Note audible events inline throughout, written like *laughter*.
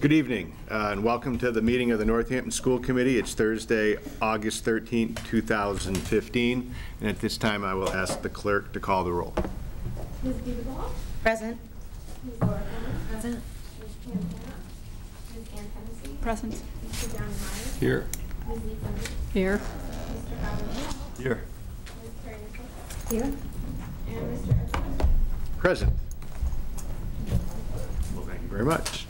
Good evening, uh, and welcome to the meeting of the Northampton School Committee. It's Thursday, August 13, 2015, and at this time, I will ask the clerk to call the roll. Ms. Beerball? Present. Ms. Laura Fenner? Present. Ms. Pam Ms. Ann Hennessy? Present. Mr. John Myers? Here. Ms. Lee Here. Mr. Howard? Here. Ms. Terry Nichols? Here. And Mr. Edwards? Present. Well, thank you very much.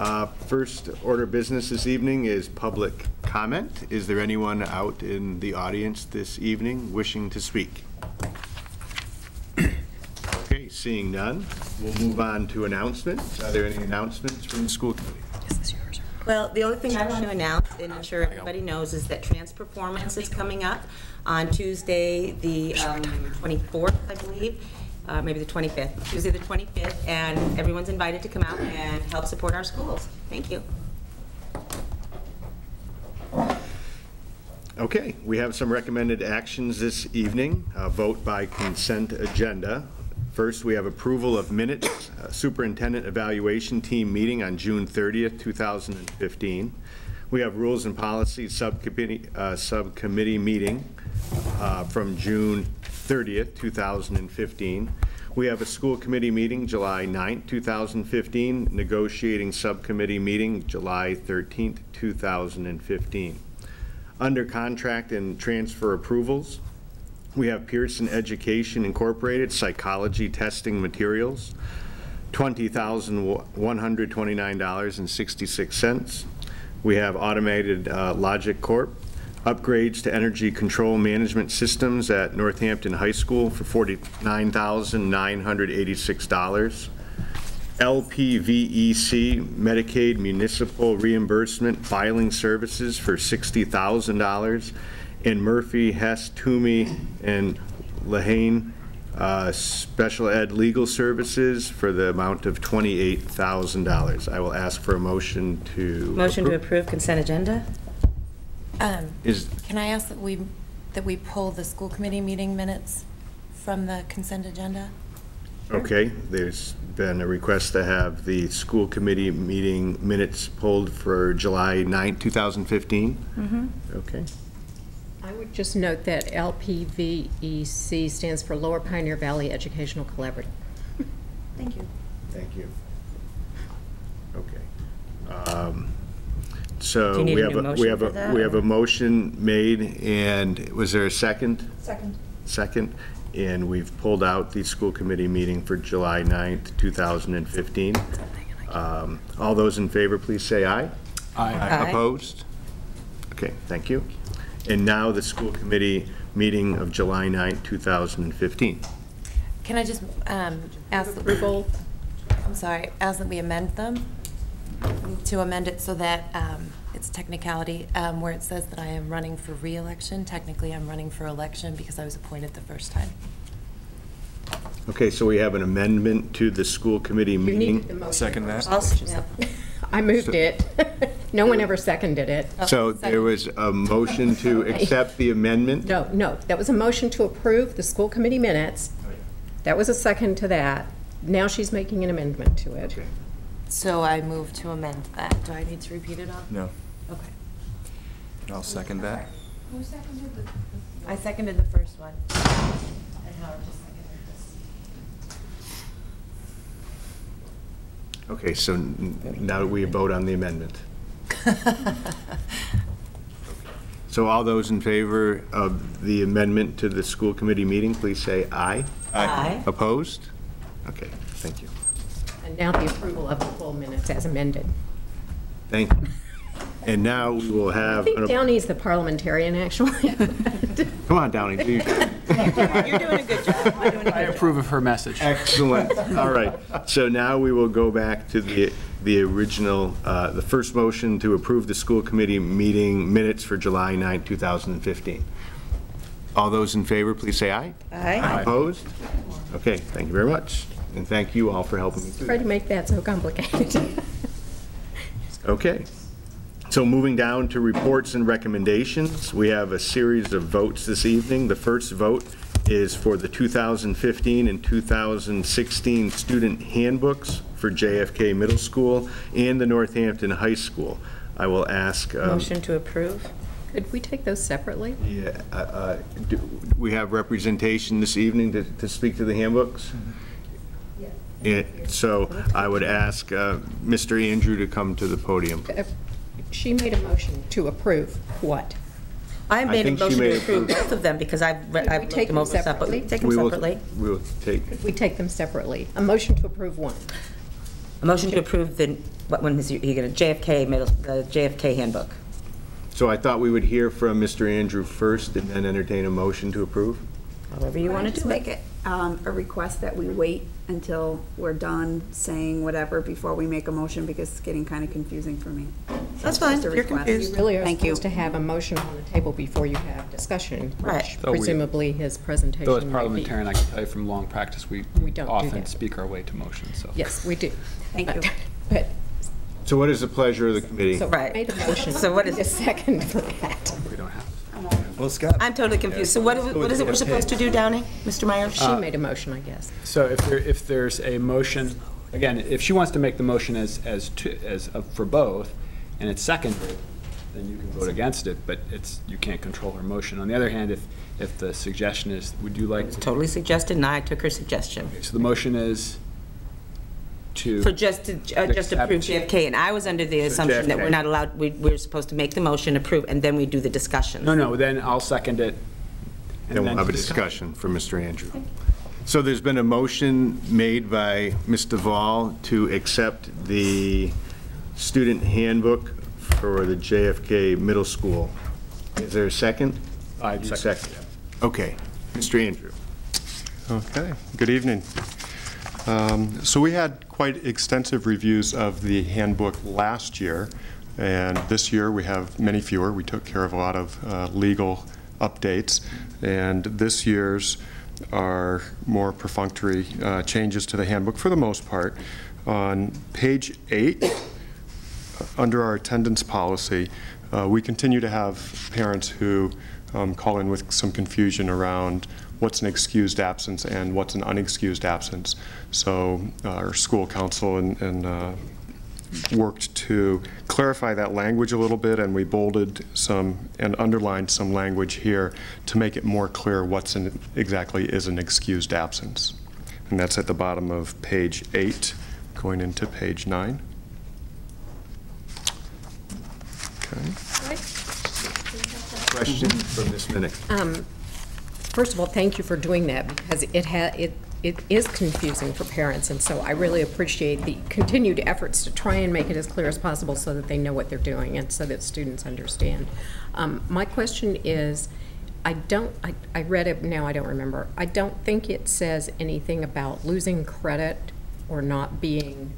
Uh, First order of business this evening is public comment. Is there anyone out in the audience this evening wishing to speak? Okay, seeing none, we'll move on to announcements. Are there any announcements from the school committee? Well, the only thing I want to announce, and I'm sure everybody knows, is that Transperformance is coming up on Tuesday, the um, 24th, I believe, uh, maybe the 25th, Tuesday, the 25th, and everyone's invited to come out and help support our schools. Thank you. Okay, we have some recommended actions this evening. Uh, Vote by consent agenda. First, we have approval of minutes, uh, superintendent evaluation team meeting on June 30th, 2015. We have rules and policies subcommittee, uh, subcommittee meeting uh, from June 30th, 2015. We have a school committee meeting July 9th, 2015, negotiating subcommittee meeting July 13th, 2015. Under contract and transfer approvals, we have Pearson Education Incorporated Psychology Testing Materials, $20,129.66. We have Automated uh, Logic Corp., upgrades to energy control management systems at Northampton High School for $49,986. LPVEC Medicaid Municipal Reimbursement Filing Services for $60,000, and Murphy, Hesse, Toomey, and Lehane uh, Special Ed Legal Services for the amount of $28,000. I will ask for a motion to... Motion to approve consent agenda? Um, Is, Can I ask that we, that we pull the school committee meeting minutes from the consent agenda? okay, there's been a request to have the school committee meeting minutes pulled for July 9, 2015? Mm-hmm. Okay. I would just note that LPVEC stands for Lower Pioneer Valley Educational Collaborative. Thank you. Thank you. Okay. Um, So Do you need we a have, new a we motion have, for a that, we have a motion made, and was there a second? Second. Second, and we've pulled out the school committee meeting for July 9th, 2015. Um, All those in favor, please say aye. Aye. Opposed? Okay, thank you. And now the school committee meeting of July 9th, 2015. Can I just um, ask, that- Approval, I'm sorry, ask that we amend them? To amend it so that um, it's technicality, um, where it says that I am running for reelection. Technically, I'm running for election because I was appointed the first time. Okay, so we have an amendment to the school committee you meeting. need the motion. Second that. I'll s- yeah. *laughs* I moved it. *laughs* No one ever seconded it. So there was a motion to *laughs* accept the amendment? No, no, that was a motion to approve the school committee minutes. That was a second to that. Now she's making an amendment to it. Okay. So I move to amend that. Do I need to repeat it all? No. Okay. I'll second that. Who seconded the? I seconded the first one. And Howard just seconded this. Okay, so n- now we vote on the amendment. *laughs* So all those in favor of the amendment to the school committee meeting, please say aye. Aye. Opposed? Okay, thank you. And now the approval of the full minutes as amended. Thank you. And now we will have. I have, think an- Downey's the parliamentarian, actually. come on, Downey. you- You're doing a good job. You're doing a I job. approve of her message. Excellent. All right. So now we will go back to the, the original, uh, the first motion to approve the school committee meeting minutes for July 9, 2015. All those in favor, please say aye. Aye. Opposed? Okay, thank you very much. And thank you all for helping me Try to make that so complicated. Okay. So moving down to reports and recommendations, we have a series of votes this evening. The first vote is for the 2015 and 2016 student handbooks for JFK Middle School and the Northampton High School. I will ask. um, Motion to approve? Could we take those separately? Yeah, uh, uh, do we have representation this evening to to speak to the handbooks? Yeah, So I would ask uh, Mr. Andrew to come to the podium. Uh, She made a motion to approve what? I made a think she motion made to it approve both of them because I've, re- we I've looked take them them over separately. separately? Take them We will- separately. We will take, We take them separately. A motion to approve one. A motion to approve the, what one is he going to, JFK middle, the JFK handbook. so I thought we would hear from Mr. Andrew first and then entertain a motion to approve? However you Could I want to just do make it. it um, a request that we wait until we're done saying whatever before we make a motion, because it's getting kind of confusing for me. That's So fine. just You're confused. You really are Thank you. supposed to have a motion on the table before you have discussion, Right. which Though we- presumably his presentation Though as might be. parliamentarian, I can tell you from long practice, we We don't do often that. speak our way to motions, so. Yes, we do. Thank you. *laughs* But, So what is the pleasure of the committee? so Right. I made a motion. *laughs* So what is- A second for that. We don't have. Well, Scott, I'm totally confused. So what, is- what is it we're supposed to do, Downey, Mr. Meyer? She made a motion, I guess. So if there, if there's a motion, again, if she wants to make the motion as, as, to- as, uh, for both, and it's seconded, then you can vote against it, but it's, you can't control her motion. On the other hand, if, if the suggestion is, would you like to? Totally suggested, and I took her suggestion. So the motion is to. For just to, uh, just Accept- approve JFK, and I was under the assumption that we're not allowed, we, we're supposed to make the motion, approve, and then we do the discussion. No, no, then I'll second it. and Then we'll have a discussion for Mr. Andrew. So there's been a motion made by Ms. Duval to accept the student handbook for the JFK Middle School. Is there a second? I You second. Okay. Mr. Andrew. okay, good evening. Um, So we had quite extensive reviews of the handbook last year, and this year we have many fewer. We took care of a lot of uh, legal updates, and this year's are more perfunctory uh, changes to the handbook for the most part. On page eight, under our attendance policy, uh, we continue to have parents who um, call in with some confusion around what's an excused absence and what's an unexcused absence. So uh, our school council and, and uh, worked to clarify that language a little bit, and we bolded some and underlined some language here to make it more clear what's an, exactly is an excused absence. And that's at the bottom of page eight, going into page nine. Okay. Question from Ms. Minnick. Um, First of all, thank you for doing that, because it ha, it, it is confusing for parents, and so I really appreciate the continued efforts to try and make it as clear as possible so that they know what they're doing and so that students understand. Um, My question is, I don't, I, I read it, now I don't remember. I don't think it says anything about losing credit or not being,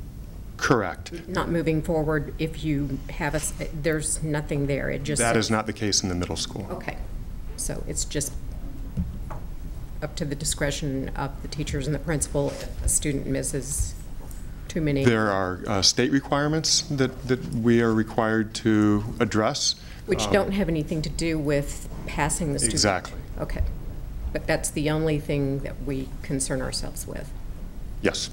Correct. not moving forward if you have a, s- there's nothing there, it just. That is not the case in the middle school. Okay, so it's just up to the discretion of the teachers and the principal if a student misses too many? There are uh, state requirements that, that we are required to address. Which Um, don't have anything to do with passing the student? Exactly. Okay, but that's the only thing that we concern ourselves with? Yes.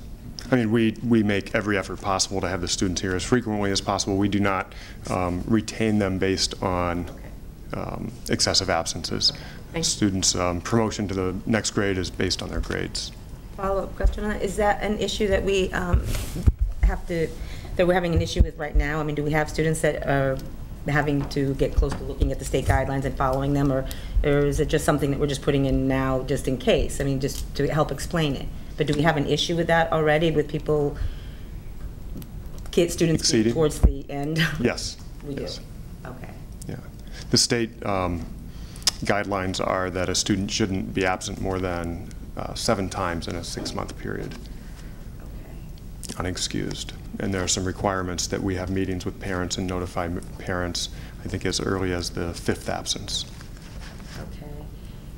I mean, we, we make every effort possible to have the students here as frequently as possible. We do not um, retain them based on um, excessive absences. Thank. Students' um, promotion to the next grade is based on their grades. Follow-up question on that, is that an issue that we um, have to, that we're having an issue with right now? I mean, do we have students that are having to get close to looking at the state guidelines and following them, or, or is it just something that we're just putting in now just in case? I mean, just to help explain it. But do we have an issue with that already, with people, kids, students Exceeding? towards the end? Yes. *laughs* We do? Yes. Okay. Yeah. The state um, guidelines are that a student shouldn't be absent more than uh, seven times in a six-month period, unexcused. And there are some requirements that we have meetings with parents and notify m- parents, I think as early as the fifth absence. Okay.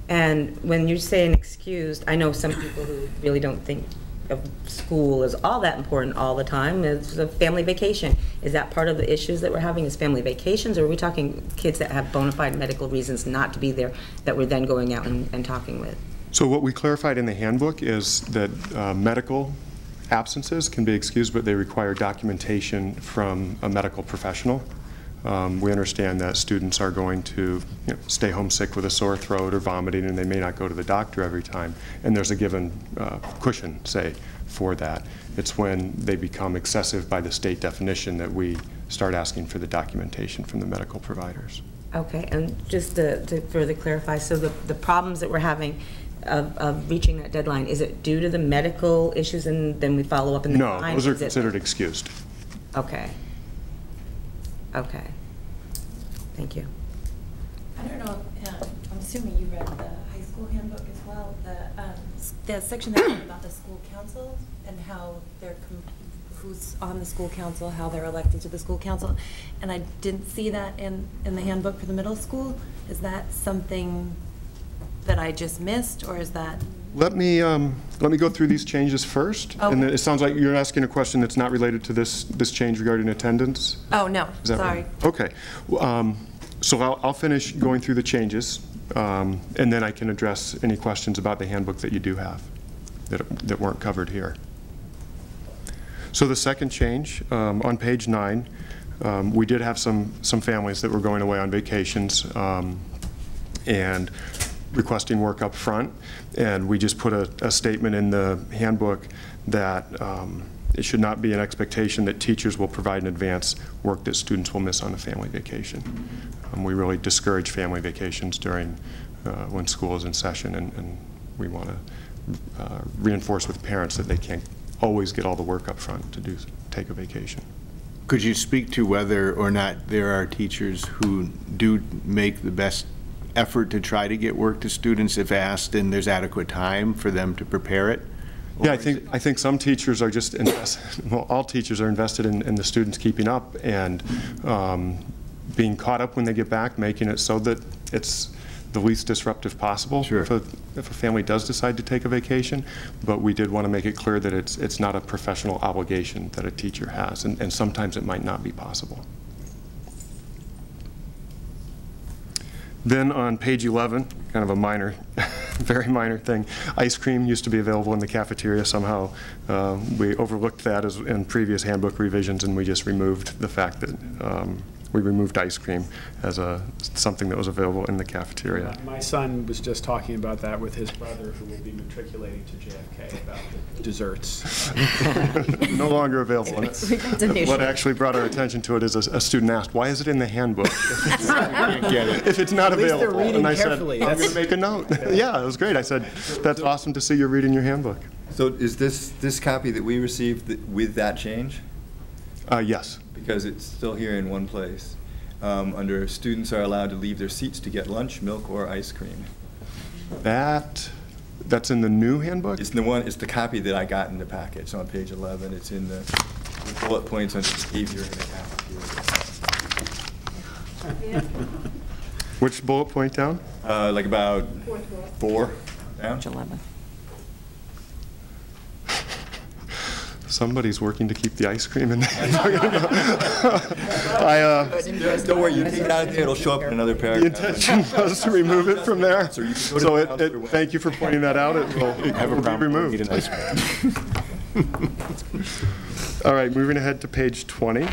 And when you say saying excused, I know some people who really don't think of school is all that important all the time. It's a family vacation. Is that part of the issues that we're having is family vacations? Or are we talking kids that have bona fide medical reasons not to be there that we're then going out and, and talking with? So what we clarified in the handbook is that uh, medical absences can be excused, but they require documentation from a medical professional. Um, We understand that students are going to you know, stay homesick with a sore throat or vomiting, and they may not go to the doctor every time. And there's a given uh, cushion, say, for that. It's when they become excessive by the state definition that we start asking for the documentation from the medical providers. Okay, and just to to further clarify, so the, the problems that we're having of, of reaching that deadline, is it due to the medical issues and then we follow up in the No, time? those are considered excused. Okay. Okay. Thank you. I don't know, um, I'm assuming you read the high school handbook as well, the, um, the section that about the school council and how they're, who's on the school council, how they're elected to the school council. And I didn't see that in, in the handbook for the middle school. Is that something that I just missed, or is that? Let me, um, let me go through these changes first. And then it sounds like you're asking a question that's not related to this, this change regarding attendance? Oh, no, sorry. right? Okay. Um, So I'll, I'll finish going through the changes, um, and then I can address any questions about the handbook that you do have that, that weren't covered here. So the second change, um, on page nine, um, we did have some, some families that were going away on vacations um, and requesting work up front, and we just put a, a statement in the handbook that um, it should not be an expectation that teachers will provide in advance work that students will miss on a family vacation. Um, We really discourage family vacations during, uh, when school is in session, and, and we want to reinforce with parents that they can't always get all the work up front to do, take a vacation. Could you speak to whether or not there are teachers who do make the best effort to try to get work to students if asked, and there's adequate time for them to prepare it? Yeah, I think, I think some teachers are just, invest- *laughs* well, all teachers are invested in, in the students keeping up and um, being caught up when they get back, making it so that it's the least disruptive possible. Sure. If a, if a family does decide to take a vacation, but we did want to make it clear that it's, it's not a professional obligation that a teacher has, and, and sometimes it might not be possible. Then on page 11, kind of a minor, *laughs* very minor thing, ice cream used to be available in the cafeteria somehow. uh, We overlooked that as in previous handbook revisions, and we just removed the fact that um, we removed ice cream as a, something that was available in the cafeteria. My son was just talking about that with his brother, who will be matriculating to JFK, about the desserts. *laughs* No longer available. And That's an. What actually brought our attention to it is a a student asked, why is it in the handbook? *laughs* Get it. If it's not At least they're available. reading And I said, carefully. I'm going to make a note. *laughs* Yeah, it was great. I said, that's awesome to see you're reading your handbook. So is this, this copy that we received th- with that change? Uh, Yes. Because it's still here in one place. Um, Under students are allowed to leave their seats to get lunch, milk, or ice cream. That, that's in the new handbook? It's the one, it's the copy that I got in the package, It's on page 11. It's in the the bullet points on behavior in the cafeteria. Which bullet point down? Uh, Like about four down. Page 11. Somebody's working to keep the ice cream in there. *laughs* I, uh, Don't worry, you take it out of there, it'll show up in another paragraph. the paragraph. intention was to remove it from there. So you can go to So it, counselor it, when- thank you for pointing that out. It will, it Have a will be problem, removed. eat an ice cream. *laughs* All right, moving ahead to page 20.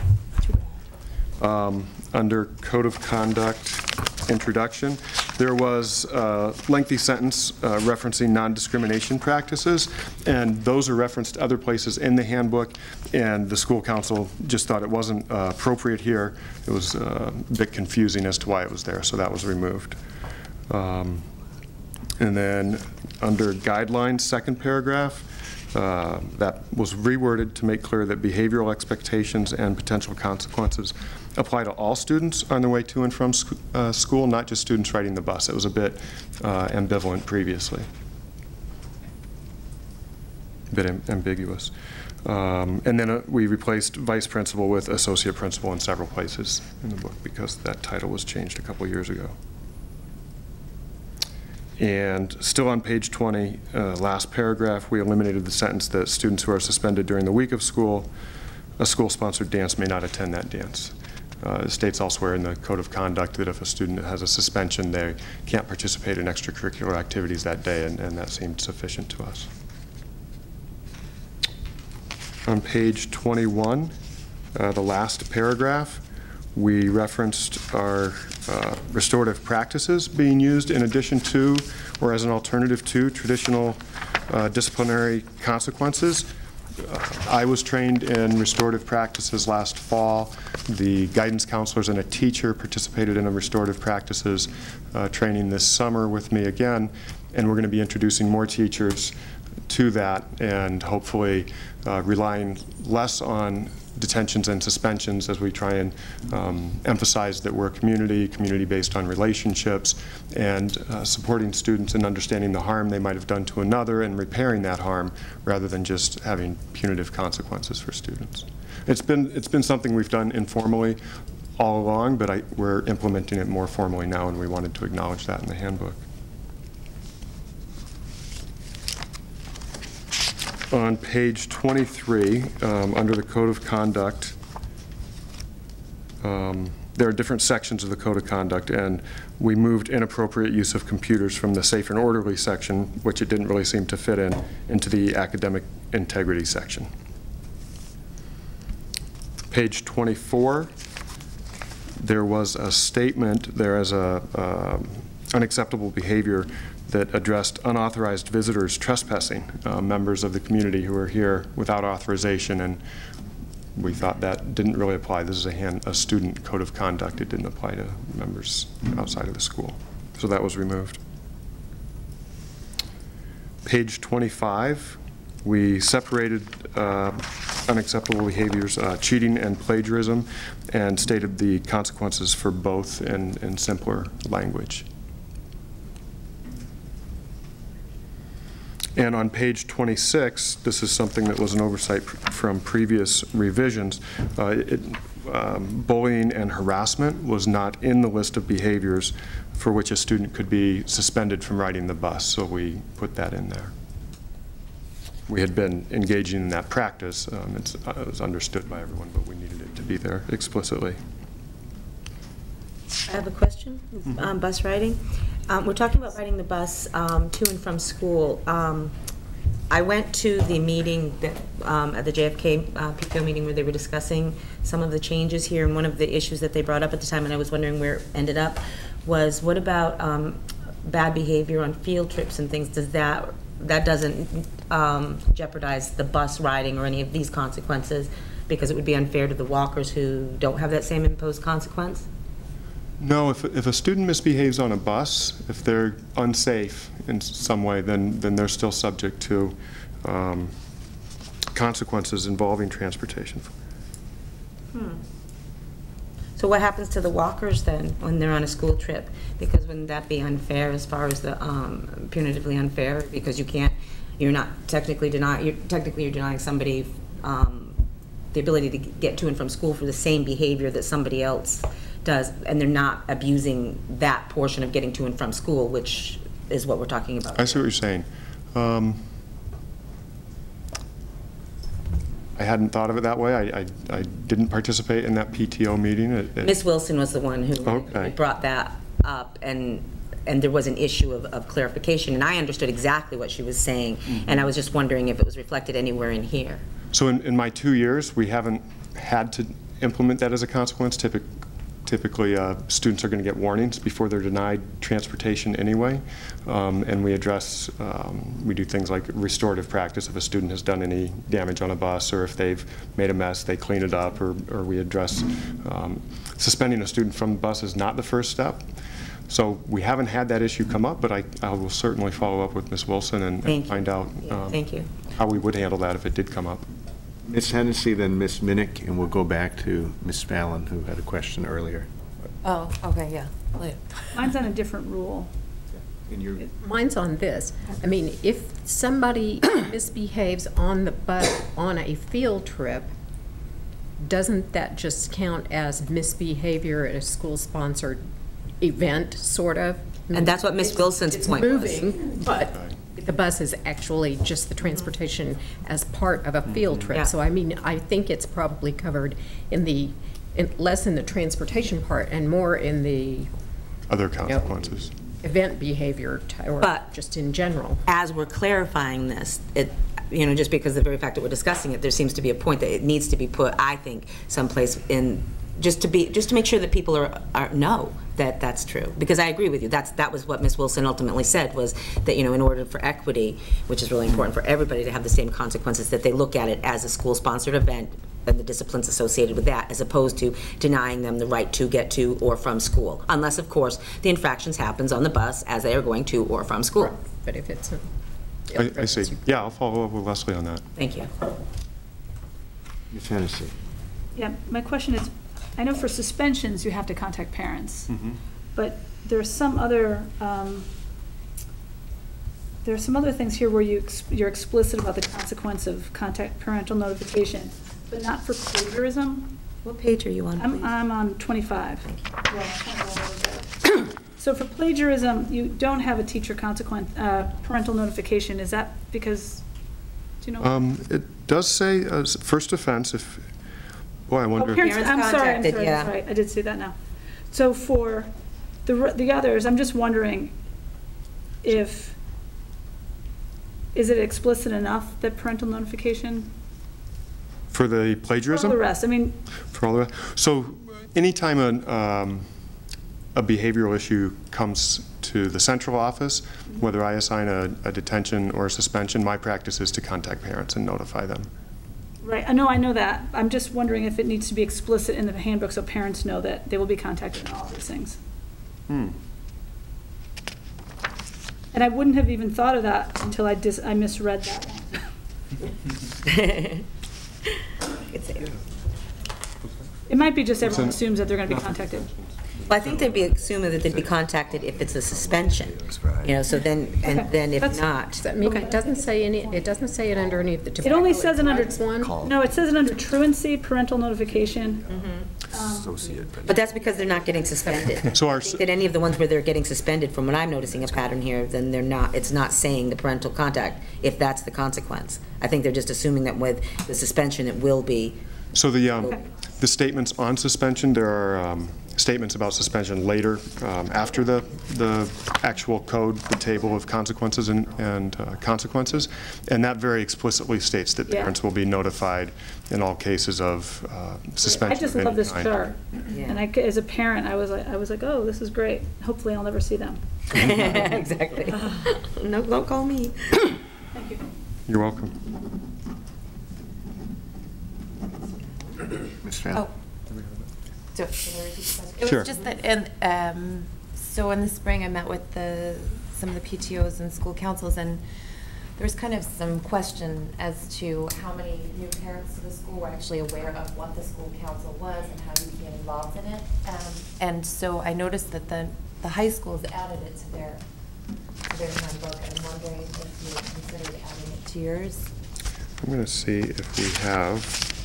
Um, Under Code of Conduct Introduction, there was a lengthy sentence uh, referencing non-discrimination practices, and those are referenced other places in the handbook, and the school council just thought it wasn't uh, appropriate here. It was uh, a bit confusing as to why it was there, so that was removed. Um, and then, under guidelines, second paragraph, uh, that was reworded to make clear that behavioral expectations and potential consequences apply to all students on their way to and from sc- uh, school, not just students riding the bus. It was a bit uh, ambivalent previously. A bit am- ambiguous. Um, And then uh, we replaced vice principal with associate principal in several places in the book because that title was changed a couple years ago. And still on page 20, uh, last paragraph, we eliminated the sentence that students who are suspended during the week of school, a school-sponsored dance may not attend that dance. Uh, states elsewhere in the code of conduct that if a student has a suspension, they can't participate in extracurricular activities that day, and, and that seemed sufficient to us. On page 21, uh, the last paragraph, we referenced our uh, restorative practices being used in addition to or as an alternative to traditional uh, disciplinary consequences. I was trained in restorative practices last fall. The guidance counselors and a teacher participated in a restorative practices uh, training this summer with me again, and we're going to be introducing more teachers to that and hopefully uh, relying less on detentions and suspensions as we try and um, emphasize that we're a community, community based on relationships, and uh, supporting students in understanding the harm they might have done to another and repairing that harm rather than just having punitive consequences for students. It's been, it's been something we've done informally all along, but I, we're implementing it more formally now, and we wanted to acknowledge that in the handbook. On page 23, um, under the Code of Conduct, um, there are different sections of the Code of Conduct, and we moved inappropriate use of computers from the safe and orderly section, which it didn't really seem to fit in, into the academic integrity section. Page 24, there was a statement there as a um, unacceptable behavior that addressed unauthorized visitors trespassing, uh, members of the community who were here without authorization, and we thought that didn't really apply. This is a, hand, a student code of conduct. It didn't apply to members outside of the school. So that was removed. Page 25, we separated uh, unacceptable behaviors, uh, cheating and plagiarism, and stated the consequences for both in, in simpler language. And on page 26, this is something that was an oversight from previous revisions. Uh, it- um, Bullying and harassment was not in the list of behaviors for which a student could be suspended from riding the bus, so we put that in there. We had been engaging in that practice. um, uh, It was understood by everyone, but we needed it to be there explicitly. I have a question, um, bus riding. Um, We're talking about riding the bus um, to and from school. Um, I went to the meeting that, um, at the JFK uh, PTO meeting where they were discussing some of the changes here, and one of the issues that they brought up at the time, and I was wondering where it ended up, was what about um, bad behavior on field trips and things? Does that, that doesn't um, jeopardize the bus riding or any of these consequences? Because it would be unfair to the walkers who don't have that same imposed consequence? No, if, if a student misbehaves on a bus, if they're unsafe in some way, then, then they're still subject to um, consequences involving transportation. So what happens to the walkers then, when they're on a school trip? Because wouldn't that be unfair as far as the, um, punitively unfair? Because you can't, you're not technically denying, you're, technically you're denying somebody, um, the ability to get to and from school for the same behavior that somebody else does, and they're not abusing that portion of getting to and from school, which is what we're talking about. I see what you're saying. Um, I hadn't thought of it that way. I, I, I didn't participate in that PTO meeting. It- Wilson was the one who Okay. who brought that up, and, and there was an issue of, of clarification, and I understood exactly what she was saying, Mm-hmm. and I was just wondering if it was reflected anywhere in here. So in, in my two years, we haven't had to implement that as a consequence. Typic- Typically, uh, students are going to get warnings before they're denied transportation anyway. Um, And we address, um, we do things like restorative practice. If a student has done any damage on a bus, or if they've made a mess, they clean it up, or, or we address, um, suspending a student from the bus is not the first step. So we haven't had that issue come up, but I, I will certainly follow up with Ms. Wilson and- and find out. Yeah, um, thank you. How we would handle that if it did come up. Ms. Hennessy, then Ms. Minnick, and we'll go back to Ms. Fallon, who had a question earlier. Oh, okay, yeah. Later. Mine's on a different rule. In your, Mine's on this. I mean, if somebody *coughs* misbehaves on the bus, on a field trip, doesn't that just count as misbehavior at a school-sponsored event, sort of? And that's what Ms. Wilson's point was. It's moving, but the bus is actually just the transportation as part of a field mm-hmm. Yeah. trip. So I mean, I think it's probably covered in the in- less in the transportation part and more in the Other consequences. event behavior, t- or But- just in general. as we're clarifying this, it, you know, just because of the very fact that we're discussing it, there seems to be a point that it needs to be put, I think, someplace in, just to be, just to make sure that people are, are, know that that's true. Because I agree with you, that's, that was what Ms. Wilson ultimately said, was that, you know, in order for equity, which is really important for everybody to have the same consequences, that they look at it as a school-sponsored event and the disciplines associated with that, as opposed to denying them the right to get to or from school. Unless, of course, the infractions happens on the bus as they are going to or from school. But if it's, a- I I see. Yeah, I'll follow up with Leslie on that. Thank you. Ms. Hennessy. Yeah, my question is, I know for suspensions, you have to contact parents, but there are some other, um, there are some other things here where you, ex- you're explicit about the consequence of contact parental notification, but not for plagiarism. What page are you on, I'm, please? I'm on 25. Well, I can't remember what it is. *clears throat* So for plagiarism, you don't have a teacher consequence, uh, parental notification, is that because, do you know? Um, It does say, uh, s- first offense, if, boy, I Oh, wonder. parents, Parents I'm sorry, I'm contacted, sorry, yeah. that's right, I did see that now. So for the, r- the others, I'm just wondering if, is it explicit enough that parental notification? For the plagiarism? For all the rest, I mean, For all the, so anytime a, um, a behavioral issue comes to the central office, whether I assign a a detention or a suspension, my practice is to contact parents and notify them. Right, I know, I know that. I'm just wondering if it needs to be explicit in the handbook so parents know that they will be contacted on all these things. Hmm. And I wouldn't have even thought of that until I dis, I misread that one. *laughs* It's there. It might be just everyone assumes that they're gonna be contacted. Well, I think they'd be assuming that they'd be contacted if it's a suspension, you know, so then, and then if that's- not, does that it doesn't say any, it doesn't say it under any of the It tobacco only says it under, and drugs one? no, it says it under truancy, parental notification. but that's because they're not getting suspended. *laughs* So our, I think that any of the ones where they're getting suspended, from what I'm noticing a pattern here, then they're not, it's not saying the parental contact, if that's the consequence. I think they're just assuming that with the suspension, it will be, so the, um, the statements on suspension, there are um, statements about suspension later, um, after the, the actual code, the table of consequences and, and uh, consequences, and that very explicitly states that Yeah. parents will be notified in all cases of uh, I suspension just of any love this kind. chart. Yeah. And I, as a parent, I was like, I was like, oh, this is great. Hopefully I'll never see them. *laughs* exactly. *laughs* No, don't call me. Thank you. You're welcome. Ms. Fan. Oh. So, can I repeat the question? It Sure. was just that, and, um, so in the spring, I met with the, some of the PTOs and school councils, and there was kind of some question as to how many new parents to the school were actually aware of what the school council was and how you became involved in it. Um, And so I noticed that the, the high schools added it to their, to their handbook. I'm wondering if you considered adding it to yours? I'm going to see if we have, I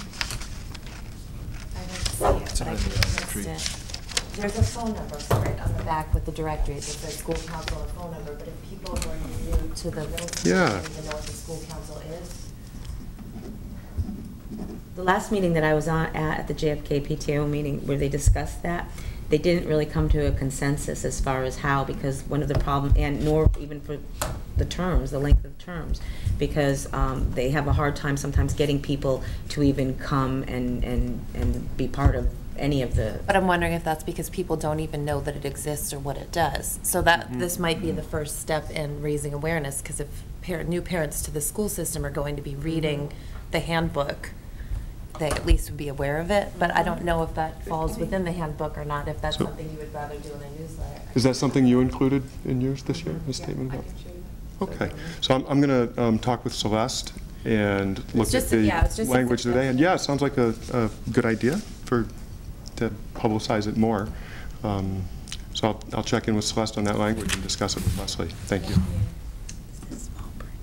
don't see it, I think I missed it. There's a phone number for it on the back with the directory, it says school council and phone number, but if people who are new to the middle school Yeah. don't even know what the school council is. The last meeting that I was on, at, at the JFK PTO meeting where they discussed that, they didn't really come to a consensus as far as how, because one of the problem, and nor even for the terms, the length of terms, because um, they have a hard time sometimes getting people to even come and, and, and be part of any of the, But I'm wondering if that's because people don't even know that it exists or what it does. So that, mm-hmm. this might be the mm-hmm. first step in raising awareness, because if parent, new parents to the school system are going to be mm-hmm. reading the handbook, they at least would be aware of it, but I don't know if that falls within the handbook or not, if that's So- something you would rather do in a newsletter. is that something you included in yours this year, a statement about? Okay, so I'm, I'm going to um, talk with Celeste and look at just a- the yeah, it's just a language today. And yeah, it sounds like a, a good idea for, to publicize it more. Um, So I'll, I'll check in with Celeste on that language and discuss it with Leslie. Thank you.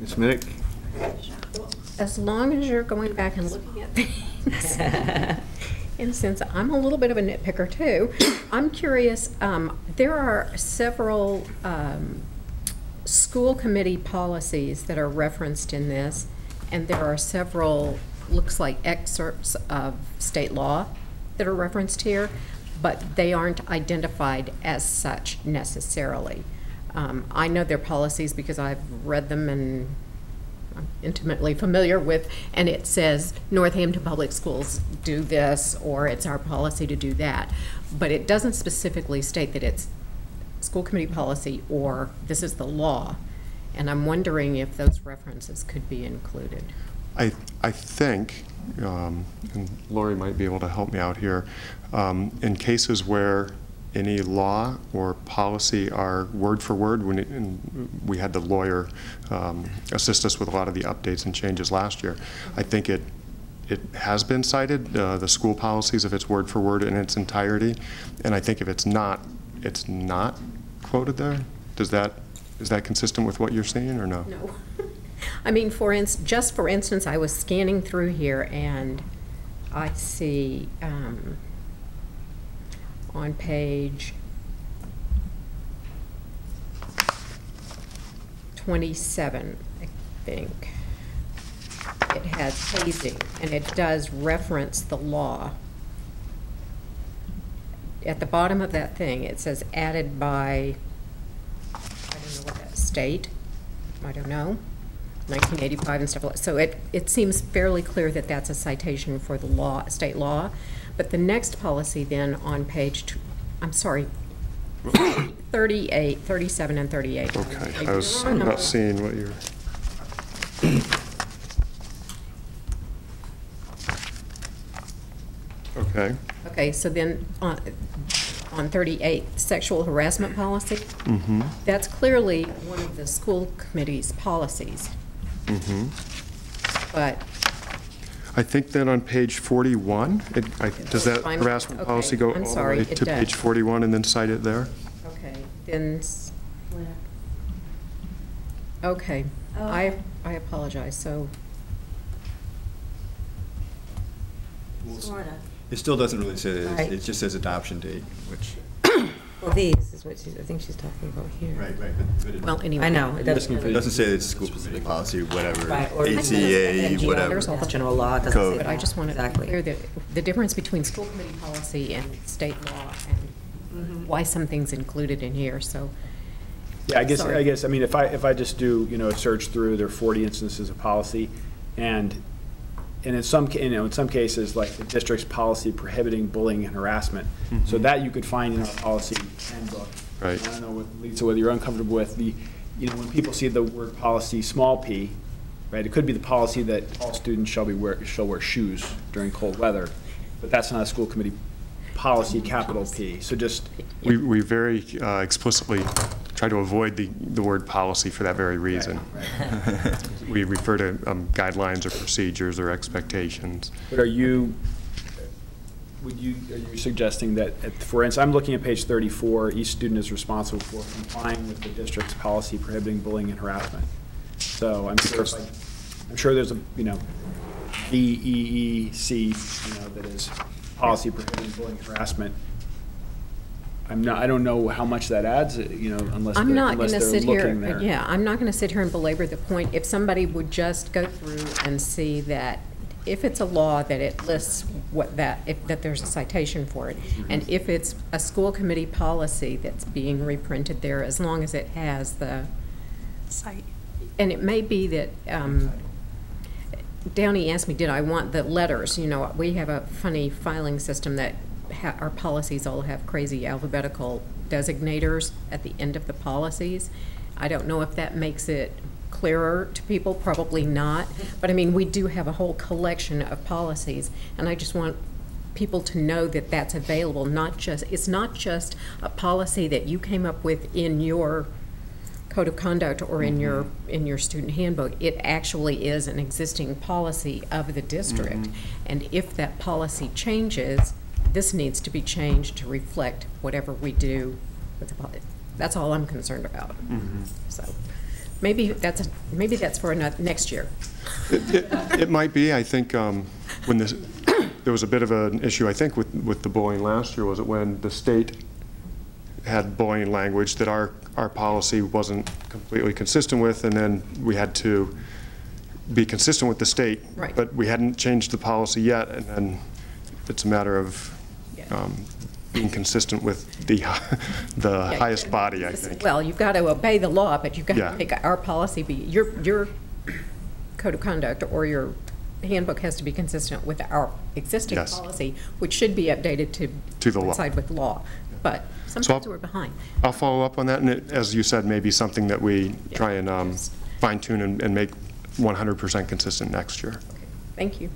Ms. Minnick? As long as you're going back and looking at things. *laughs* And since I'm a little bit of a nitpicker too, I'm curious, um, there are several, um, school committee policies that are referenced in this, and there are several, looks like excerpts of state law that are referenced here, but they aren't identified as such necessarily. Um, I know their policies because I've read them and I'm intimately familiar with, and it says Northampton Public Schools do this, or it's our policy to do that. But it doesn't specifically state that it's school committee policy or this is the law. And I'm wondering if those references could be included. I, I think, um, and Lori might be able to help me out here, um, in cases where any law or policy are word for word, when it- we had the lawyer um, assist us with a lot of the updates and changes last year, I think it, it has been cited, uh, the school policies, if it's word for word in its entirety, and I think if it's not, it's not quoted there. Does that, is that consistent with what you're saying, or no? No. I mean, for ins, just for instance, I was scanning through here and I see, um, on page twenty-seven, I think, it has hazing, and it does reference the law. At the bottom of that thing, it says added by, I don't know what that, state? I don't know. 1985 and stuff like, that. so it, it seems fairly clear that that's a citation for the law, state law. But the next policy then on page, I'm sorry, *coughs* 38, 37 and 38. Okay, I was not seeing what you're, okay. Okay, so then on, on 38, sexual harassment policy, Mm-hmm, that's clearly one of the school committee's policies. Mm-hmm. But I think then on page 41, it, I, does that Fine. harassment Okay, policy go I'm all the sorry, way it to does. page 41 and then cite it there? Okay, then, s- okay, I, I apologize, so, Sorta. It still doesn't really say, that. Right. it it just says adoption date, which. Well, these is what she's, I think she's talking about here. Right, right, but- but it- well, anyway. I know, it asking for It doesn't. doesn't say it's school committee policy, whatever, Right, or- ACA, whatever. There's all the- General law, it doesn't Code. say But I just want to be Exactly. clear that the difference between school committee policy and state law and mm-hmm. why something's included in here, so. Yeah, I guess, Sorry. I guess, I mean, if I, if I just do, you know, a search through, there are 40 instances of policy, and, and in some, you know, in some cases, like the district's policy prohibiting bullying and harassment, so Mhm. that you could find in our policy handbook. Right. I don't know, what- Lisa, whether you're uncomfortable with the, you know, when people see the word policy, small p, right, it could be the policy that all students shall be wear, shall wear shoes during cold weather, but that's not a school committee policy, capital P, so just, We, we very uh, explicitly try to avoid the, the word policy for that very reason. *laughs* We refer to um, guidelines or procedures or expectations. But are you, would you, are you suggesting that, at- for instance, I'm looking at page 34, each student is responsible for complying with the district's policy prohibiting bullying and harassment. So I'm sure, I- I'm sure there's a, you know, B, E, E, C, you know, that is policy prohibiting bullying and harassment. I'm not, I don't know how much that adds, you know, unless they're, I'm not unless going to they're sit here, looking there. yeah, I'm not going to sit here and belabor the point. If somebody would just go through and see that if it's a law, that it lists what that, if, that there's a citation for it. And if it's a school committee policy that's being reprinted there, as long as it has the. Site. And it may be that, um, Downey asked me, did I want the letters? You know, we have a funny filing system that ha- our policies all have crazy alphabetical designators at the end of the policies. I don't know if that makes it clearer to people, probably not. But I mean, we do have a whole collection of policies, and I just want people to know that that's available, not just, it's not just a policy that you came up with in your code of conduct or in your, mm-hmm. in your student handbook. It actually is an existing policy of the district. Mm-hmm. And if that policy changes, this needs to be changed to reflect whatever we do with the. That's all I'm concerned about. So, maybe that's, maybe that's for ano- next year. It might be, I think, um, when this, there was a bit of an issue, I think, with, with the bullying last year, was it when the state had bullying language that our, our policy wasn't completely consistent with, and then we had to be consistent with the state. Right. But we hadn't changed the policy yet, and then it's a matter of um, being consistent with the, *laughs* the highest body, I think. Well, you've got to obey the law, but you've got Yeah. to make our policy be, your, your code of conduct or your handbook has to be consistent with our existing Yes. policy, which should be updated to To the law. with law. But sometimes we're behind. I'll follow up on that, and it, as you said, maybe something that we Yeah. try and um, fine tune and, and make 100% consistent next year. Thank you.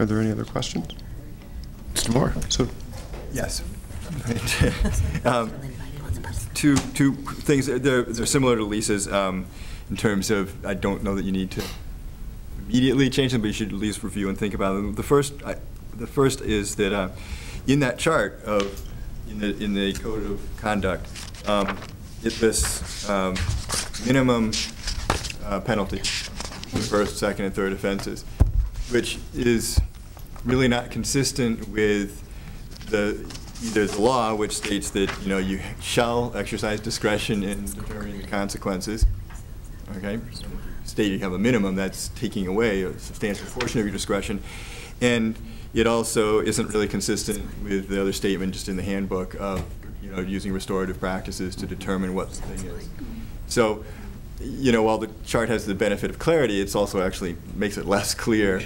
Are there any other questions? Mr. Moore? So, Yes. *laughs* Um, Two, two things, they're, they're similar to Lisa's um, in terms of, I don't know that you need to immediately change them, but you should at least review and think about them. The first, I- the first is that uh, in that chart of, in the, in the code of conduct, um, it lists um, minimum uh, penalty for first, second, and third offenses, which is really not consistent with the, either the law, which states that, you know, you shall exercise discretion in determining the consequences, okay? State you have a minimum, that's taking away a substantial portion of your discretion. And it also isn't really consistent with the other statement just in the handbook of, you know, using restorative practices to determine what the thing is. So, you know, while the chart has the benefit of clarity, it's also actually makes it less clear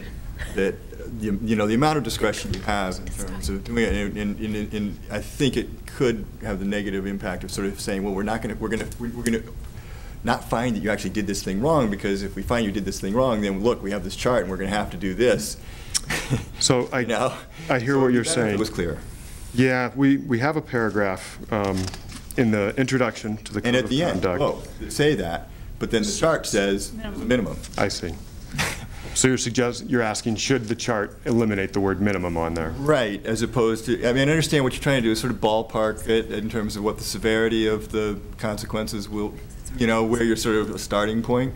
that, you you know, the amount of discretion you have in terms of doing it. And, and- and- and I think it could have the negative impact of sort of saying, well, we're not going to, we're going to, we're going to not find that you actually did this thing wrong, because if we find you did this thing wrong, then look, we have this chart, and we're going to have to do this. so *laughs* I, You know? I hear So what you're saying. It was clear. Yeah, we, we have a paragraph um, in the introduction to the And Code at of the end, oh, say that, but then the chart says minimum. I see. So you're suggest, you're asking, should the chart eliminate the word minimum on there? Right, as opposed to, I mean, I understand what you're trying to do, is sort of ballpark it in terms of what the severity of the consequences will, you know, where you're sort of a starting point.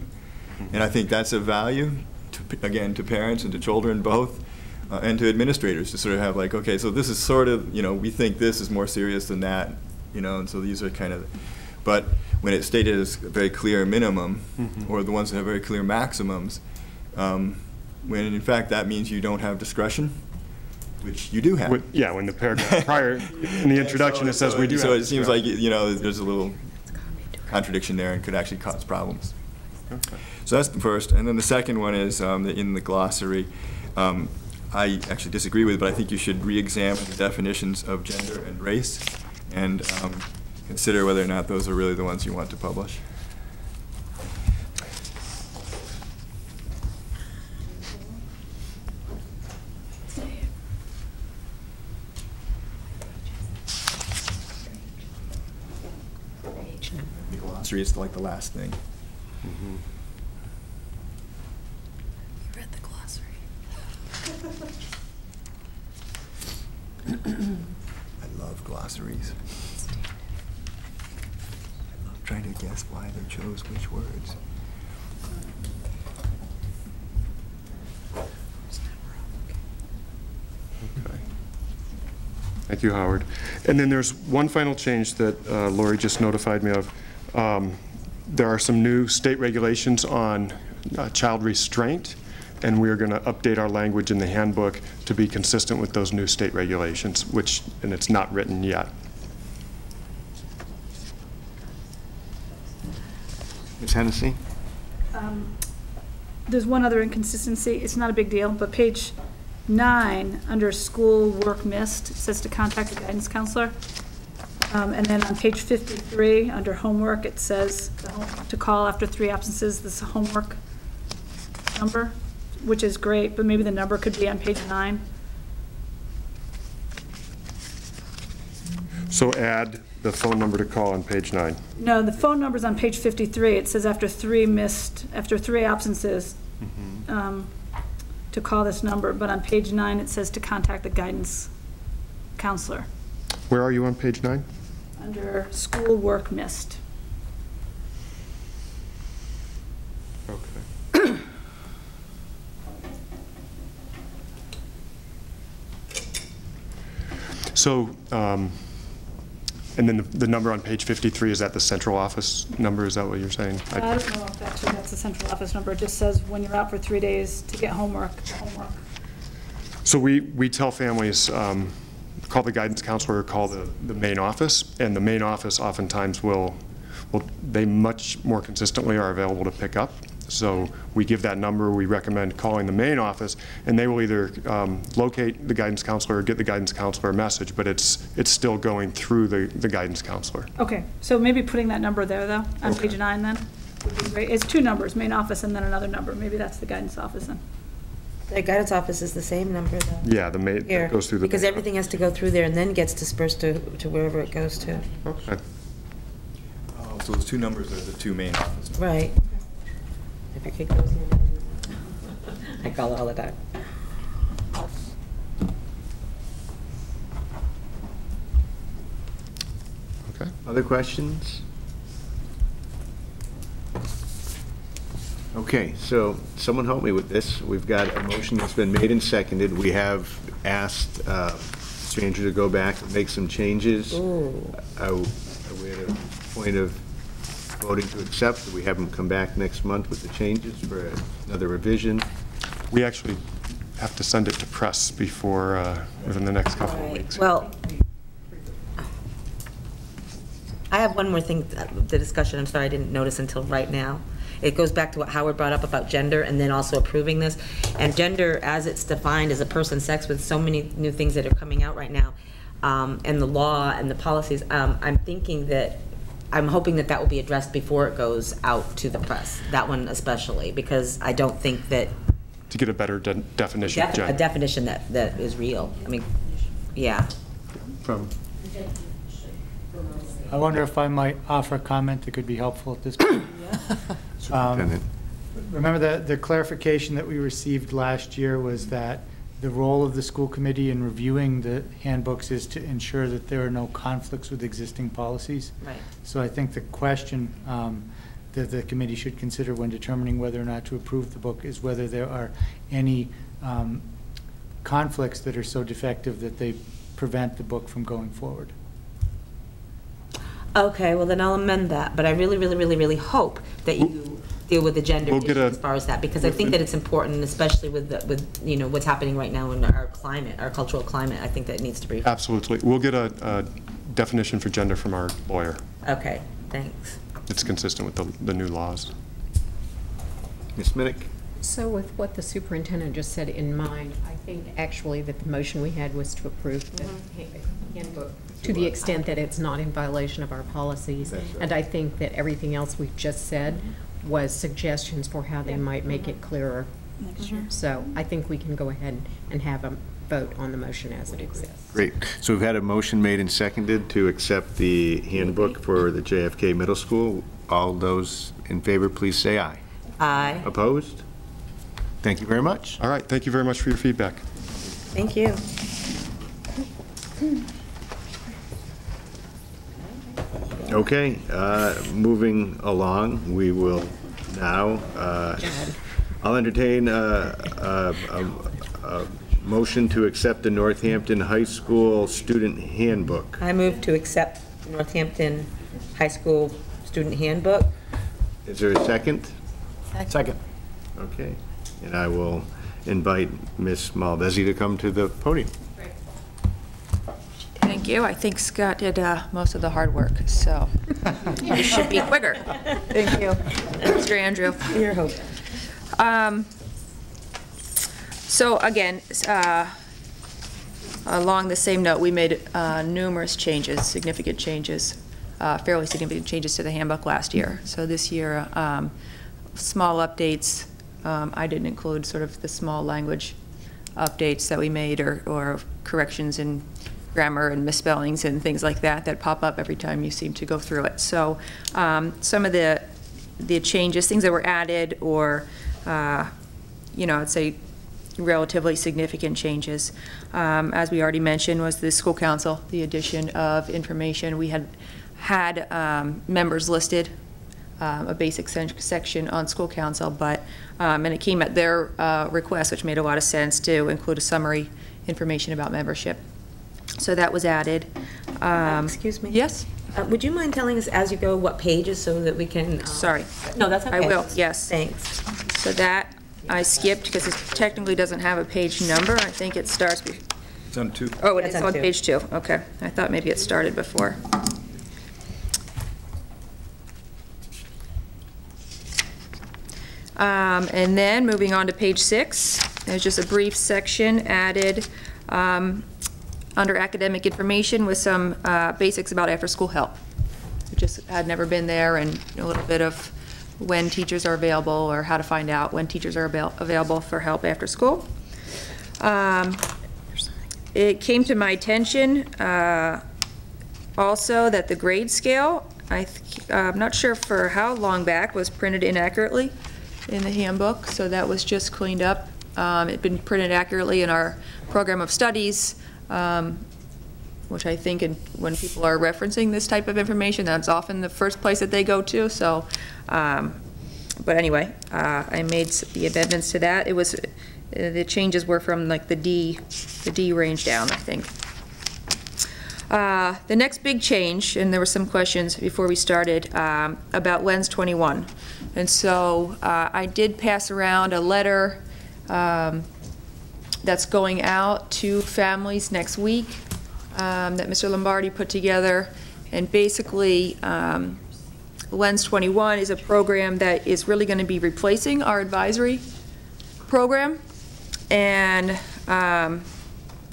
And I think that's a value, to, again, to parents and to children both, uh, and to administrators, to sort of have like, okay, so this is sort of, you know, we think this is more serious than that, you know, and so these are kind of, but when it's stated as a very clear minimum, Mhm. or the ones that have very clear maximums, um, when in fact that means you don't have discretion, which you do have. When- Yeah, when the paragraph prior, in the *laughs* introduction, it says we do So have it seems like, you know, there's a little contradiction there and could actually cause problems. Okay. So that's the first. And then the second one is um, that in the glossary, um, I actually disagree with, but I think you should re-examine the definitions of gender and race and um, consider whether or not those are really the ones you want to publish. The glossary is like the last thing. Mhm. Read the glossary. *laughs* I love glossaries. I love trying to guess why they chose which words. Okay. Thank you, Howard. And then there's one final change that uh, Lori just notified me of. Um, There are some new state regulations on uh, child restraint, and we are going to update our language in the handbook to be consistent with those new state regulations, which, and it's not written yet. Ms. Hennessy? Um, There's one other inconsistency, it's not a big deal, but page nine, under school work missed, says to contact the guidance counselor. Um, And then on page 53, under homework, it says to call after three absences, this homework number, which is great, but maybe the number could be on page nine. So add the phone number to call on page nine. No, the phone number's on page 53, it says after three missed, after three absences, um, to call this number, but on page nine, it says to contact the guidance counselor, Where are you on page nine? Under school work missed. Okay. *coughs* So, um, And then the- the number on page 53, is that the central office number? Is that what you're saying? I don't know if actually that's the central office number. It just says when you're out for three days to get homework, homework. So we, we tell families, um, call the guidance counselor, or call the, the main office, and the main office oftentimes will, will, they much more consistently are available to pick up. So we give that number, we recommend calling the main office, and they will either um, locate the guidance counselor or get the guidance counselor a message, but it's, it's still going through the, the guidance counselor. Okay, so maybe putting that number there, though, on page nine then, would be great. It's two numbers, main office and then another number. Maybe that's the guidance office then. The guidance office is the same number, though. Yeah, the main, Here, that goes through the. because main everything has to go through there and then gets dispersed to, to wherever it goes to. Okay. Oh, So those two numbers are the two main office. numbers. Right. If your kid goes in. I call it all the time. Okay. Other questions? Okay, so someone help me with this. We've got a motion that's been made and seconded. We have asked uh, Mr. Andrew to go back and make some changes. Ooh. Are are we at a point of voting to accept? Do we have him come back next month with the changes for another revision? We actually have to send it to press before, uh, within the next couple of weeks. Well, I have one more thing, uh, the discussion, I'm sorry, I didn't notice until right now. It goes back to what Howard brought up about gender and then also approving this. And gender, as it's defined, is a person's sex with so many new things that are coming out right now, um, and the law and the policies, um, I'm thinking that, I'm hoping that that will be addressed before it goes out to the press, that one especially, because I don't think that To get a better de- definition Defi- A definition that, that is real. I mean, yeah. From I wonder if I might offer a comment that could be helpful at this point. *laughs* Superintendent. Remember that the clarification that we received last year was that the role of the school committee in reviewing the handbooks is to ensure that there are no conflicts with existing policies. Right. So I think the question um, that the committee should consider when determining whether or not to approve the book is whether there are any um, conflicts that are so defective that they prevent the book from going forward. Okay, well, then I'll amend that, but I really, really, really, really hope that you deal with the gender We'll issue a- as far as that, because I think that it's important, especially with, the- with, you know, what's happening right now in our climate, our cultural climate. I think that needs to be, Absolutely. We'll get a, a definition for gender from our lawyer. okay, thanks. It's consistent with the, the new laws. Ms. Minnick? So with what the superintendent just said in mind, I think actually that the motion we had was to approve the handbook to the extent that it's not in violation of our policies. And I think that everything else we've just said was suggestions for how they might make it clearer. Next mm-hmm. year. So I think we can go ahead and have a vote on the motion as it exists. Great. So we've had a motion made and seconded to accept the handbook for the JFK Middle School. All those in favor, please say aye. Aye, Opposed? Thank you very much. All right, thank you very much for your feedback. thank you. Okay, uh, moving along, we will now, uh, I'll entertain a, a, a- a motion to accept the Northampton High School Student Handbook. I move to accept Northampton High School Student Handbook. Is there a second? Second. Okay, and I will invite Ms. Maldesi to come to the podium. Thank you. I think Scott did uh, most of the hard work, so *laughs* you should be quicker. Thank you. Mr. Andrew. Your hope. Um, So again, uh, along the same note, we made uh, numerous changes, significant changes, uh, fairly significant changes to the handbook last year. So this year, um, small updates. Um, I didn't include sort of the small language updates that we made or or corrections in grammar and misspellings and things like that that pop up every time you seem to go through it. So um, some of the, the changes, things that were added or, uh, you know, I'd say relatively significant changes. Um, As we already mentioned, was the school council, the addition of information. We had had um, members listed, um, a basic sec- section on school council, but, um, and it came at their uh, request, which made a lot of sense, to include a summary information about membership. So that was added. Um, Excuse me? Yes? Uh, Would you mind telling us as you go what pages so that we can? uh, Sorry. No, that's okay. I will, yes. Thanks. So that I skipped because it technically doesn't have a page number. I think it starts, be- It's on two. oh, It's it's on on two. page two. Okay. I thought maybe it started before. Um, And then, moving on to page six, there's just a brief section added um, under academic information with some uh, basics about after-school help. It just had never been there, and a little bit of when teachers are available, or how to find out when teachers are avail- available for help after school. Um, It came to my attention uh, also that the grade scale, I, I'm not sure for how long back, was printed inaccurately in the handbook, so that was just cleaned up. Um, It'd been printed accurately in our program of studies, um, which I think in- when people are referencing this type of information, that's often the first place that they go to, so, um, but anyway, uh, I made the amendments to that. It was, uh, the changes were from like the D, the D range down, I think. Uh, The next big change, and there were some questions before we started, um, about Lens 21. And so uh, I did pass around a letter um, that's going out to families next week um, that Mr. Lombardi put together. And basically, um, Lens 21 is a program that is really going to be replacing our advisory program. And, um,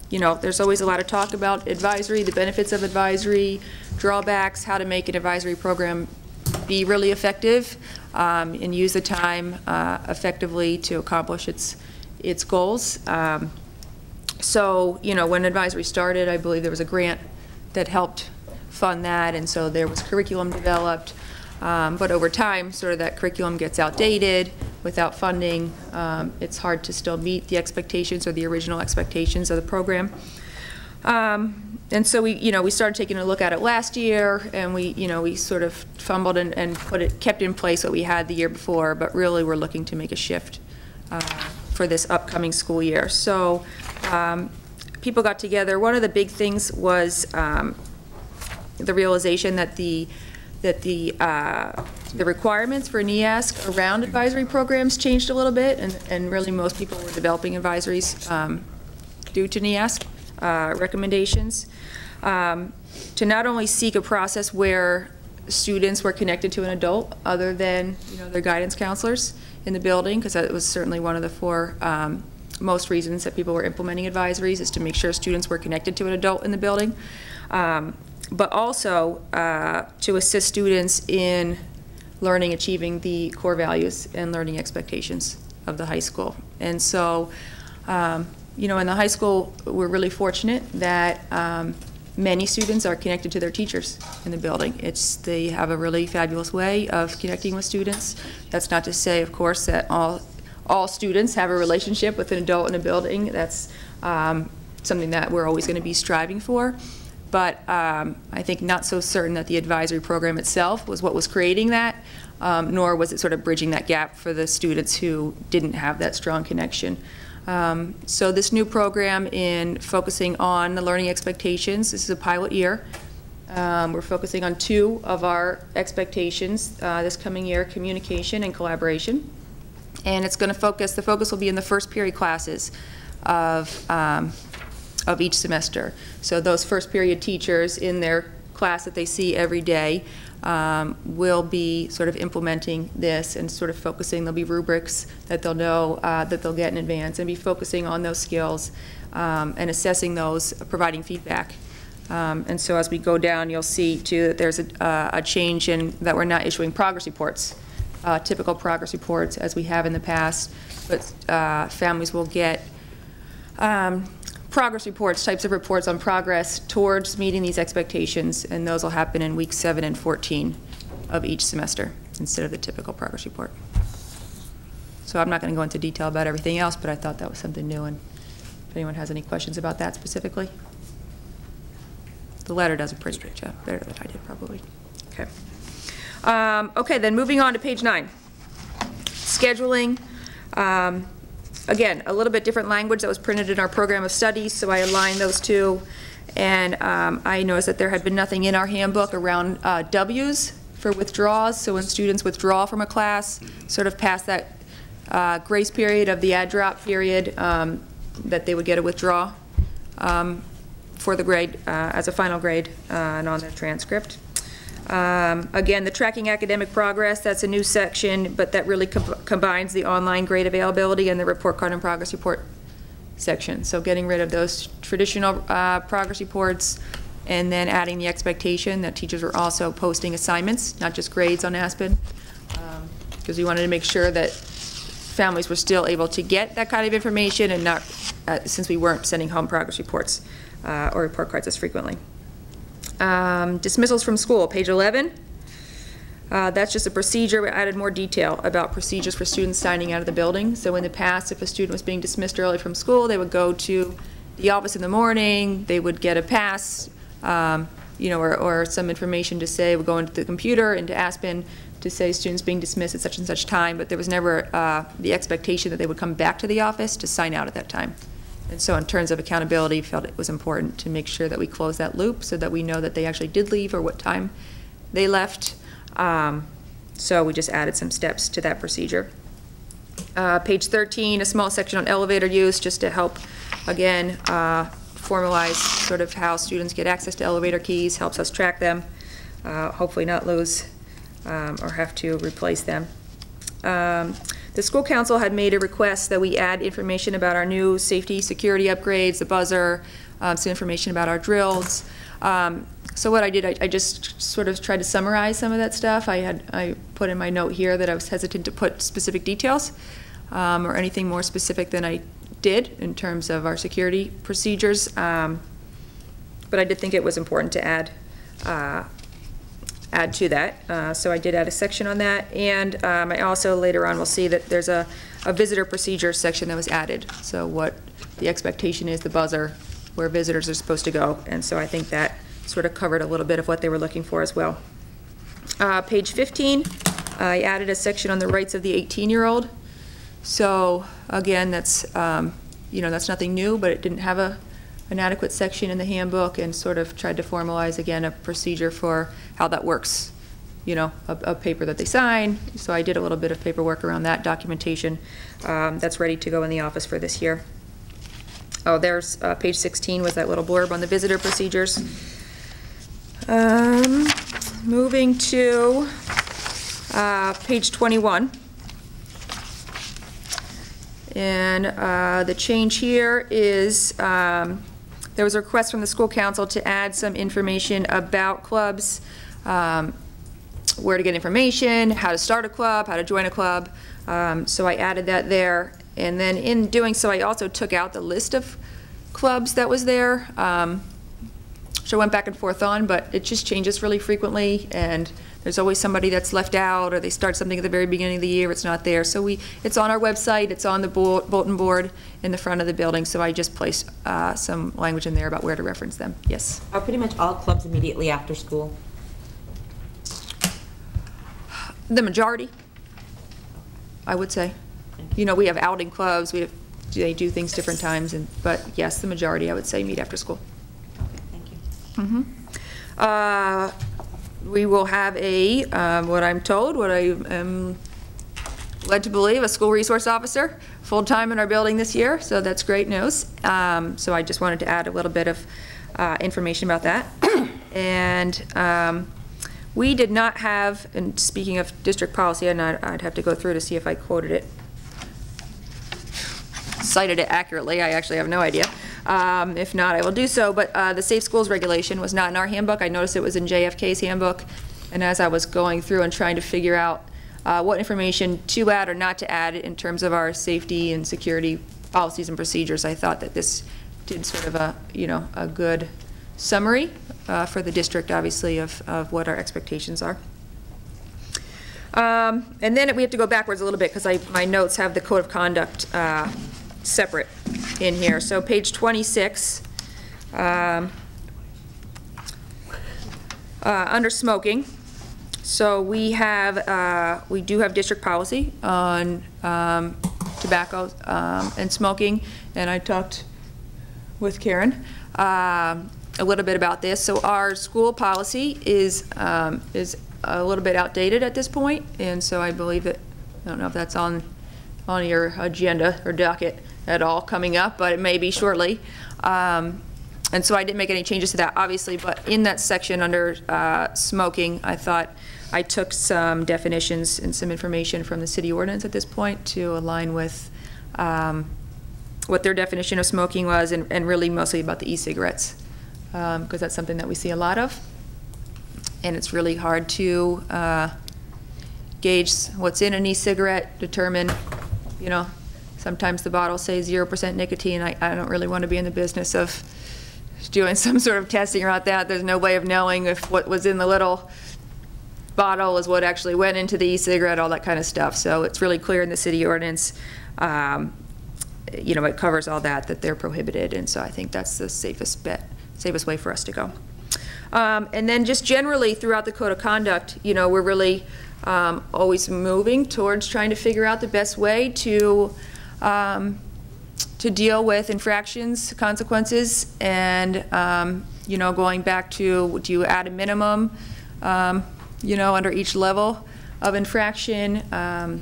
you know, there's always a lot of talk about advisory, the benefits of advisory, drawbacks, how to make an advisory program be really effective, um, and use the time uh, effectively to accomplish its, its goals. Um, So, you know, when advisory started, I believe there was a grant that helped fund that, and so there was curriculum developed. Um, But over time, sort of that curriculum gets outdated. Without funding, um, it's hard to still meet the expectations or the original expectations of the program. Um, And so we, you know, we started taking a look at it last year, and we, you know, we sort of fumbled and, and put it, kept in place what we had the year before, but really, we're looking to make a shift uh, for this upcoming school year. So, um, people got together, one of the big things was um, the realization that the, that the, uh, the requirements for NEASC around advisory programs changed a little bit, and, and really most people were developing advisories um, due to NEASC uh, recommendations. Um, To not only seek a process where students were connected to an adult other than, you know, their guidance counselors in the building, because that was certainly one of the four um, most reasons that people were implementing advisories, is to make sure students were connected to an adult in the building. Um, But also uh, to assist students in learning, achieving the core values and learning expectations of the high school. And so, um, you know, in the high school, we're really fortunate that um, many students are connected to their teachers in the building. It's, they have a really fabulous way of connecting with students. That's not to say, of course, that all, all students have a relationship with an adult in a building. That's um, something that we're always going to be striving for. But um, I think not so certain that the advisory program itself was what was creating that, um, nor was it sort of bridging that gap for the students who didn't have that strong connection. Um, So this new program in focusing on the learning expectations, this is a pilot year. Um, We're focusing on two of our expectations uh, this coming year, communication and collaboration. And it's going to focus, the focus will be in the first period classes of, um, of each semester. So those first period teachers in their class that they see every day um, will be sort of implementing this and sort of focusing, there'll be rubrics that they'll know, uh, that they'll get in advance, and be focusing on those skills um, and assessing those, providing feedback. Um, And so as we go down, you'll see too that there's a, uh, a change in, that we're not issuing progress reports, uh, typical progress reports as we have in the past, but uh, families will get um, progress reports, types of reports on progress towards meeting these expectations, and those will happen in week seven and 14 of each semester instead of the typical progress report. So I'm not going to go into detail about everything else, but I thought that was something new, and if anyone has any questions about that specifically? The letter does a pretty good job, better than I did probably. Okay. Um, Okay, then moving on to page nine. Scheduling. Um, Again, a little bit different language that was printed in our program of studies, so I aligned those two. And um, I noticed that there had been nothing in our handbook around uh, Ws for withdrawals. So when students withdraw from a class, sort of past that uh, grace period of the add drop period, um, that they would get a withdrawal um, for the grade, uh, as a final grade uh, and on their transcript. Um, Again, the tracking academic progress, that's a new section, but that really com- combines the online grade availability and the report card and progress report section. So getting rid of those traditional uh, progress reports and then adding the expectation that teachers are also posting assignments, not just grades on Aspen. Because we wanted to make sure that families were still able to get that kind of information and not, uh, since we weren't sending home progress reports uh, or report cards as frequently. Um, Dismissals from school, page 11. Uh, That's just a procedure, we added more detail about procedures for students signing out of the building. So in the past, if a student was being dismissed early from school, they would go to the office in the morning, they would get a pass, um, you know, or, or some information to say, would go into the computer, into Aspen, to say students being dismissed at such and such time, but there was never uh, the expectation that they would come back to the office to sign out at that time. And so in terms of accountability, felt it was important to make sure that we close that loop so that we know that they actually did leave or what time they left. Um, So we just added some steps to that procedure. Uh, Page 13, a small section on elevator use, just to help, again, uh, formalize sort of how students get access to elevator keys, helps us track them, uh, hopefully not lose um, or have to replace them. Um, The school council had made a request that we add information about our new safety, security upgrades, the buzzer, um, some information about our drills. Um, So what I did, I I just sort of tried to summarize some of that stuff. I had, I put in my note here that I was hesitant to put specific details um, or anything more specific than I did in terms of our security procedures. Um, But I did think it was important to add, uh, add to that. Uh, So I did add a section on that. And um, I also, later on, will see that there's a, a visitor procedure section that was added. So what the expectation is, the buzzer, where visitors are supposed to go. And so I think that sort of covered a little bit of what they were looking for as well. Uh, Page 15, I added a section on the rights of the 18-year-old. So again, that's, um, you know, that's nothing new, but it didn't have a, an adequate section in the handbook and sort of tried to formalize, again, a procedure for how that works. You know, a, a paper that they sign. So I did a little bit of paperwork around that documentation. Um, That's ready to go in the office for this year. Oh, there's, uh, page 16 was that little blurb on the visitor procedures. Um, Moving to uh, page 21. And uh, the change here is, um, there was a request from the school council to add some information about clubs, um, where to get information, how to start a club, how to join a club. Um, So I added that there. And then in doing so, I also took out the list of clubs that was there, um, I went back and forth on, but it just changes really frequently, and there's always somebody that's left out, or they start something at the very beginning of the year, it's not there. So we, it's on our website, it's on the bull- bulletin board in the front of the building, so I just placed uh, some language in there about where to reference them. Yes? Are pretty much all clubs immediately after school? The majority, I would say. You know, we have outing clubs, we have, they do things different times, and, but yes, the majority, I would say, meet after school. okay Thank you. Mhm. Uh, We will have a, um, what I'm told, what I am led to believe, a school resource officer, full-time in our building this year, so that's great news. Um, So I just wanted to add a little bit of uh, information about that. *coughs* And um, we did not have, and speaking of district policy, and I'd I'd have to go through to see if I quoted it, cited it accurately, I actually have no idea. Um, If not, I will do so, but uh, the Safe Schools Regulation was not in our handbook. I noticed it was in JFK's handbook, and as I was going through and trying to figure out uh, what information to add or not to add in terms of our safety and security policies and procedures, I thought that this did sort of a, you know, a good summary uh, for the district, obviously, of, of what our expectations are. Um, And then we have to go backwards a little bit, because I, my notes have the code of conduct uh, separate in here. So page 26, um, uh, under smoking, so we have, uh, we do have district policy on um, tobacco um, and smoking, and I talked with Karen. Um, a little bit about this. So our school policy is, um, is a little bit outdated at this point, and so I believe that, I don't know if that's on, on your agenda or docket at all coming up, but it may be shortly. Um, And so I didn't make any changes to that, obviously, but in that section under uh, smoking, I thought I took some definitions and some information from the city ordinance at this point to align with um, what their definition of smoking was, and, and really mostly about the e-cigarettes, because that's something that we see a lot of. And it's really hard to uh, gauge what's in an e-cigarette, determine, you know, sometimes the bottles say 0% nicotine. I, I don't really want to be in the business of doing *laughs* some sort of testing around that. There's no way of knowing if what was in the little bottle is what actually went into the e-cigarette, all that kind of stuff. So it's really clear in the city ordinance, um, you know, it covers all that, that they're prohibited, and so I think that's the safest bet, safest way for us to go. Um, And then just generally throughout the code of conduct, you know, we're really um, always moving towards trying to figure out the best way to, um, to deal with infractions, consequences, and, um, you know, going back to, do you add a minimum, um, you know, under each level of infraction? Um,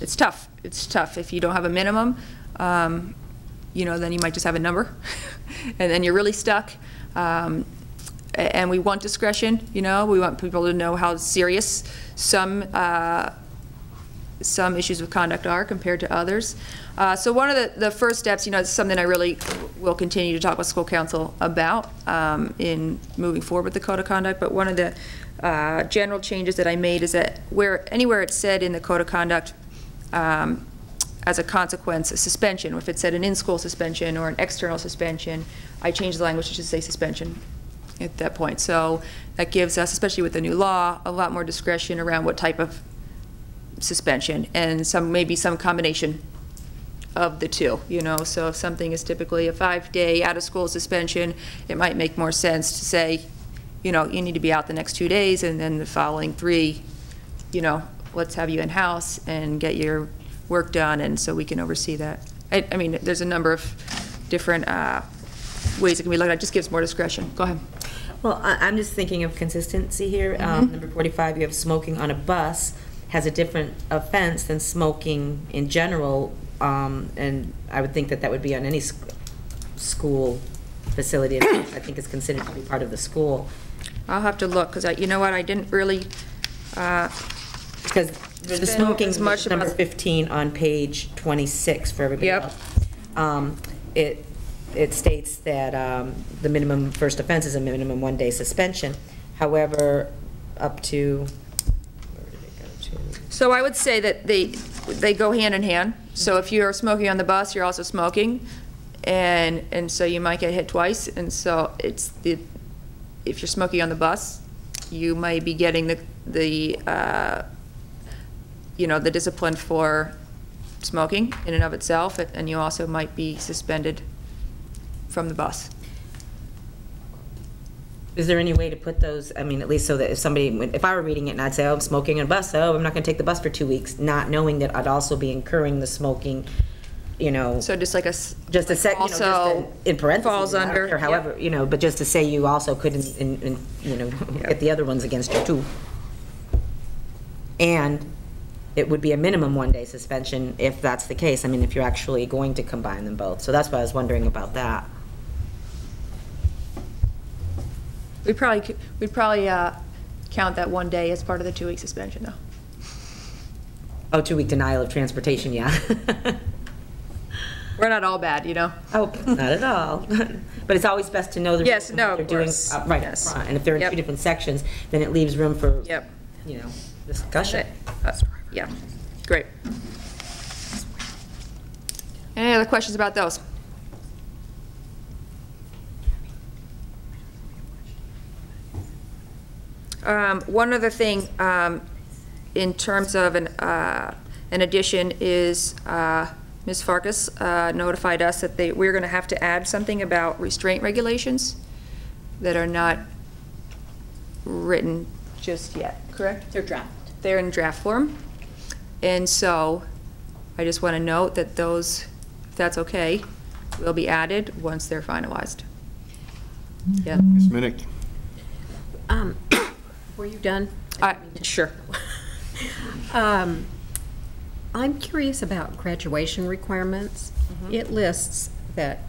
It's tough. It's tough. If you don't have a minimum, um, you know, then you might just have a number, *laughs* and then you're really stuck. And we want discretion, you know, we want people to know how serious some, uh, some issues of conduct are compared to others. Uh, So one of the, the first steps, you know, it's something I really will continue to talk with school council about um, in moving forward with the code of conduct, but one of the uh, general changes that I made is that where, anywhere it's said in the code of conduct, um, as a consequence, a suspension, if it said an in-school suspension or an external suspension, I changed the language to say suspension at that point. So that gives us, especially with the new law, a lot more discretion around what type of suspension, and some, maybe some combination of the two, you know? So if something is typically a five-day out-of-school suspension, it might make more sense to say, you know, you need to be out the next two days, and then the following three, you know, let's have you in-house and get your work done, and so we can oversee that. I, I mean, there's a number of different uh, ways it can be looked at, it just gives more discretion. Go ahead. Well, I, I'm just thinking of consistency here. Um, Mhm. number forty-five, you have smoking on a bus has a different offense than smoking in general. Um, and I would think that that would be on any sc- school facility. and I think it's considered to be part of the school. I'll have to look, because you know what, I didn't really, uh, Because the Spend smoking, as much number about- 15 on page 26 for everybody Yep. else. Um, It, it states that um, the minimum first offense is a minimum one-day suspension. However, up to, where did it go to? so I would say that they, they go hand in hand. So if you're smoking on the bus, you're also smoking, and, and so you might get hit twice, and so it's the, if you're smoking on the bus, you might be getting the, the, uh, you know, the discipline for smoking in and of itself, and you also might be suspended from the bus. Is there any way to put those, I mean, at least so that if somebody, if I were reading it and I'd say, oh, I'm smoking on a bus, oh, I'm not going to take the bus for two weeks, not knowing that I'd also be incurring the smoking, you know. So just like a Just a sec, you know, just Also a- in parentheses. falls under, yep. However, you know, but just to say you also couldn't, in, in, you know, *laughs* get the other ones against you too. And it would be a minimum one-day suspension if that's the case. I mean, if you're actually going to combine them both. So that's why I was wondering about that. We'd probably, we'd probably uh, count that one day as part of the two-week suspension, though. Oh, two-week denial of transportation, yeah. We're not all bad, you know? Oh, not at all. *laughs* But it's always best to know the. Yes, no, of they're doing course. up Right up Yes. front. And if they're in Yep. two different sections, then it leaves room for, Yep. you know, discussion. Uh, Yeah, great. Any other questions about those? Um, One other thing, um, in terms of an, uh, an addition is, uh, Ms. Farkas uh, notified us that they, we're going to have to add something about restraint regulations that are not written just yet, correct? They're draft. They're in draft form. And so I just want to note that those, if that's okay, will be added once they're finalized. Yeah. Ms. Minnick? Were you done? I- Sure. *laughs* Um, I'm curious about graduation requirements. It lists that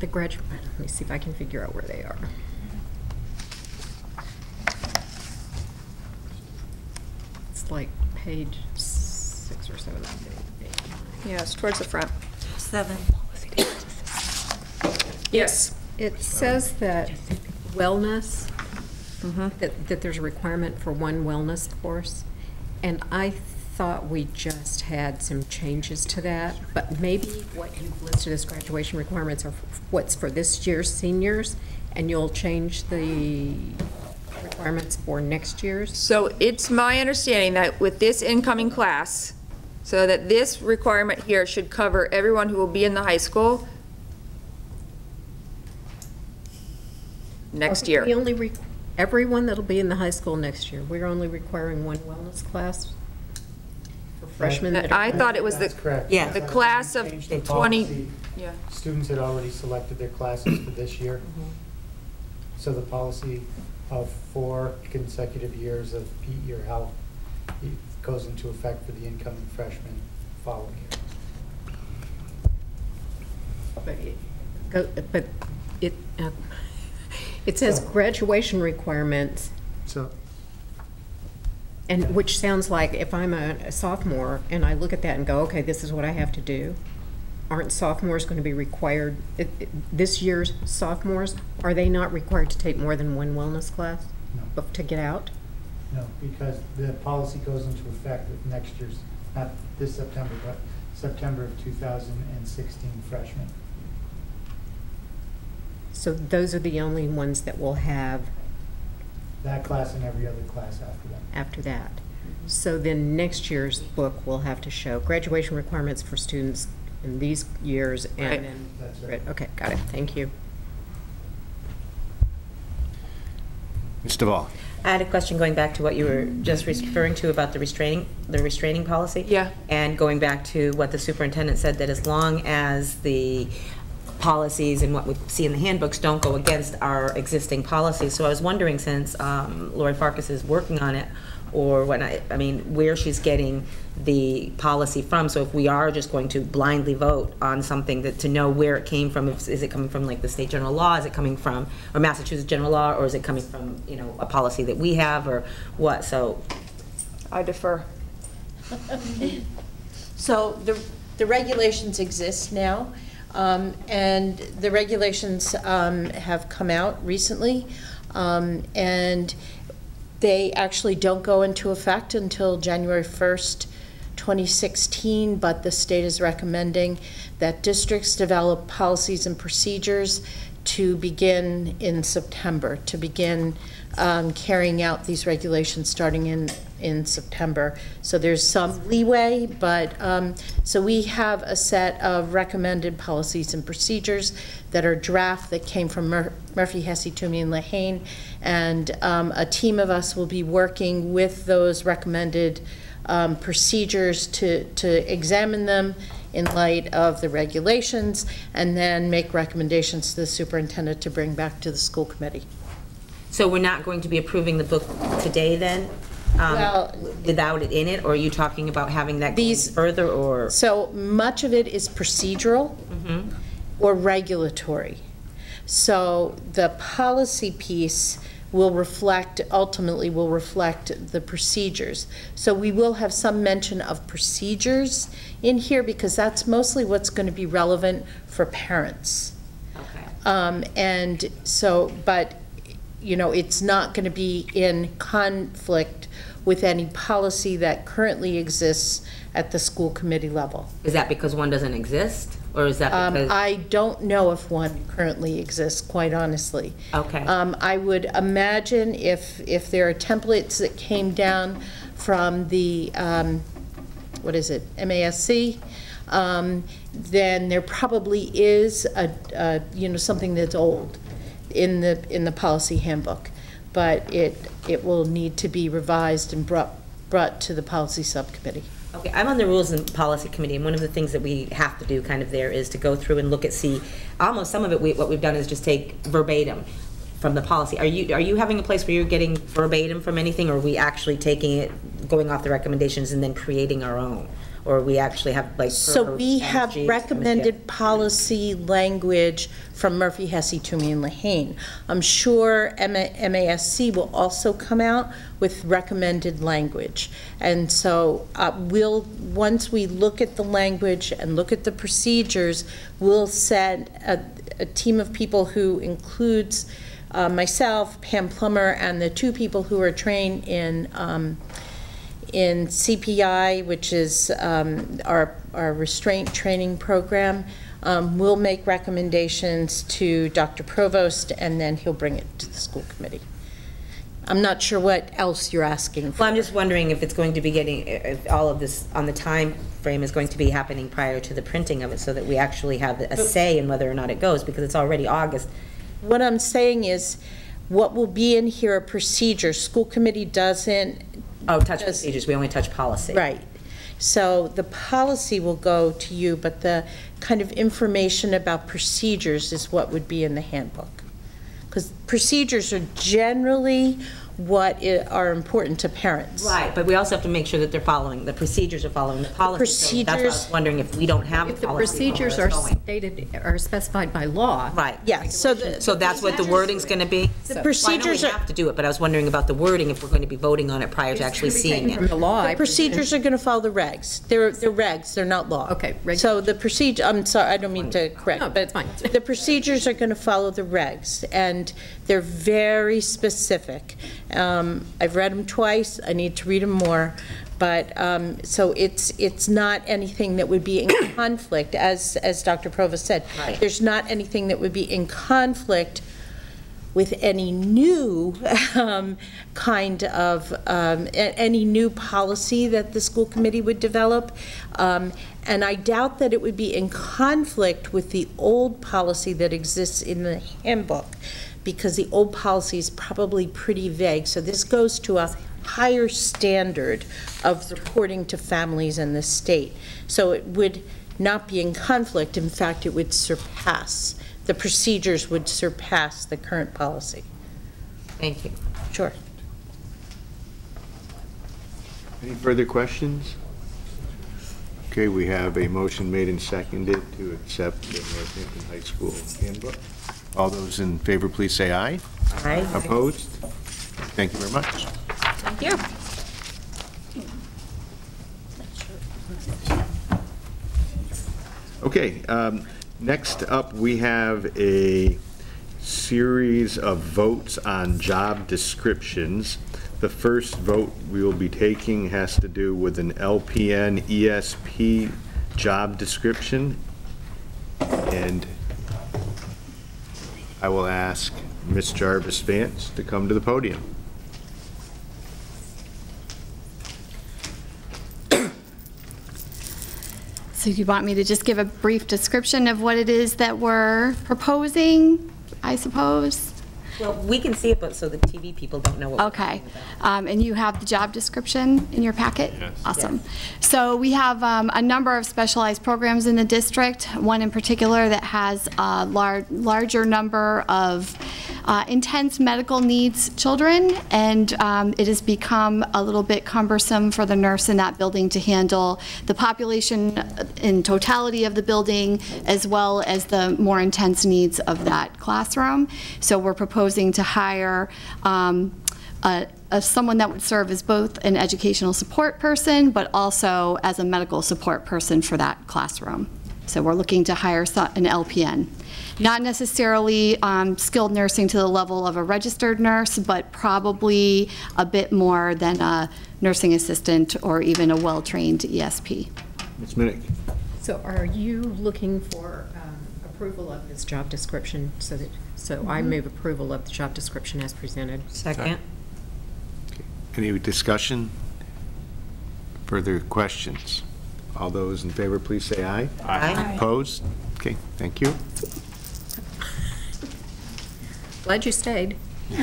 the gradu, let me see if I can figure out where they are. It's like page six or seven, I think. Yeah, it's towards the front. Seven. Yes. It says that wellness, Mm-hmm. that, that there's a requirement for one wellness course. And I thought we just had some changes to that, but maybe what you've listed as graduation requirements are what's for this year's seniors, and you'll change the requirements for next year's? So it's my understanding that with this incoming class, so that this requirement here should cover everyone who will be in the high school next We year. only, re- everyone that'll be in the high school next year, we're only requiring one wellness class for freshmen that are. I thought it was the, That's correct. Yeah. the class of Changed the 20, policy. yeah. Students had already selected their classes for this year. Mm-hmm. So the policy of four consecutive years of PE or health it goes into effect for the incoming freshmen following year. But it go- But it, uh, it says graduation requirements, So, and which sounds like if I'm a sophomore and I look at that and go, okay, this is what I have to do, aren't sophomores going to be required, it- it- this year's sophomores, are they not required to take more than one wellness class no, to get out? no, because the policy goes into effect with next year's, not this September, but September of 2016 freshmen. So those are the only ones that will have That class and every other class after that. after that. Mm-hmm. So then next year's book will have to show graduation requirements for students in these years Right. and then. That's right. Okay, got it, thank you. Ms. DeValle? I had a question going back to what you were just referring to about the restraining, the restraining policy. Yeah. And going back to what the superintendent said, that as long as the policies and what we see in the handbooks don't go against our existing policies. So I was wondering, since um, Lori Farkas is working on it, or when I, I mean, where she's getting the policy from. So if we are just going to blindly vote on something, that to know where it came from, if- is it coming from like the state general law, is it coming from, or Massachusetts general law, or is it coming from, you know, a policy that we have, or what? So I defer. *laughs* So the, the regulations exist now, um, and the regulations um, have come out recently, um, and they actually don't go into effect until January 1st, 2016, but the state is recommending that districts develop policies and procedures to begin in September, to begin um, carrying out these regulations starting in, in September. So there's some leeway, but, um, so we have a set of recommended policies and procedures that are draft that came from Mur- Murphy, Hesse, Toomey, and Lehane, And um, a team of us will be working with those recommended um, procedures to, to examine them in light of the regulations, and then make recommendations to the superintendent to bring back to the school committee. So we're not going to be approving the book today then? um, Well- Without it in it, or are you talking about having that These- further, or? So much of it is procedural or regulatory. So the policy piece will reflect, ultimately will reflect the procedures. So we will have some mention of procedures in here because that's mostly what's going to be relevant for parents. Okay. Um, And so, but, you know, it's not going to be in conflict with any policy that currently exists at the school committee level. Is that because one doesn't exist, or is that Um, because? I don't know if one currently exists, quite honestly. Okay. Um, I would imagine if, if there are templates that came down from the, um, what is it, MASC, um, then there probably is a, a, you know, something that's old in the, in the policy handbook. But it, it will need to be revised and brought, brought to the policy subcommittee. Okay, I'm on the Rules and Policy Committee, and one of the things that we have to do kind of there is to go through and look at, see, almost some of it, we- what we've done is just take verbatim from the policy. Are you, are you having a place where you're getting verbatim from anything, or are we actually taking it, going off the recommendations and then creating our own? Or we actually have like. So we have recommended policy language from Murphy, Hesse, Toomey, and Lehane. I'm sure MA MASC will also come out with recommended language. And so uh, we'll, once we look at the language and look at the procedures, we'll set a, a team of people who includes uh, myself, Pam Plummer, and the two people who are trained in um, in CPI, which is um, our, our restraint training program, um, we'll make recommendations to Dr. Provost, and then he'll bring it to the school committee. I'm not sure what else you're asking for. Well, I'm just wondering if it's going to be getting, if all of this on the time frame is going to be happening prior to the printing of it, so that we actually have a say in whether or not it goes, because it's already August. What I'm saying is, what will be in here are procedures. School committee doesn't. Oh, touch procedures, we only touch policy. Right. So the policy will go to you, but the kind of information about procedures is what would be in the handbook. Because procedures are generally what are important to parents. Right, but we also have to make sure that they're following, the procedures are following the policy. so That's why I was procedures- wondering if we don't have a If the policy. where procedures it's are going. stated, are specified by law. Right. Yeah, so the. So that's what the wording's going to be? The Well, procedures I know are- we have to do it, but I was wondering about the wording, if we're going to be voting on it prior to actually seeing From it. the law. I The procedures are going to follow the regs. They're, they're regs, they're not law. Okay, reg- So the procedure, I'm sorry, I don't mean to correct, No, but it's fine. the procedures are going to follow the regs, and they're very specific. Um, I've read them twice, I need to read them more, but, um, so it's, it's not anything that would be in *coughs* conflict, as, as Dr. Provost said. Right. There's not anything that would be in conflict with any new *laughs* um, kind of, um, any new policy that the school committee would develop. Um, And I doubt that it would be in conflict with the old policy that exists in the handbook, because the old policy is probably pretty vague. So this goes to a higher standard of reporting to families in the state. So it would not be in conflict, in fact, it would surpass, the procedures would surpass the current policy. Thank you. Sure. Any further questions? Okay, we have a motion made and seconded to accept the Northampton High School handbook. All those in favor, please say aye. Aye. Opposed? Thank you very much. Thank you. Okay, um, next up, we have a series of votes on job descriptions. The first vote we will be taking has to do with an LPN ESP job description. And I will ask Ms. Jarvis Vance to come to the podium. So you want me to just give a brief description of what it is that we're proposing, I suppose? Well, we can see it, but so the TV people don't know what. we're Okay. talking about. Um, And you have the job description in your packet? Yes. Awesome. So we have um, a number of specialized programs in the district, one in particular that has a lar- larger number of uh, intense medical needs children, and um, it has become a little bit cumbersome for the nurse in that building to handle the population in totality of the building, as well as the more intense needs of that classroom. So we're proposing to hire um, a, a- someone that would serve as both an educational support person, but also as a medical support person for that classroom. So we're looking to hire an LPN. Not necessarily um, skilled nursing to the level of a registered nurse, but probably a bit more than a nursing assistant or even a well-trained ESP. Ms. Minnick? So are you looking for um, approval of this job description so that, so I move approval of the job description as presented? Second. Any discussion? Further questions? All those in favor, please say aye. Aye. Opposed? Okay, thank you. Glad you stayed. *laughs*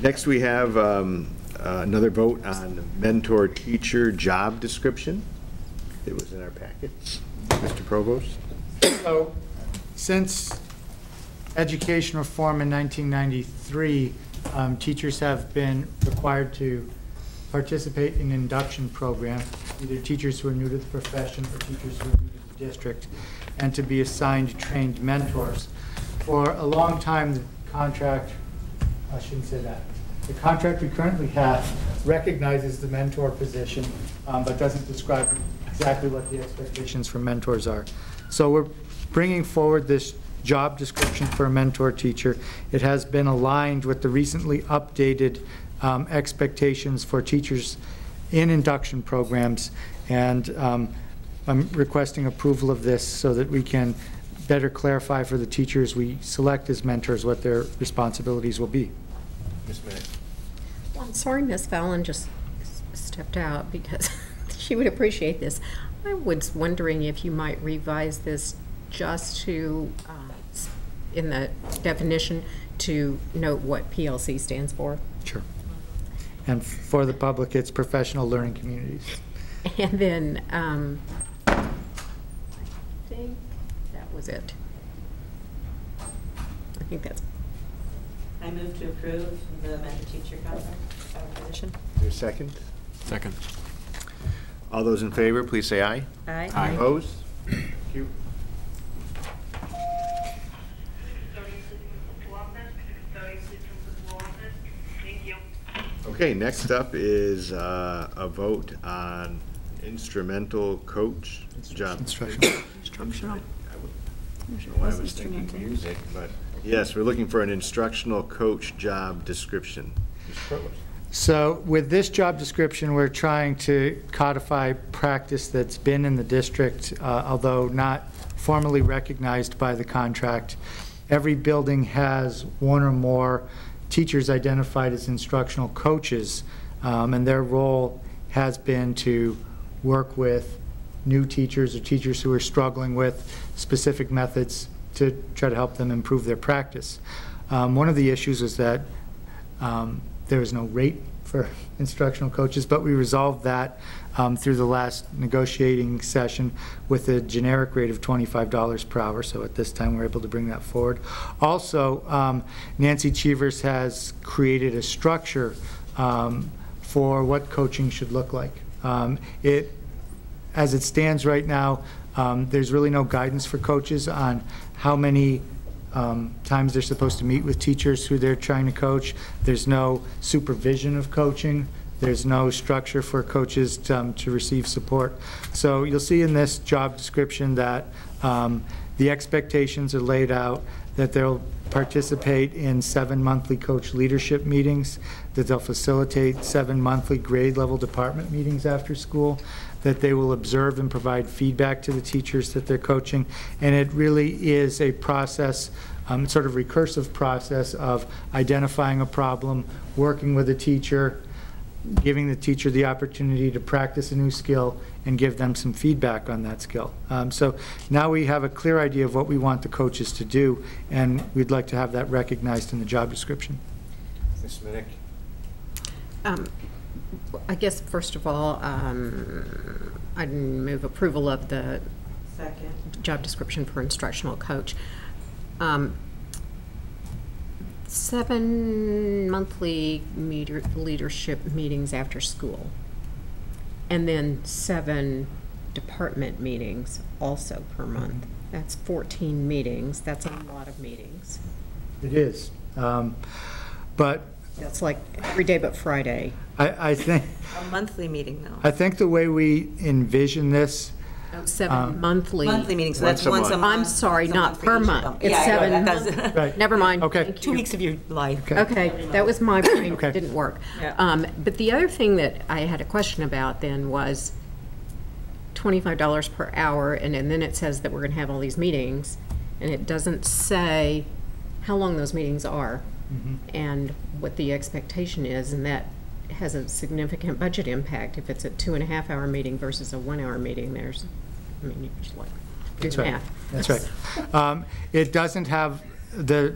Next, we have um, uh, another vote on mentor teacher job description. It was in our packets. Mr. Provost? So, since education reform in 1993, um, teachers have been required to participate in induction program, either teachers who are new to the profession or teachers who are new to the district, and to be assigned trained mentors. For a long time, the contract, I shouldn't say that. The contract we currently have recognizes the mentor position, um, but doesn't describe exactly what the expectations for mentors are. So we're bringing forward this job description for a mentor teacher. It has been aligned with the recently updated um, expectations for teachers in induction programs, and um, I'm requesting approval of this so that we can better clarify for the teachers we select as mentors what their responsibilities will be. Ms. Minnick? Well, I'm sorry Miss Fallon just stepped out because *laughs* she would appreciate this. I was wondering if you might revise this just to, uh, in the definition, to note what PLC stands for. Sure. And for the public, it's professional learning communities. *laughs* And then, um, I think that was it. I think that's, I move to approve the mentor teacher contract uh, position. Is there a second? Second. All those in favor, please say aye. Aye. Aye. Opposed? Thank you. Okay, next up is uh, a vote on instrumental coach job. Instructional. Instructional. I don't know why I was thinking music, but, yes, we're looking for an instructional coach job description. So with this job description, we're trying to codify practice that's been in the district, uh, although not formally recognized by the contract. Every building has one or more teachers identified as instructional coaches, um, and their role has been to work with new teachers or teachers who are struggling with specific methods to try to help them improve their practice. Um, One of the issues is that um, there is no rate for *laughs* instructional coaches, but we resolved that um, through the last negotiating session with a generic rate of $25 per hour. So at this time, we're able to bring that forward. Also, um, Nancy Cheevers has created a structure um, for what coaching should look like. Um, It as it stands right now, um, there's really no guidance for coaches on how many um, times they're supposed to meet with teachers who they're trying to coach. There's no supervision of coaching. There's no structure for coaches to, um, to receive support. So you'll see in this job description that um, the expectations are laid out, that they'll participate in seven monthly coach leadership meetings, that they'll facilitate seven monthly grade level department meetings after school, that they will observe and provide feedback to the teachers that they're coaching. And it really is a process, um, sort of recursive process of identifying a problem, working with a teacher, giving the teacher the opportunity to practice a new skill and give them some feedback on that skill. Um, So now we have a clear idea of what we want the coaches to do, and we'd like to have that recognized in the job description. Ms. Minnick? um, I guess, first of all, um, I'd move approval of the Second. job description for instructional coach. Um, Seven monthly meter- leadership meetings after school. And then seven department meetings also per month. That's 14 meetings. That's a lot of meetings. It is. Um, But That's like every day but Friday. I, I think, A monthly meeting, though. I think the way we envision this, Seven Um, monthly. Monthly meetings, so that's Once a month. month. I'm sorry, Once a not month for per each of month. It's Yeah, I know, seven. that does- Right. *laughs* Never mind. Okay. Thank Two you. weeks of your life. Okay. Okay, that was my brain, Okay. didn't work. Yeah. Um, But the other thing that I had a question about then was $25 per hour, and and then it says that we're going to have all these meetings, and it doesn't say how long those meetings are and what the expectation is, and that has a significant budget impact. If it's a two and a half hour meeting versus a one hour meeting, there's, I mean, like, That's right. math. That's right. Um, It doesn't have the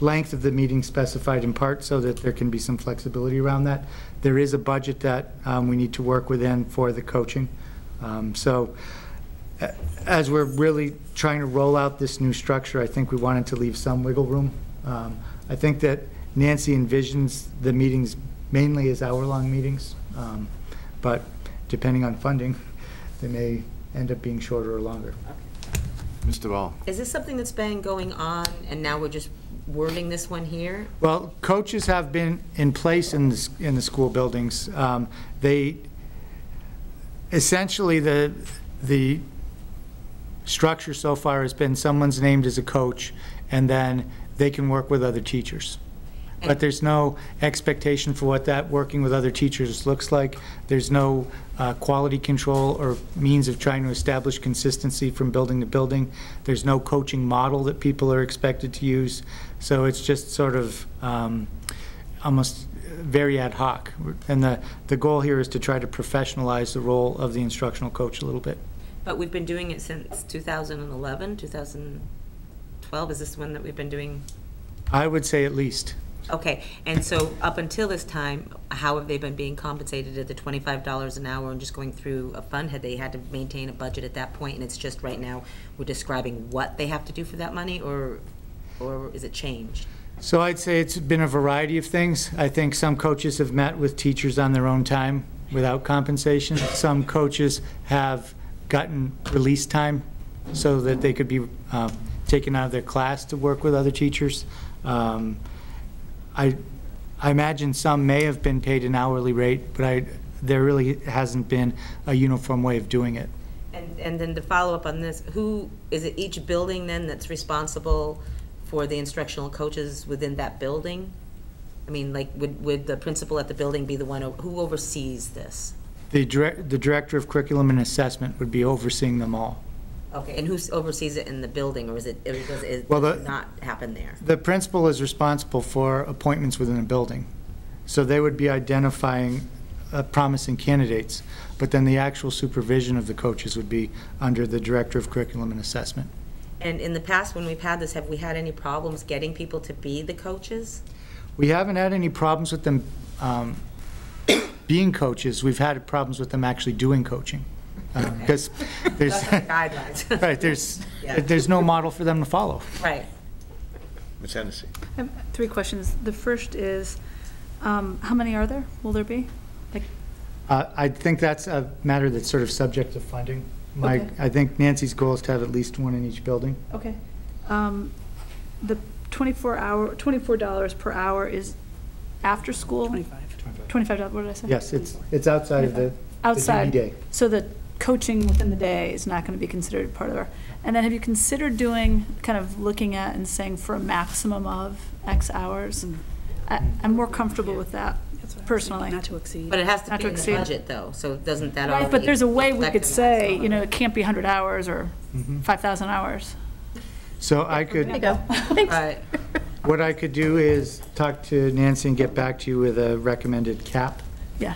length of the meeting specified in part so that there can be some flexibility around that. There is a budget that um, we need to work within for the coaching. Um, So a- as we're really trying to roll out this new structure, I think we wanted to leave some wiggle room. Um, I think that Nancy envisions the meetings mainly as hour-long meetings, um, but depending on funding, they may end up being shorter or longer. Mr. Ball? Is this something that's been going on, and now we're just wording this one here? Well, coaches have been in place in the, s- in the school buildings. Um, They, essentially, the, the structure so far has been someone's named as a coach, and then they can work with other teachers. But there's no expectation for what that working with other teachers looks like. There's no uh, quality control or means of trying to establish consistency from building to building. There's no coaching model that people are expected to use. So it's just sort of um, almost very ad hoc. And the, the goal here is to try to professionalize the role of the instructional coach a little bit. But we've been doing it since 2011, 2012, is this one that we've been doing? I would say at least. Okay, and so up until this time, how have they been being compensated at the twenty-five dollars an hour and just going through a fund? Had they had to maintain a budget at that point, and it's just right now, we're describing what they have to do for that money, or, or is it changed? So I'd say it's been a variety of things. I think some coaches have met with teachers on their own time without compensation. Some coaches have gotten release time so that they could be um, taken out of their class to work with other teachers. Um, I, I imagine some may have been paid an hourly rate, but I, there really hasn't been a uniform way of doing it. And, and then to follow up on this, who, is it each building then that's responsible for the instructional coaches within that building? I mean, like, would, would the principal at the building be the one, who oversees this? The direct, the director of curriculum and assessment would be overseeing them all. Okay, and who oversees it in the building, or is it, or does it Well, the- not happen there? The principal is responsible for appointments within a building. So they would be identifying uh, promising candidates, but then the actual supervision of the coaches would be under the Director of Curriculum and Assessment. And in the past, when we've had this, have we had any problems getting people to be the coaches? We haven't had any problems with them um, *coughs* being coaches. We've had problems with them actually doing coaching. Uh, *laughs* Because there's, Guidelines. *laughs* right, there's, *laughs* Yeah. there's no model for them to follow. Right. Ms. Hennessy? I have three questions. The first is, um, how many are there? Will there be? Like, Uh, I think that's a matter that's sort of subject to funding. My, Okay. I think Nancy's goal is to have at least one in each building. okay. Um, The 24 hour, $24 per hour is after school? 25. $25, what did I say? Yes, it's, it's outside of the, the Outside. DB day. So the coaching within the day is not going to be considered part of our, and then have you considered doing, kind of looking at and saying for a maximum of X hours? I- I'm more comfortable with that personally. Not to exceed. But it has to Not be in the exceed. budget, though, so doesn't that Right, already? but there's a way we could reflect say, you know, it can't be 100 hours or Mhm. 5,000 hours. So I could, *laughs* that? Right. what I could do is talk to Nancy and get back to you with a recommended cap. Yeah.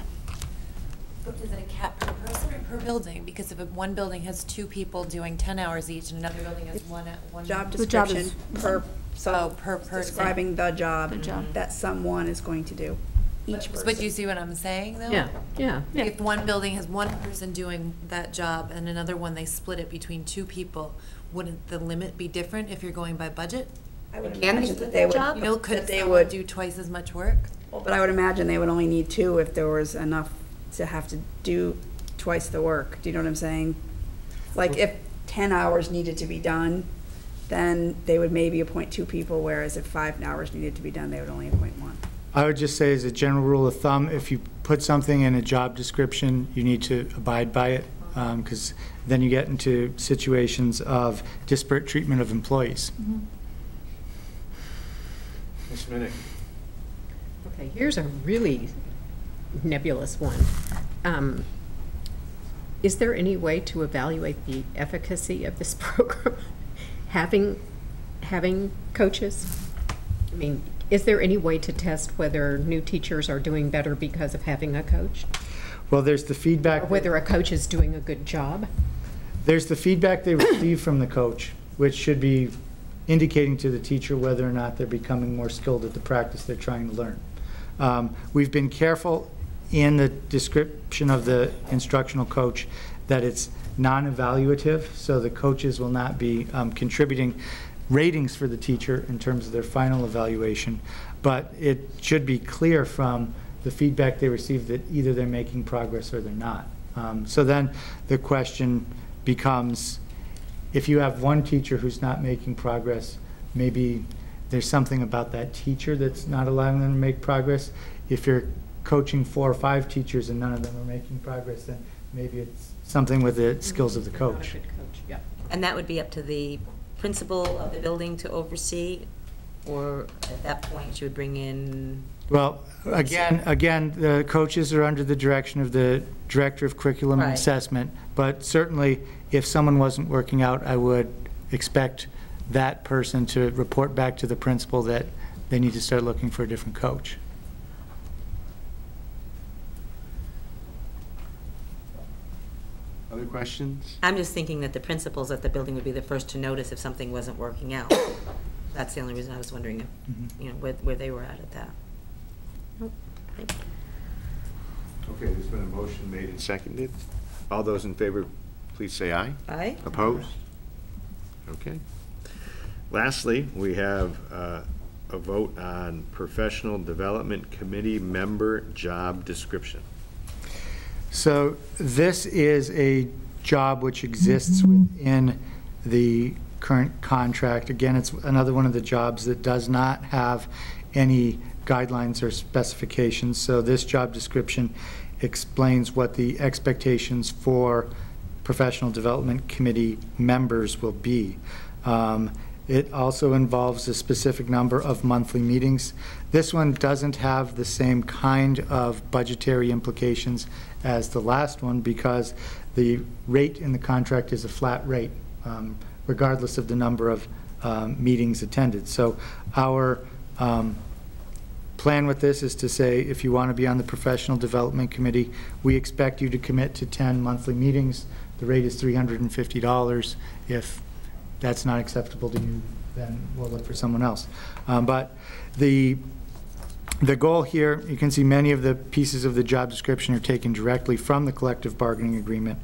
Is it a cap per person or per building? Because if one building has two people doing 10 hours each and another building has one, uh, one. Job The job description is- per, Oh, so per person. describing the job The job. that someone is going to do, each But person. you see what I'm saying, though? Yeah, yeah. If one building has one person doing that job and another one, they split it between two people, wouldn't the limit be different if you're going by budget? I would Can they imagine split that they that would, job? You know, could that they someone would, do twice as much work? but I would imagine they would only need two if there was enough to have to do twice the work. Do you know what I'm saying? Like if ten hours needed to be done, then they would maybe appoint two people, whereas if five hours needed to be done, they would only appoint one. I would just say as a general rule of thumb, if you put something in a job description, you need to abide by it, because then you get into situations of disparate treatment of employees. Ms. Minnick? Okay, here's a really nebulous one. Um, Is there any way to evaluate the efficacy of this *laughs* program? Having, having coaches? I mean, is there any way to test whether new teachers are doing better because of having a coach? Well, there's the Or feedback, whether a coach is doing a good job? there's the feedback they receive from the coach, which should be indicating to the teacher whether or not they're becoming more skilled at the practice they're trying to learn. Um, We've been careful in the description of the instructional coach that it's non-evaluative, so the coaches will not be um, contributing ratings for the teacher in terms of their final evaluation, but it should be clear from the feedback they receive that either they're making progress or they're not. Um, So then the question becomes, if you have one teacher who's not making progress, maybe there's something about that teacher that's not allowing them to make progress. If you're coaching four or five teachers and none of them are making progress, then maybe it's something with the skills of the coach. And that would be up to the principal of the building to oversee, or at that point, you would bring in, Well, again, again, the coaches are under the direction of the Director of Curriculum and Right. Assessment, but certainly, if someone wasn't working out, I would expect that person to report back to the principal that they need to start looking for a different coach. Other questions? I'm just thinking that the principals at the building would be the first to notice if something wasn't working out. That's the only reason I was wondering, if Mhm. you know, where, where they were at at that. Nope. Okay, there's been a motion made and seconded. All those in favor, please say aye. Aye? Opposed? Okay. Lastly, we have uh, a vote on Professional Development Committee member job description. So this is a job which exists within the current contract. Again, it's another one of the jobs that does not have any guidelines or specifications. So this job description explains what the expectations for professional development committee members will be. Um, It also involves a specific number of monthly meetings. This one doesn't have the same kind of budgetary implications as the last one because the rate in the contract is a flat rate, um, regardless of the number of um, meetings attended. So our um, plan with this is to say, if you want to be on the Professional Development Committee, we expect you to commit to 10 monthly meetings. The rate is $350. If that's not acceptable to you, then we'll look for someone else. Um, But the, the goal here, you can see many of the pieces of the job description are taken directly from the collective bargaining agreement.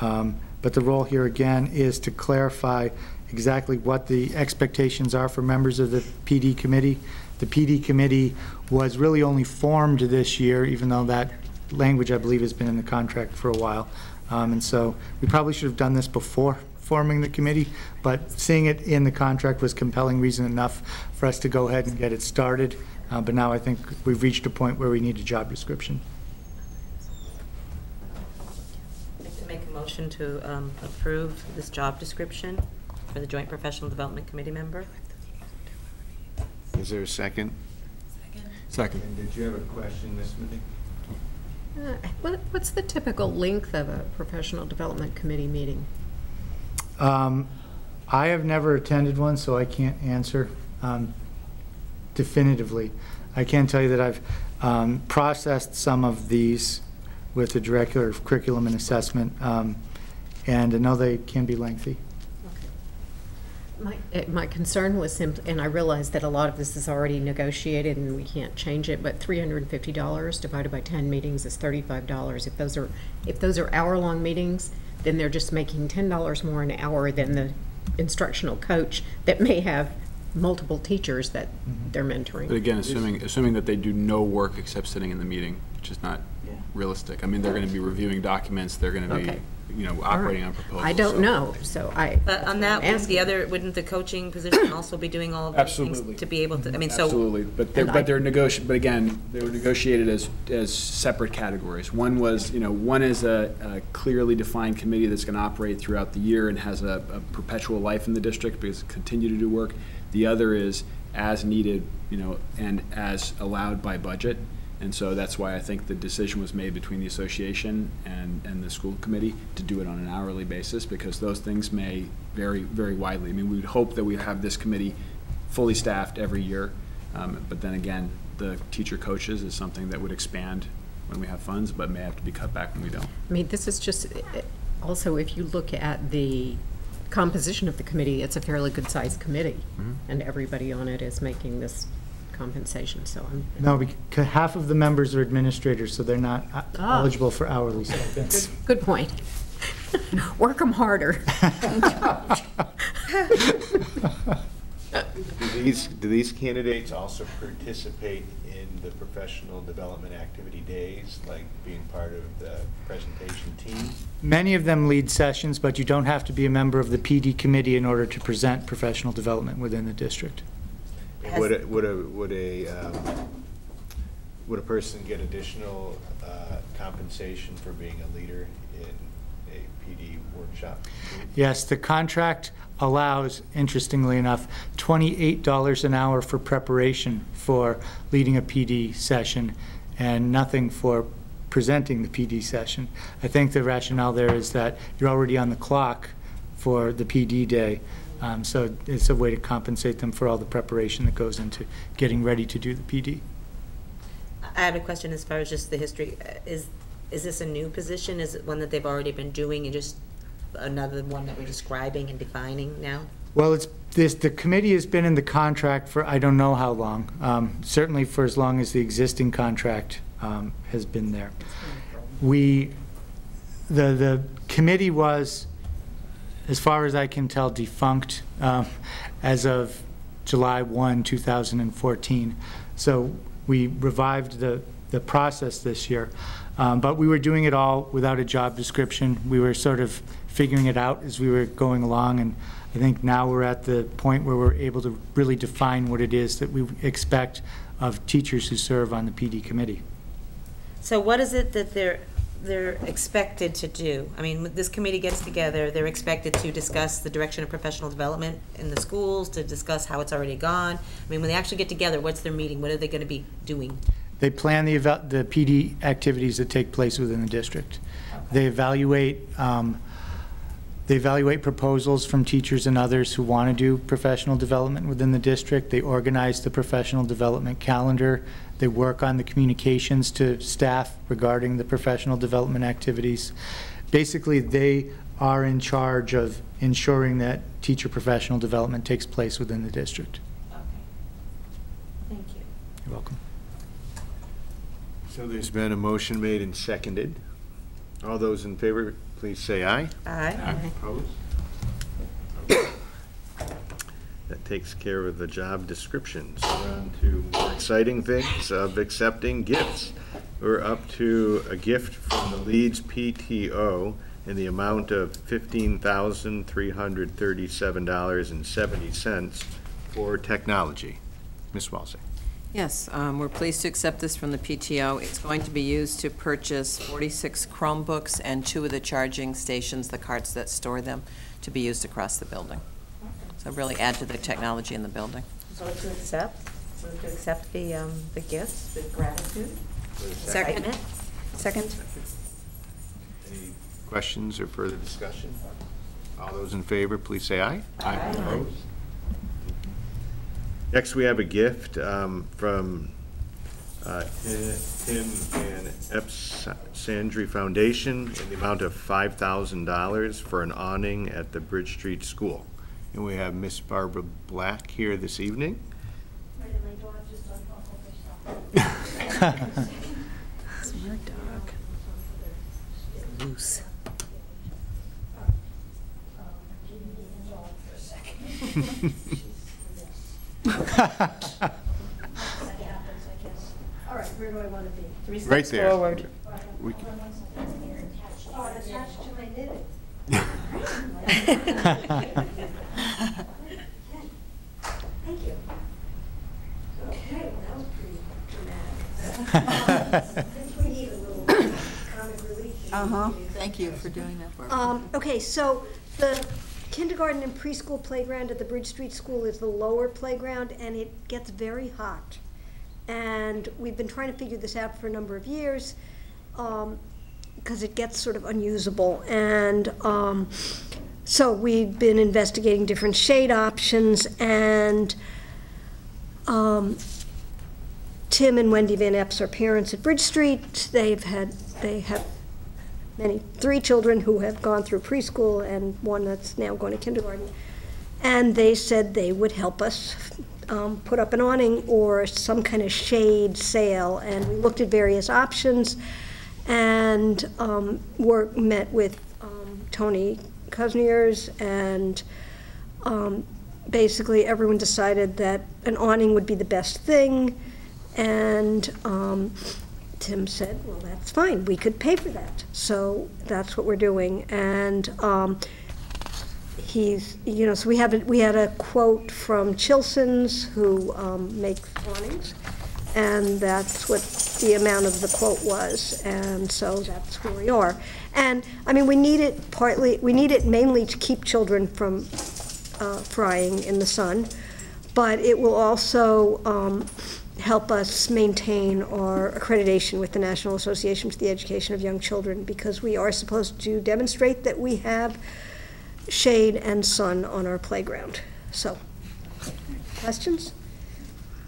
Um, But the role here, again, is to clarify exactly what the expectations are for members of the PD committee. The PD committee was really only formed this year, even though that language, I believe, has been in the contract for a while. Um, And so we probably should have done this before forming the committee, but seeing it in the contract was compelling reason enough for us to go ahead and get it started. Uh, But now I think we've reached a point where we need a job description. I'd like to make a motion to um, approve this job description for the Joint Professional Development Committee member. Is there a second? Second. And did you have a question, Ms. Smithing? Uh, what- What's the typical length of a professional development committee meeting? Um, I have never attended one, so I can't answer um, definitively. I can tell you that I've um, processed some of these with the Director of Curriculum and Assessment, um, and I know they can be lengthy. My, eh, my concern was simply, and I realize that a lot of this is already negotiated and we can't change it, but three hundred and fifty dollars divided by ten meetings is thirty-five dollars. If those are, if those are hour-long meetings, then they're just making ten dollars more an hour than the instructional coach that may have multiple teachers that mm-hmm. they're mentoring. But again, assuming, assuming that they do no work except sitting in the meeting, which is not realistic. I mean, they're going to be reviewing documents, they're going to be, Okay. you know, operating on proposals. I don't so- know, so I. But on that, I'm wouldn't the other, wouldn't the coaching position *coughs* also be doing all of these things Absolutely. to be able to, I mean, so. Absolutely, but they're, And I- but they're negoti, but again, they were negotiated as, as separate categories. One was, you know, one is a a clearly defined committee that's gonna operate throughout the year and has a a perpetual life in the district because it continue to do work. The other is as needed, you know, and as allowed by budget. And so that's why I think the decision was made between the association and, and the school committee to do it on an hourly basis, because those things may vary very widely. I mean, we would hope that we have this committee fully staffed every year, um, but then again, the teacher coaches is something that would expand when we have funds, but may have to be cut back when we don't. I mean, this is just, also, if you look at the composition of the committee, it's a fairly good-sized committee, and everybody on it is making this compensation, so I'm. No, because half of the members are administrators, so they're not uh, Ah. eligible for hourly stipends. Good point. *laughs* Work them harder. *laughs* Do these, do these candidates also participate in the professional development activity days, like being part of the presentation team? Many of them lead sessions, but you don't have to be a member of the PD committee in order to present professional development within the district. Would, a- would a, would a, um, would a person get additional uh, compensation for being a leader in a PD workshop? Yes, the contract allows, interestingly enough, $28 an hour for preparation for leading a PD session and nothing for presenting the PD session. I think the rationale there is that you're already on the clock for the PD day, um, so it's a way to compensate them for all the preparation that goes into getting ready to do the PD. I have a question as far as just the history. Uh, Is, is this a new position? Is it one that they've already been doing and just another one that we're describing and defining now? Well, it's, this, the committee has been in the contract for I don't know how long, um, certainly for as long as the existing contract um, has been there. We, the, the committee was, as far as I can tell, defunct um, as of July 1, 2014. So we revived the, the process this year. Um, But we were doing it all without a job description. We were sort of figuring it out as we were going along, and I think now we're at the point where we're able to really define what it is that we expect of teachers who serve on the PD committee. So what is it that they're, they're expected to do? I mean, this committee gets together, they're expected to discuss the direction of professional development in the schools, to discuss how it's already gone. I mean, when they actually get together, what's their meeting? What are they going to be doing? They plan the, the PD activities that take place within the district. They evaluate, um, they evaluate proposals from teachers and others who want to do professional development within the district. They organize the professional development calendar. They work on the communications to staff regarding the professional development activities. Basically, they are in charge of ensuring that teacher professional development takes place within the district. Okay. Thank you. You're welcome. So there's been a motion made and seconded. All those in favor, please say aye. Aye. Opposed? That takes care of the job descriptions. We're on to more exciting things of accepting gifts. We're up to a gift from the Leeds PTO in the amount of fifteen thousand three hundred thirty-seven dollars and seventy cents for technology. Ms. Walsey. Yes, um, we're pleased to accept this from the PTO. It's going to be used to purchase 46 Chromebooks and two of the charging stations, the carts that store them, to be used across the building. So really add to the technology in the building. So to accept, so to accept the, um, the gifts with gratitude. Second. Excitement. Second. Any questions or further discussion? All those in favor, please say aye. Aye. Opposed? Next, we have a gift um, from uh, Tim and Eps Sandry Foundation in the amount of $5,000 for an awning at the Bridge Street School. And we have Miss Barbara Black here this evening. Smart *laughs* dog. Loose. *laughs* All right, where do I want to be? Three Right steps there. forward. We can- Oh, attached to my knitting. Thank you. Okay, well, that was pretty dramatic. Since we need a little comic relief. Uh-huh. Thank you for doing that, Barbara. Um, okay, so the kindergarten and preschool playground at the Bridge Street School is the lower playground, and it gets very hot. And we've been trying to figure this out for a number of years, um, because it gets sort of unusable. And, um, so we've been investigating different shade options, and, um, Tim and Wendy Van Epps are parents at Bridge Street. They've had, they have many, three children who have gone through preschool and one that's now going to kindergarten. And they said they would help us um, put up an awning or some kind of shade sail. And we looked at various options and um, were, met with um, Tony Kuznier's, and um, basically everyone decided that an awning would be the best thing. And um, Tim said, well, that's fine, we could pay for that. So that's what we're doing. And um, he's, you know, so we have, a- we had a quote from Chilson's, who um, makes awnings, and that's what the amount of the quote was, and so that's where we are. And, I mean, we need it partly, we need it mainly to keep children from uh, frying in the sun, but it will also um, help us maintain our accreditation with the National Association for the Education of Young Children, because we are supposed to demonstrate that we have shade and sun on our playground. So, questions?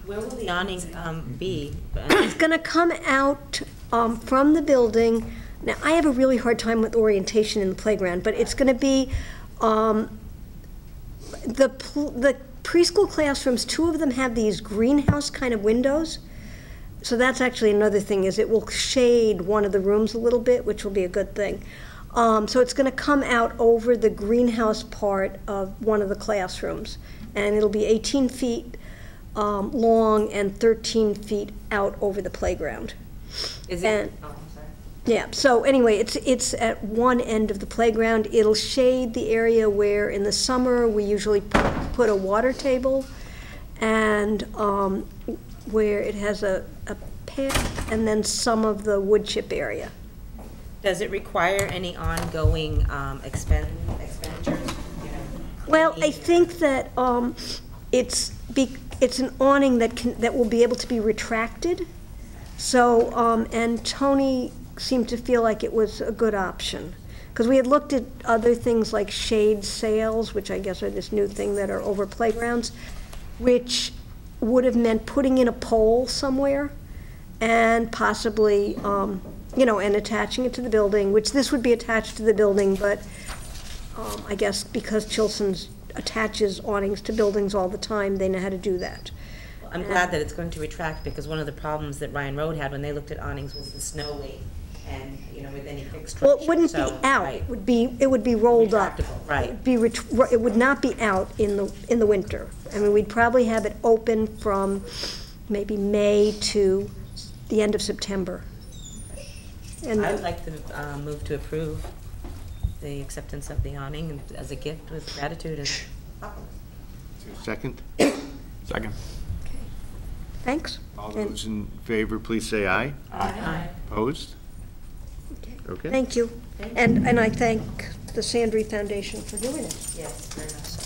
Where will the awning um, be? It's going to come out um, from the building. Now, I have a really hard time with orientation in the playground, but it's going to be um, the the preschool classrooms. Two of them have these greenhouse kind of windows. So that's actually another thing is it will shade one of the rooms a little bit, which will be a good thing. Um, so it's going to come out over the greenhouse part of one of the classrooms, and it'll be 18 feet um, long and 13 feet out over the playground. Is it? Sorry. Yeah, so anyway, it's, it's at one end of the playground. It'll shade the area where in the summer, we usually put a water table and um, where it has a, a pit and then some of the wood chip area. Does it require any ongoing um, expend expenditures? Well, I think that um, it's, be- it's an awning that can, that will be able to be retracted. So, um, and Tony seemed to feel like it was a good option. Because we had looked at other things like shade sails, which I guess are this new thing that are over playgrounds, which would have meant putting in a pole somewhere and possibly, um, you know, and attaching it to the building, which this would be attached to the building, but um, I guess because Chilson's attaches awnings to buildings all the time, they know how to do that. I'm glad that it's going to retract, because one of the problems that Ryan Road had when they looked at awnings was the snow weight, and, you know, with any fixed structure. Well, it wouldn't be out, right. it would be, it would be rolled up. Right. It'd Be, ret- it would not be out in the, in the winter. I mean, we'd probably have it open from maybe May to the end of September. And I would like to uh, move to approve the acceptance of the awning as a gift with gratitude and Second? Second. Okay. Thanks. All And- those in favor, please say aye. Aye. Opposed? Okay. Thank you. And, and I thank the Sandry Foundation for doing it. Yes, very much so.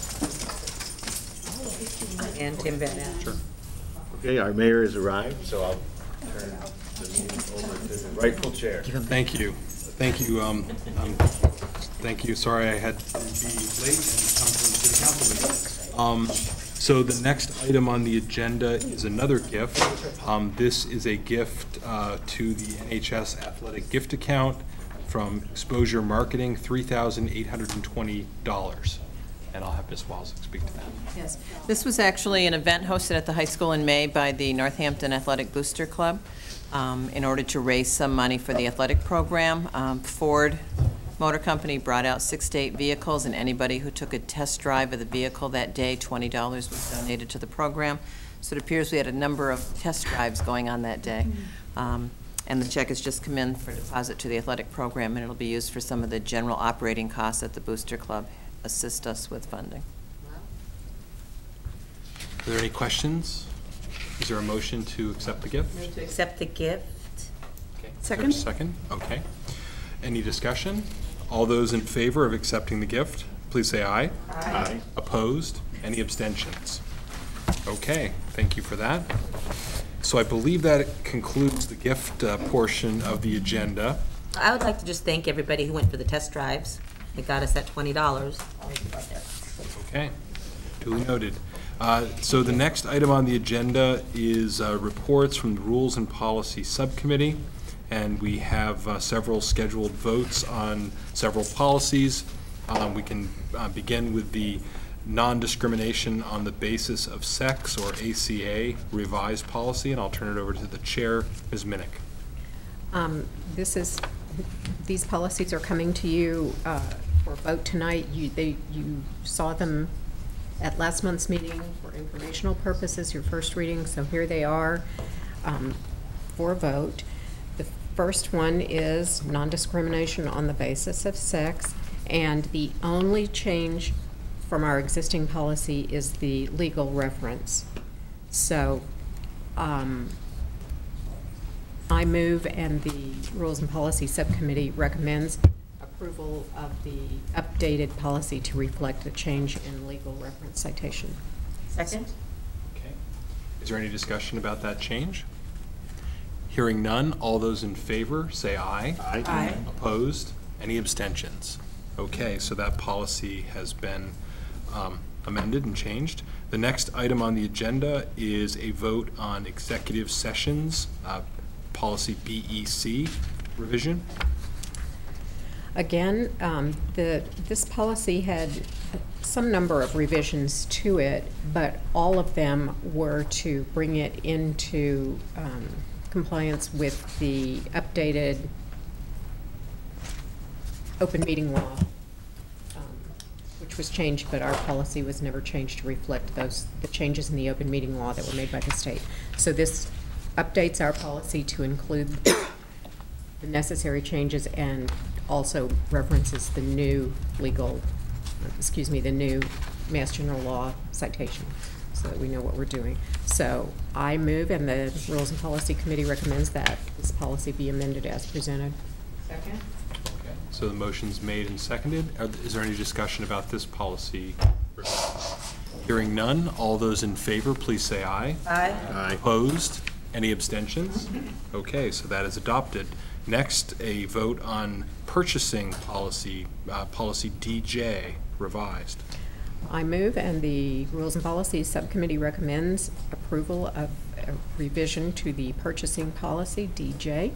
And Tim Van Dam. Sure. Okay, our mayor has arrived, so I'll turn the meeting over to the rightful chair. Thank you. Thank you. um, um, Thank you. Sorry I had to be late and come from the city council meeting. Um, So the next item on the agenda is another gift. Um, This is a gift uh, to the NHS Athletic Gift Account from Exposure Marketing, $3,820. And I'll have Ms. Walzick speak to that. Yes, this was actually an event hosted at the high school in May by the Northampton Athletic Booster Club um, in order to raise some money for the athletic program. Um, Ford Motor Company brought out six to eight vehicles, and anybody who took a test drive of the vehicle that day, $20 was donated to the program. So it appears we had a number of test drives going on that day. Um, And the check has just come in for deposit to the athletic program, and it'll be used for some of the general operating costs that the Booster Club assist us with funding. Are there any questions? Is there a motion to accept the gift? Move to accept the gift. Okay. Is there a Second. Second, okay. Any discussion? All those in favor of accepting the gift, please say aye. Aye. Opposed? Any abstentions? Okay, thank you for that. So I believe that concludes the gift uh, portion of the agenda. I would like to just thank everybody who went for the test drives. It got us that twenty dollars. Okay, duly noted. Uh, So the next item on the agenda is uh, reports from the Rules and Policy Subcommittee, and we have uh, several scheduled votes on several policies. Um, We can uh, begin with the non-discrimination on the basis of sex, or ACA, revised policy, and I'll turn it over to the chair, Ms. Minnick. Um, This is, these policies are coming to you uh, for vote tonight. You, they, you saw them at last month's meeting for informational purposes, your first reading, so here they are um, for vote. The first one is non-discrimination on the basis of sex, and the only change from our existing policy is the legal reference. So, um, I move and the Rules and Policy Subcommittee recommends approval of the updated policy to reflect the change in legal reference citation. Second? Okay. Is there any discussion about that change? Hearing none, all those in favor, say aye. Aye. Aye. Opposed? Any abstentions? Okay, so that policy has been um, amended and changed. The next item on the agenda is a vote on executive sessions, uh, policy BEC revision. Again, um, the, this policy had some number of revisions to it, but all of them were to bring it into um, compliance with the updated open meeting law, um, which was changed, but our policy was never changed to reflect those, the changes in the open meeting law that were made by the state. So this updates our policy to include the necessary changes and also references the new legal, excuse me, the new Mass General Law citation, so that we know what we're doing. So I move, and the Rules and Policy Committee recommends that this policy be amended as presented. Second? Okay. So the motion's made and seconded. Are- Is there any discussion about this policy? Hearing none, all those in favor, please say aye. Aye. Aye. Opposed? Any abstentions? Okay, so that is adopted. Next, a vote on purchasing policy, uh, policy DJ revised. I move, and the Rules and Policies Subcommittee recommends approval of a revision to the purchasing policy, DJ.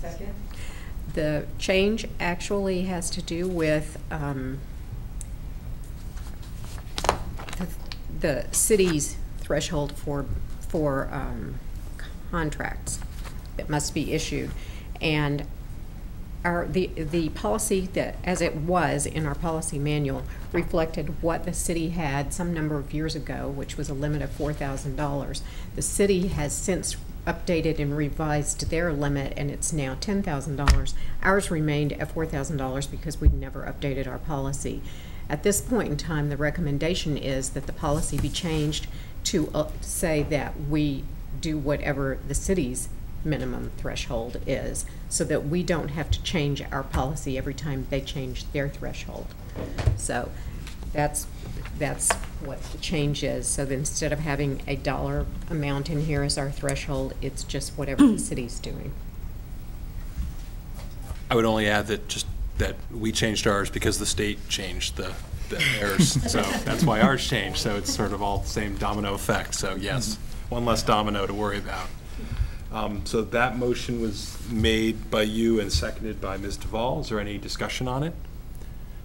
Second? The change actually has to do with um, the- the city's threshold for, for um, contracts that must be issued. And our, the, the policy that, as it was in our policy manual, reflected what the city had some number of years ago, which was a limit of four thousand dollars. The city has since updated and revised their limit, and it's now ten thousand dollars. Ours remained at four thousand dollars because we never updated our policy. At this point in time, the recommendation is that the policy be changed to uh, say that we do whatever the city's minimum threshold is, so that we don't have to change our policy every time they change their threshold. So that's, that's what the change is. So that instead of having a dollar amount in here as our threshold, it's just whatever the *clears throat* city's doing. I would only add that just, that we changed ours because the state changed the, the theirs. *laughs* So that's why ours changed, so it's sort of all the same domino effect. So yes, one less domino to worry about. Um, So that motion was made by you and seconded by Ms. Duval. Is there any discussion on it?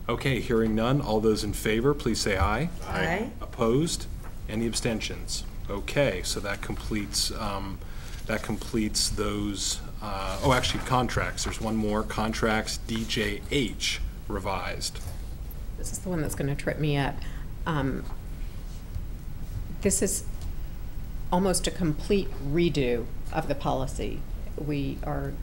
Okay, hearing none. All those in favor, please say aye. Aye. Opposed? Any abstentions? Okay, so that completes, um, that completes those, uh, oh, actually, contracts. There's one more, contracts DJH revised. This is the one that's going to trip me up. Um, This is almost a complete redo of the policy. We are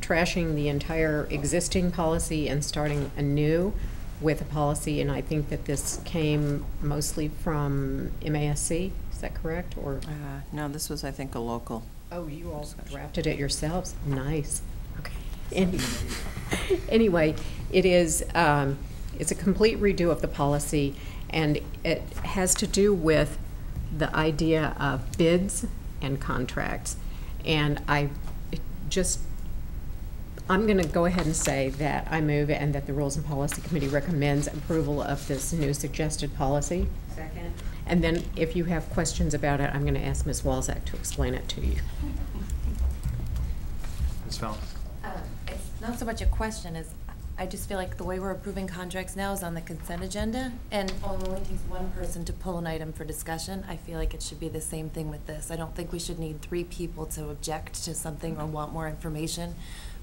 trashing the entire existing policy and starting anew with a policy, and I think that this came mostly from MASC, is that correct, or? Uh, No, this was, I think, a local. Oh, you all drafted it yourselves? Nice. Okay. *laughs* Any- Anyway, it is, um, it's a complete redo of the policy, and it has to do with the idea of bids and contracts. And I it just, I'm going to go ahead and say that I move and that the Rules and Policy Committee recommends approval of this new suggested policy. Second? And then if you have questions about it, I'm going to ask Ms. Walzak to explain it to you. Ms. Fallon? Uh, It's not so much a question as, I just feel like the way we're approving contracts now is on the consent agenda, and it only takes one person to pull an item for discussion. I feel like it should be the same thing with this. I don't think we should need three people to object to something or want more information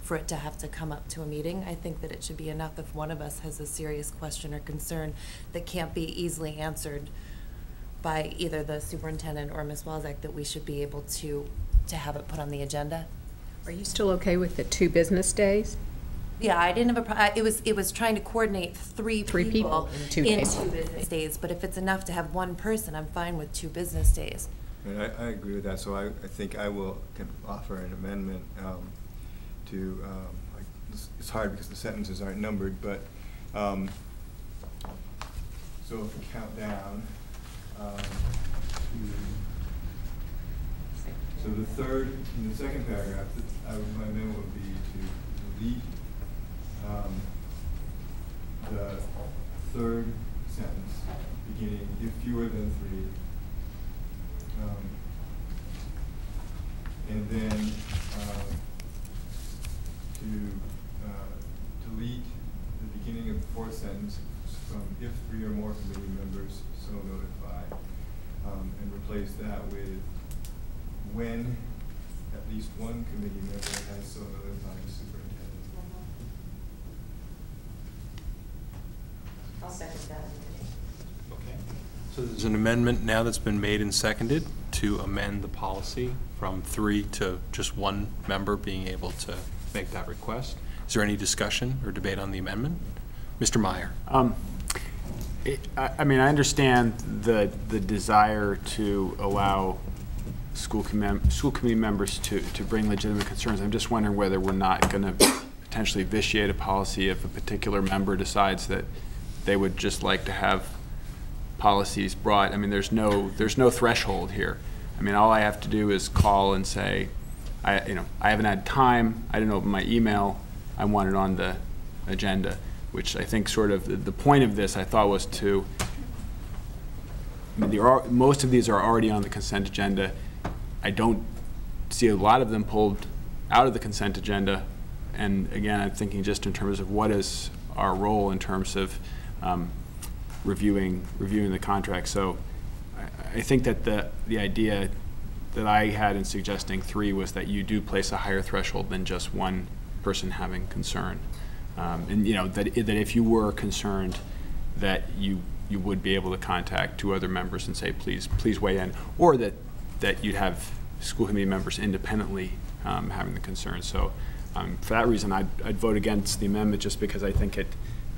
for it to have to come up to a meeting. I think that it should be enough if one of us has a serious question or concern that can't be easily answered by either the superintendent or Ms. Walzak, that we should be able to, to have it put on the agenda. Are you still okay with the two business days? Yeah, I didn't have a, pro- I- it was, it was trying to coordinate three Three people people in two in days. two business days, but if it's enough to have one person, I'm fine with two business days. And I, I agree with that, so I, I think I will, can offer an amendment, um, to, um, like, it's- hard because the sentences aren't numbered, but, um, so if we count down, um, to, so the third, in the second paragraph, I my memo would be to delete, um, the third sentence, beginning, if fewer than three, um, And then, um, to, uh, delete the beginning of the fourth sentence from if three or more committee members so notify, um, and replace that with when at least one committee member has so notified the superintendent. I'll second that. Okay. So there's an amendment now that's been made and seconded to amend the policy from three to just one member being able to make that request. Is there any discussion or debate on the amendment? Mr. Meyer? Um, it- I I mean, I understand the, the desire to allow school commem, school committee members to, to bring legitimate concerns. I'm just wondering whether we're not going to potentially vitiate a policy if a particular member decides that they would just like to have policies brought. I mean, there's no, there's no threshold here. I mean, all I have to do is call and say, I, you know, I haven't had time, I didn't open my email, I want it on the agenda, which I think sort of, the- point of this, I thought, was to, I mean, are, most of these are already on the consent agenda. I don't see a lot of them pulled out of the consent agenda. And again, I'm thinking just in terms of what is our role in terms of um, reviewing, reviewing the contract. So I, I think that the, the idea that I had in suggesting three was that you do place a higher threshold than just one person having concern. Um, And, you know, that, that if you were concerned, that you, you would be able to contact two other members and say, please, please weigh in. Or that, that you'd have school committee members independently um, having the concern. So um, for that reason, I'd, I'd vote against the amendment just because I think it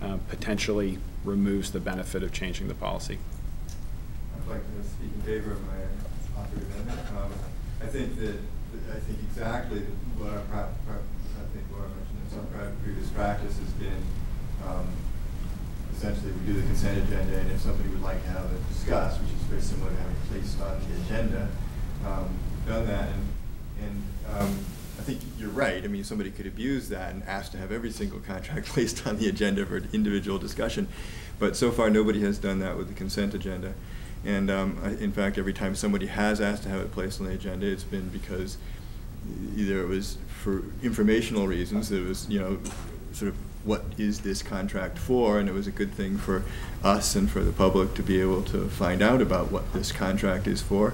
uh, potentially removes the benefit of changing the policy. I'd like to speak in favor of my Um, I think that, I think exactly what our, I think Laura mentioned, in some previous practice has been, um, essentially, we do the consent agenda, and if somebody would like to have it discussed, which is very similar to having placed on the agenda, um, done that, and, and, um, I think you're right, I mean, somebody could abuse that and ask to have every single contract *laughs* placed on the agenda for an individual discussion, but so far, nobody has done that with the consent agenda. And um, in fact, every time somebody has asked to have it placed on the agenda, it's been because either it was for informational reasons, it was, you know, sort of, what is this contract for? And it was a good thing for us and for the public to be able to find out about what this contract is for.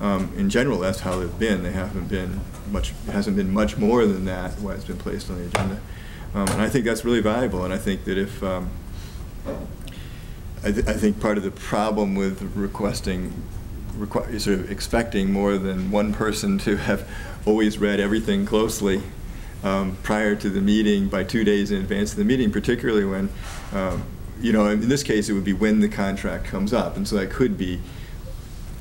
Um, In general, that's how they've been. They haven't been much, hasn't been much more than that, why it's been placed on the agenda. Um, And I think that's really valuable, and I think that if, um, I, th- I think part of the problem with requesting, requ- sort of expecting more than one person to have always read everything closely um, prior to the meeting, by two days in advance of the meeting, particularly when, um, you know, in this case, it would be when the contract comes up, and so that could be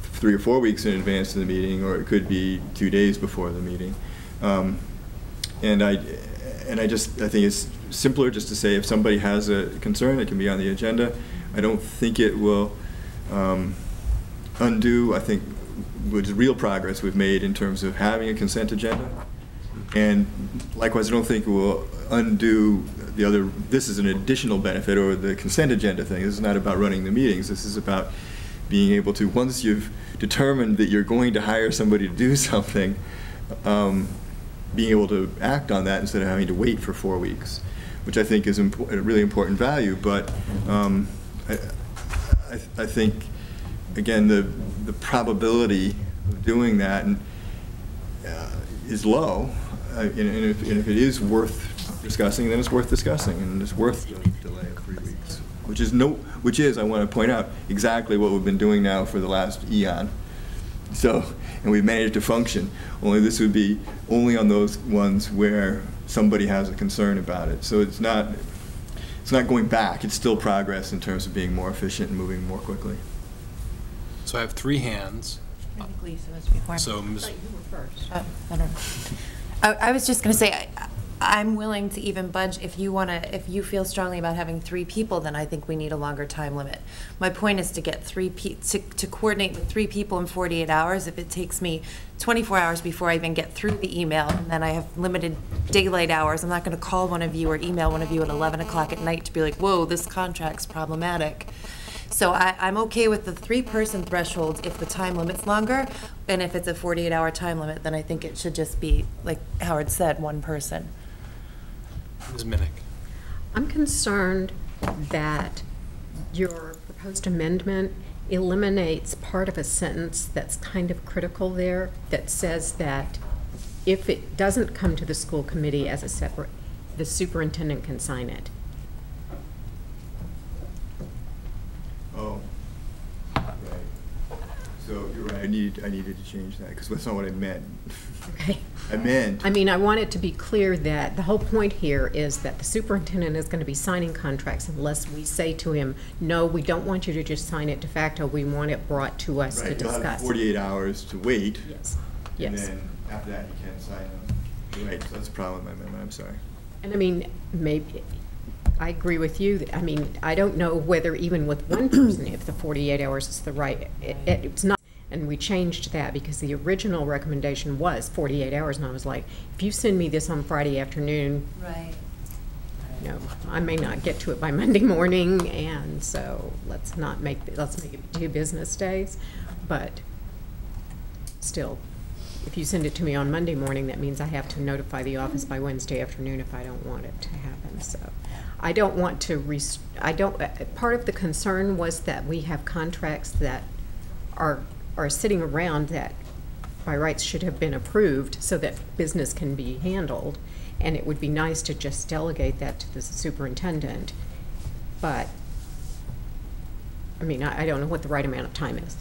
three or four weeks in advance of the meeting, or it could be two days before the meeting. Um, and I, and I just, I think it's simpler just to say if somebody has a concern, it can be on the agenda. I don't think it will um, undo, I think, which real progress we've made in terms of having a consent agenda. And likewise, I don't think it will undo the other, this is an additional benefit, or the consent agenda thing. This is not about running the meetings. This is about being able to, once you've determined that you're going to hire somebody to do *laughs* something, um, being able to act on that instead of having to wait for four weeks, which I think is a really important value. But um, I, I, I think, again, the, the probability of doing that and, uh, is low. I- and and if, and if it is worth discussing, then it's worth discussing, and it's worth the delay of three weeks. Which is no, which is, I want to point out, exactly what we've been doing now for the last eon. So, and we've managed to function, only this would be only on those ones where somebody has a concern about it. So it's not, it's not going back, it's still progress in terms of being more efficient and moving more quickly. So I have three hands. I think Lisa was before. So, Ms. Uh, I don't know. I, I was just gonna say, I, I'm willing to even budge, if you wanna, if you feel strongly about having three people, then I think we need a longer time limit. My point is to get three pe, to, to coordinate with three people in forty-eight hours, if it takes me twenty-four hours before I even get through the email, and then I have limited daylight hours, I'm not gonna call one of you or email one of you at eleven o'clock at night to be like, whoa, this contract's problematic. So I, I'm okay with the three-person threshold if the time limit's longer, and if it's a 48-hour time limit, then I think it should just be, like Howard said, one person. Ms. Minnick. I'm concerned that your proposed amendment eliminates part of a sentence that's kind of critical there, that says that if it doesn't come to the school committee as a separate, the superintendent can sign it. Oh. Right. So you're right, I needed, I needed to change that, because that's not what I meant. Okay. I I mean, I want it to be clear that the whole point here is that the superintendent is going to be signing contracts unless we say to him, no, we don't want you to just sign it de facto, we want it brought to us to right, you'll have discuss. forty-eight hours to wait. Yes, And yes. then after that, you can't sign them. Right, so that's a problem with my amendment, I'm sorry. And I mean, maybe, I agree with you, I mean, I don't know whether even with one person, if the 48 hours is the right, it- it- it's not, and we changed that because the original recommendation was 48 hours, and I was like, if you send me this on Friday afternoon, Right. you know, I may not get to it by *laughs* Monday morning, and so let's not make, let's make it two business days. But still, if you send it to me on Monday morning, that means I have to notify the office by Wednesday afternoon if I don't want it to happen, so. I don't want to, res- I don't, uh, part of the concern was that we have contracts that are, are sitting around that by rights should have been approved so that business can be handled. And it would be nice to just delegate that to the superintendent. But, I mean, I, I don't know what the right amount of time is.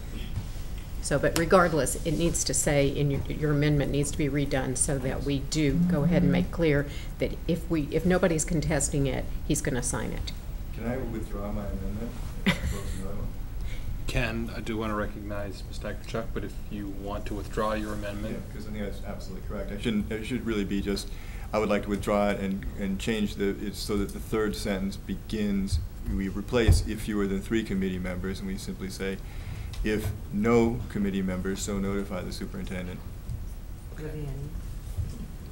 So, but regardless, it needs to say, in your, your amendment needs to be redone so that we do go ahead and make clear that if we, if nobody's contesting it, he's gonna sign it. Can I withdraw my amendment? *laughs* and propose another one? Ken, I do want to recognize Mr. Chuck, but if you want to withdraw your Yeah, amendment, because I think that's absolutely correct. I shouldn't, it should really be just, I would like to withdraw it and, and change the, it's so that the third sentence begins, we replace if fewer than three committee members, and we simply say, if no committee members so notify the superintendent. Okay.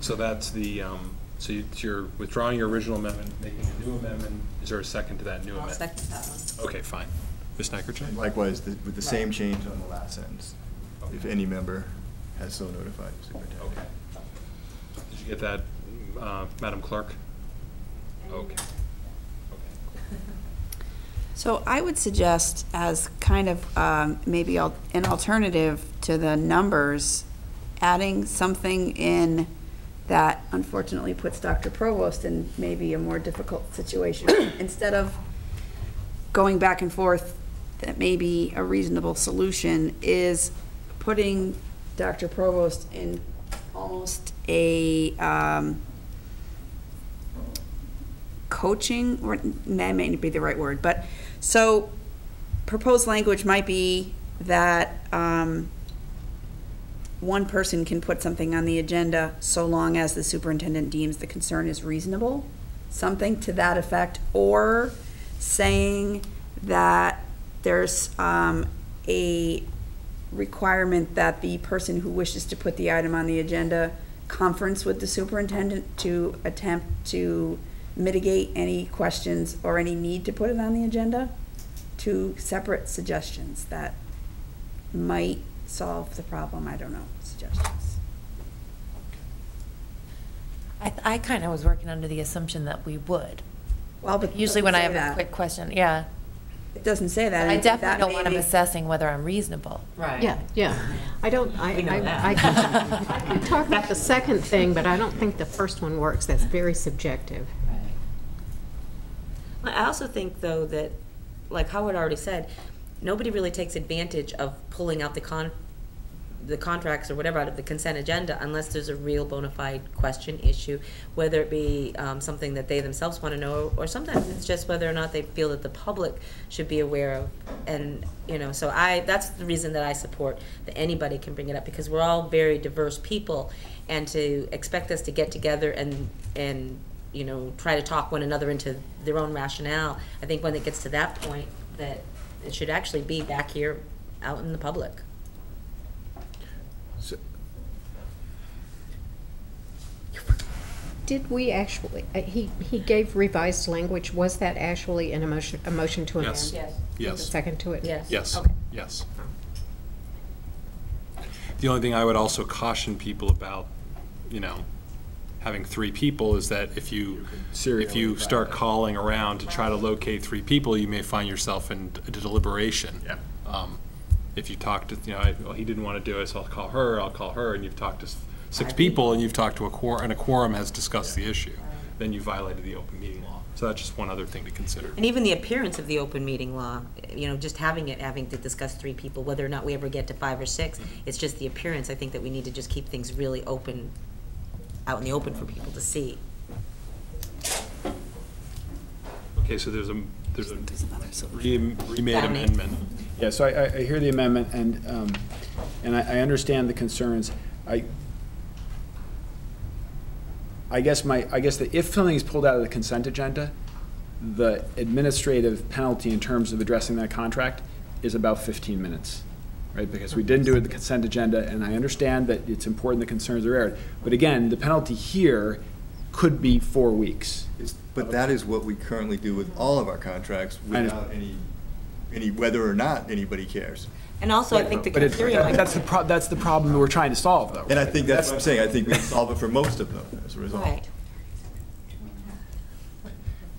so that's the, um, so you, you're withdrawing your original amendment, making a new amendment. Is there a second to that new I'll amendment? second that one. Okay, fine. Ms. Nykercha? Likewise, the- with the same change on the last sentence, if any member has so notified the superintendent. Okay. Did you get that, uh, Madam Clerk? Okay. Okay. *laughs* So I would suggest as kind of um, maybe al- an alternative to the numbers, adding something in that unfortunately puts Dr. Provost in maybe a more difficult situation. *coughs* Instead of going back and forth, that may be a reasonable solution, is putting Dr. Provost in almost a, um, coaching, or that may not be the right word, but, so proposed language might be that um, one person can put something on the agenda so long as the superintendent deems the concern is reasonable, something to that effect, or saying that there's um, a requirement that the person who wishes to put the item on the agenda conference with the superintendent to attempt to mitigate any questions or any need to put it on the agenda. Two separate suggestions that might solve the problem, I don't know, suggestions. I, I kind of was working under the assumption that we would. Well, but. Usually when I have a quick question, yeah. It doesn't say that. I definitely that don't want them maybe- assessing whether I'm reasonable. Right. Yeah, yeah. I don't, I, We know I. I can, *laughs* I can talk about the second thing, but I don't think the first one works. That's very subjective. I also think, though, that, like Howard already said, nobody really takes advantage of pulling out the con, the contracts or whatever out of the consent agenda unless there's a real bona fide question, issue, whether it be um, something that they themselves want to know, or sometimes it's just whether or not they feel that the public should be aware of. And, you know, so I, that's the reason that I support that anybody can bring it up, because we're all very diverse people, and to expect us to get together and, and, you know, try to talk one another into their own rationale, I think when it gets to that point, that it should actually be back here out in the public. Did we actually, uh, he, he gave revised language. Was that actually an emotion, a motion to amend? Yes. Yes. Yes. A Second to it? Yes. Yes, Okay. yes. The only thing I would also caution people about, you know, having three people is that if you, if you start calling around to try to locate three people, you may find yourself in a deliberation. Yeah. If you talk to, you know, I- well, he didn't want to do it, so I'll call her, I'll call her, and you've talked to s- six people, and you've talked to a quorum, and a quorum has discussed the issue, then you violated the open meeting law. So that's just one other thing to consider. And even the appearance of the open meeting law, you know, just having it, having to discuss three people, whether or not we ever get to five or six, it's just the appearance. I think that we need to just keep things really open, out in the open for people to see. Okay, so there's a, there's a re- remade Got me. amendment. Yeah, so I, I- I hear the amendment, and, um, and I, I understand the concerns. I, I guess my, I guess that if something is pulled out of the consent agenda, the administrative penalty in terms of addressing that contract is about fifteen minutes, right? Because we didn't do it in the consent agenda, and I understand that it's important the concerns are aired. But again, the penalty here could be four weeks. But that is what we currently do with all of our contracts without any, any, whether or not anybody cares. And also, I think the But it- criteria. that's the prob, that's the problem that we're trying to solve, though. And I think that's what I'm saying, I think we can solve it for most of them as a result. Right.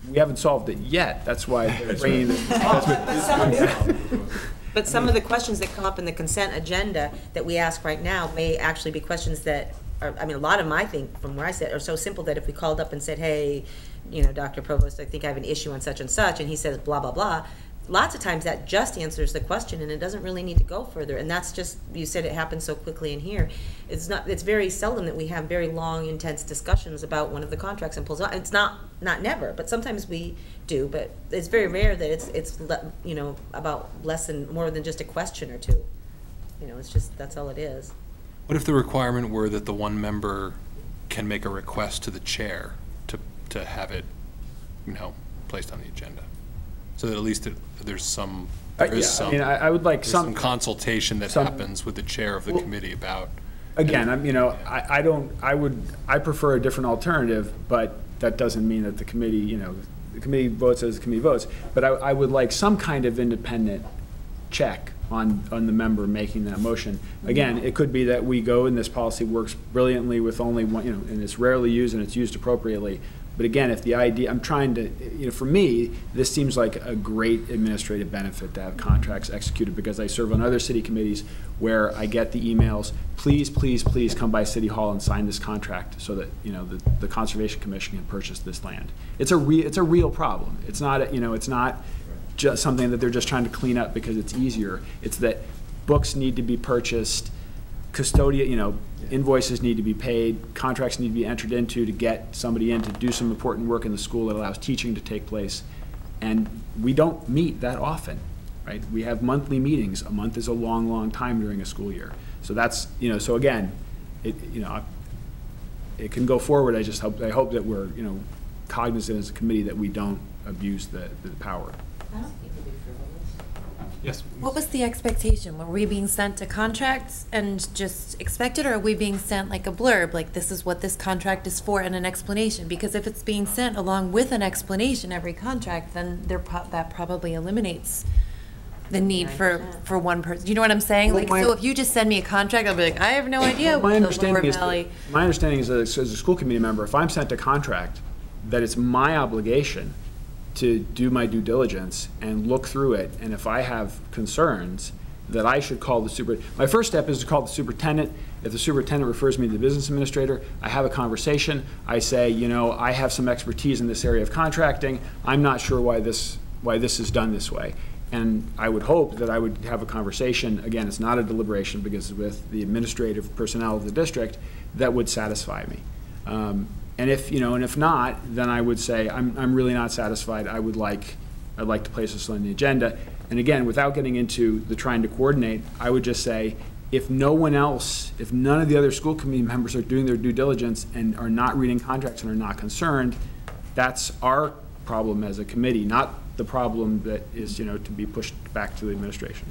We haven't solved it yet, that's why they're bringing But some of the questions that come up in the consent agenda that we ask right now may actually be questions that are, I mean, a lot of them, I think, from where I sit, are so simple that if we called up and said, hey, you know, Dr. Provost, I think I have an issue on such and such, and he says blah, blah, blah, lots of times that just answers the question and it doesn't really need to go further. And that's just, you said it happens so quickly in here. It's not, it's very seldom that we have very long, intense discussions about one of the contracts and pulls out. It's not, not never, but sometimes we do, but it's very rare that it's, it's, you know, about less than, more than just a question or two. You know, it's just, that's all it is. What if the requirement were that the one member can make a request to the chair to, to have it, you know, placed on the agenda? So that at least it- there's some, Uh, there is I some. mean, I- I would like there's some- consultation that some- happens with the chair of the Well- committee about. Again, I'm, you know, I, I don't, I would, I prefer a different alternative, but that doesn't mean that the committee, you know, the committee votes as the committee votes. But I, I would like some kind of independent check on, on the member making that motion. Again, it could be that we go and this policy works brilliantly with only one, you know, and it's rarely used and it's used appropriately. But again, if the idea, I'm trying to, you know, for me, this seems like a great administrative benefit to have contracts executed because I serve on other city committees where I get the emails, please, please, please come by City Hall and sign this contract so that, you know, the, the Conservation Commission can purchase this land. It's a re, it's a real problem. It's not, a- you know, it's not just something that they're just trying to clean up because it's easier. It's that books need to be purchased, custodian, you know, invoices need to be paid, contracts need to be entered into to get somebody in to do some important work in the school that allows teaching to take place. And we don't meet that often, right? We have monthly meetings. A month is a long, long time during a school year. So that's, you know, so again, it, you know, it can go forward. I just hope, I hope that we're, you know, cognizant as a committee that we don't abuse the, the power. Yes. What was the expectation? Were we being sent a contract and just expected, or are we being sent like a blurb, like this is what this contract is for and an explanation? Because if it's being sent along with an explanation every contract, then there, pro- that probably eliminates the need for, for one person. Do you know what I'm saying? Well, Like, my- so if you just send me a contract, I'll be like, I have no idea My what understanding is, Valley. my understanding is that as as a school committee member, if I'm sent a contract, that it's my obligation to do my due diligence and look through it, and if I have concerns, that I should call the super, my first step is to call the superintendent. If the superintendent refers me to the business administrator, I have a conversation. I say, you know, I have some expertise in this area of contracting. I'm not sure why this, why this is done this way. And I would hope that I would have a conversation, again, it's not a deliberation because with the administrative personnel of the district, that would satisfy me. Um, And if, you know, and if not, then I would say, I'm, I'm really not satisfied. I would like, I'd like to place this on the agenda. And again, without getting into the trying to coordinate, I would just say, if no one else, if none of the other school committee members are doing their due diligence and are not reading contracts and are not concerned, that's our problem as a committee, not the problem that is, you know, to be pushed back to the administration.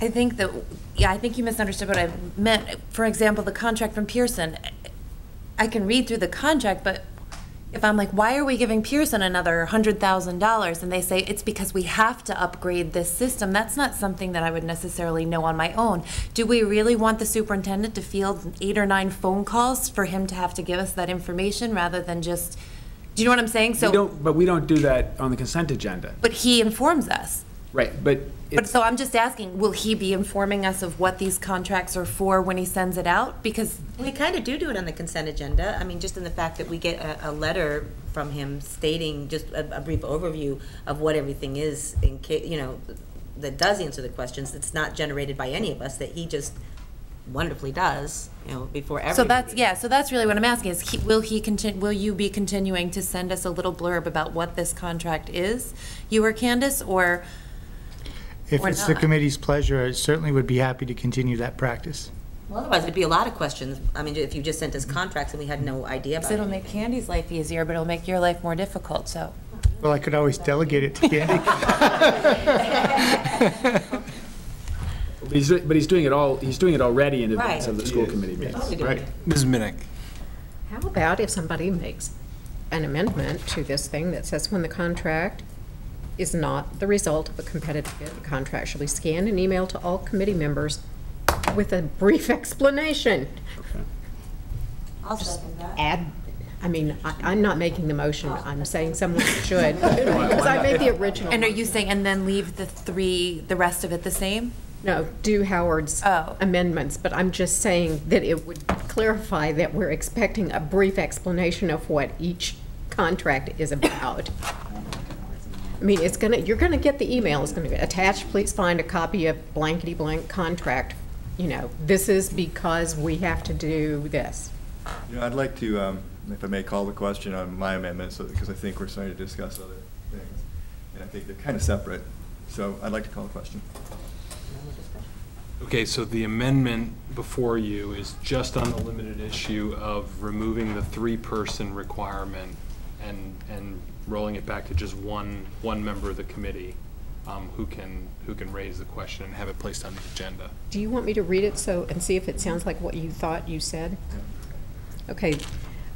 I think that, yeah, I think you misunderstood what I meant. For example, the contract from Pearson, I can read through the contract, but if I'm like, why are we giving Pearson another hundred thousand dollars? And they say, it's because we have to upgrade this system, that's not something that I would necessarily know on my own. Do we really want the superintendent to field eight or nine phone calls for him to have to give us that information rather than just, do you know what I'm saying? We So, don't, but we don't do that on the consent agenda. but he informs us. Right, but But so I'm just asking, will he be informing us of what these contracts are for when he sends it out? Because We kind of do do it on the consent agenda. I mean, just in the fact that we get a, a letter from him stating just a, a brief overview of what everything is in case, you know, that does answer the questions. That's not generated by any of us, that he just wonderfully does, you know, before everybody. So that's, yeah, so that's really what I'm asking, is he, will he continue, will you be continuing to send us a little blurb about what this contract is, you or Candace, or? If Or it's the not. committee's pleasure, I certainly would be happy to continue that practice. Well, otherwise, it'd be a lot of questions. I mean, if you just sent us contracts and we had no idea about it. it'll make Candy's life easier, but it'll make your life more difficult, so. Well, I could always delegate it to Candy. *laughs* But he's, but he's doing it all, he's doing it already in advance Right. of the school committee meetings. Totally doing it. Ms. Minnick? How about if somebody makes an amendment to this thing that says when the contract is not the result of a competitive bid, the contract shall be scanned and emailed to all committee members with a brief *laughs* explanation? I'll second that. Add, I mean, I- I'm not making the motion, I'm saying someone should, *laughs* because I made the original. And are you saying, and then leave the three, the rest of it the same? No, do Howard's Oh. amendments, but I'm just saying that it would clarify that we're expecting a brief explanation of what each contract is about. I mean, it's gonna, you're gonna get the email, it's gonna be attached, please find a copy of blankety blank contract. You know, this is because we have to do this. You know, I'd like to, um, if I may, call the question on my amendment, so, because I think we're starting to discuss other things. And I think they're kind of separate, so I'd like to call the question. Okay, so the amendment before you is just on the limited issue of removing the three-person requirement and, and rolling it back to just one, one member of the committee um, who can, who can raise the question and have it placed on the agenda. Do you want me to read it so, and see if it sounds like what you thought you said? Okay.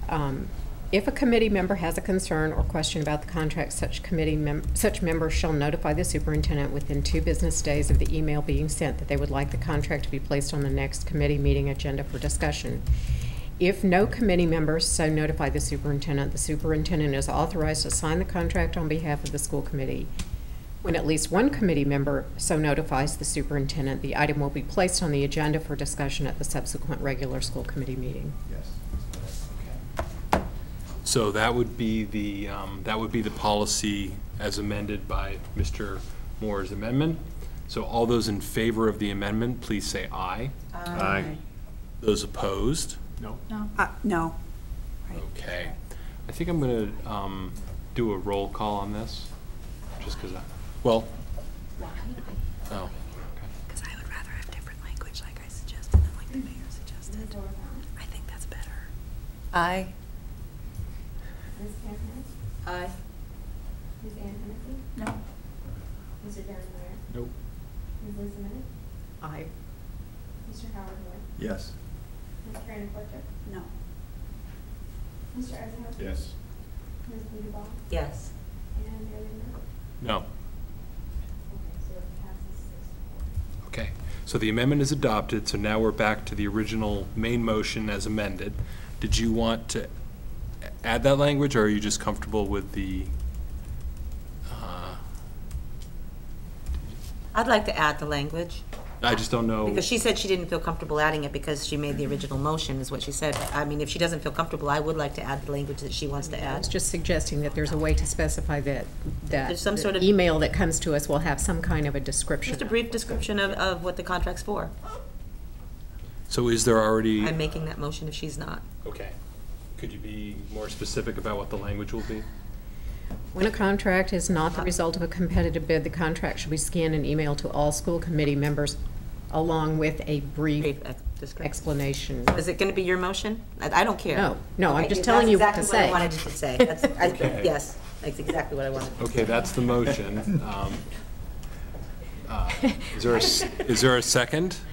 um, If a committee member has a concern or question about the contract, such committee mem, such member shall notify the superintendent within two business days of the email being sent that they would like the contract to be placed on the next committee meeting agenda for discussion. If no committee members so notify the superintendent, the superintendent is authorized to sign the contract on behalf of the school committee. When at least one committee member so notifies the superintendent, the item will be placed on the agenda for discussion at the subsequent regular school committee meeting. Yes. Okay. So that would be the, um, that would be the policy as amended by Mr. Moore's amendment. So all those in favor of the amendment, please say aye. Aye. Those opposed? No. No. Uh, no. Okay. I think I'm going to do a roll call on this, just because I, well. Oh, Because I would rather have different language like I suggested than like the mayor suggested. I think that's better. Aye. Ms. Cameron? Aye. Ms. Ann Hennessy? No. Mr. Darren Ware? Nope. Ms. Lisa Minnick? Aye. Mr. Howard Moore? Yes. Ms. Karen Portier, No. Mr. Eisenhower? Yes. Ms. Budabal? Yes. And Mayor Lambert? No. Okay, so it passes six to four. Okay, so the amendment is adopted, so now we're back to the original main motion as amended. Did you want to add that language, or are you just comfortable with the? Uh, I'd like to add the language. I just don't know. Because she said she didn't feel comfortable adding it because she made the original motion, is what she said. I mean, if she doesn't feel comfortable, I would like to add the language that she wants to I was add. just suggesting that there's a way to specify that, that There's some the sort of- email that comes to us will have some kind of a description. Just a brief description of, of what the contract's for. So is there already? I'm making that motion if she's not. Okay. Could you be more specific about what the language will be? When a contract is not the result of a competitive bid, the contract should be scanned and emailed to all school committee members along with a brief explanation. Is it going to be your motion? I, I don't care. No, no, I'm Okay, just telling you what to That's exactly what I wanted you to say. That's, I, *laughs* Okay. yes, that's exactly what I wanted. Okay, that's the motion. Um, uh, Is there a, s- is there a second? *laughs*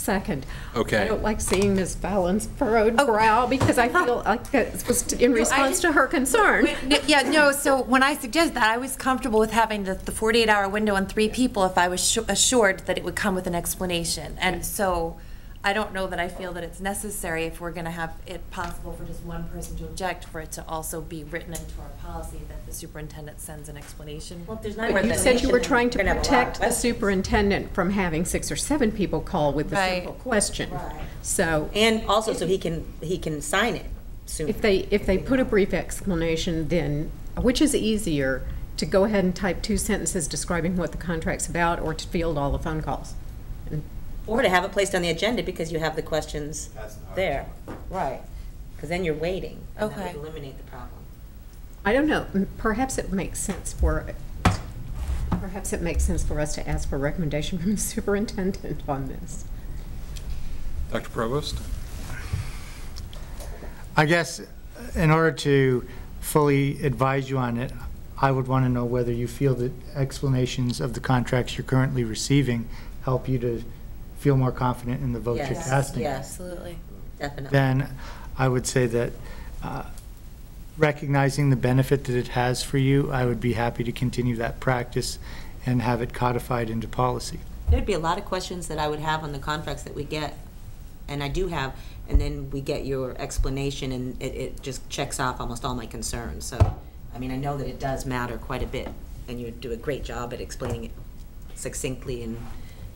Second. Okay. I don't like seeing Ms. Fallon's furrowed oh. brow because I feel uh-huh. like it was in response to her concern. No, Yeah, no, so when I suggested that, I was comfortable with having the, the 48-hour window and three people if I was su- assured that it would come with an explanation. And so I don't know that I feel that it's necessary if we're going to have it possible for just one person to object, for it to also be written into our policy that the superintendent sends an explanation. Well, if there's But you said you were trying to protect the superintendent from having six or seven people call with a Right. simple question. So. And also so he can, he can sign it soon. If they, if they put a brief explanation, then, which is easier, to go ahead and type two sentences describing what the contract's about, or to field all the phone calls? And Or to have it placed on the agenda because you have the questions there. Right. Because then you're waiting. and that Okay. would eliminate the problem. I don't know, m- perhaps it makes sense for, perhaps it makes sense for us to ask for a recommendation *laughs* from the superintendent on this. Dr. Provost? I guess uh, in order to fully advise you on it, I would want to know whether you feel that explanations of the contracts you're currently receiving help you to feel more confident in the vote you're Yes, casting. yes. Absolutely. Definitely. Then I would say that uh, recognizing the benefit that it has for you, I would be happy to continue that practice and have it codified into policy. There'd be a lot of questions that I would have on the contracts that we get, and I do have, and then we get your explanation, and it, it just checks off almost all my concerns. So, I mean, I know that it does matter quite a bit, and you do a great job at explaining it succinctly and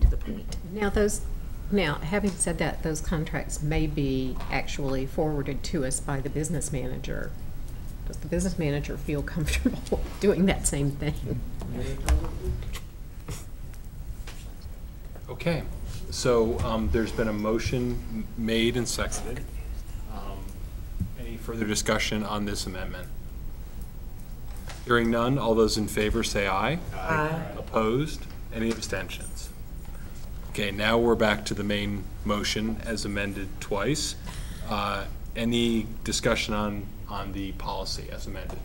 to the point. Now, those, now, having said that, those contracts may be actually forwarded to us by the business manager. Does the business manager feel *laughs* comfortable doing that same thing? Okay, so um, there's been a motion made and seconded. Um, Any further discussion on this amendment? Hearing none, all those in favor say aye. Aye. Opposed? Any abstentions? Okay, now we're back to the main motion as amended twice. Uh, Any discussion on, on the policy as amended?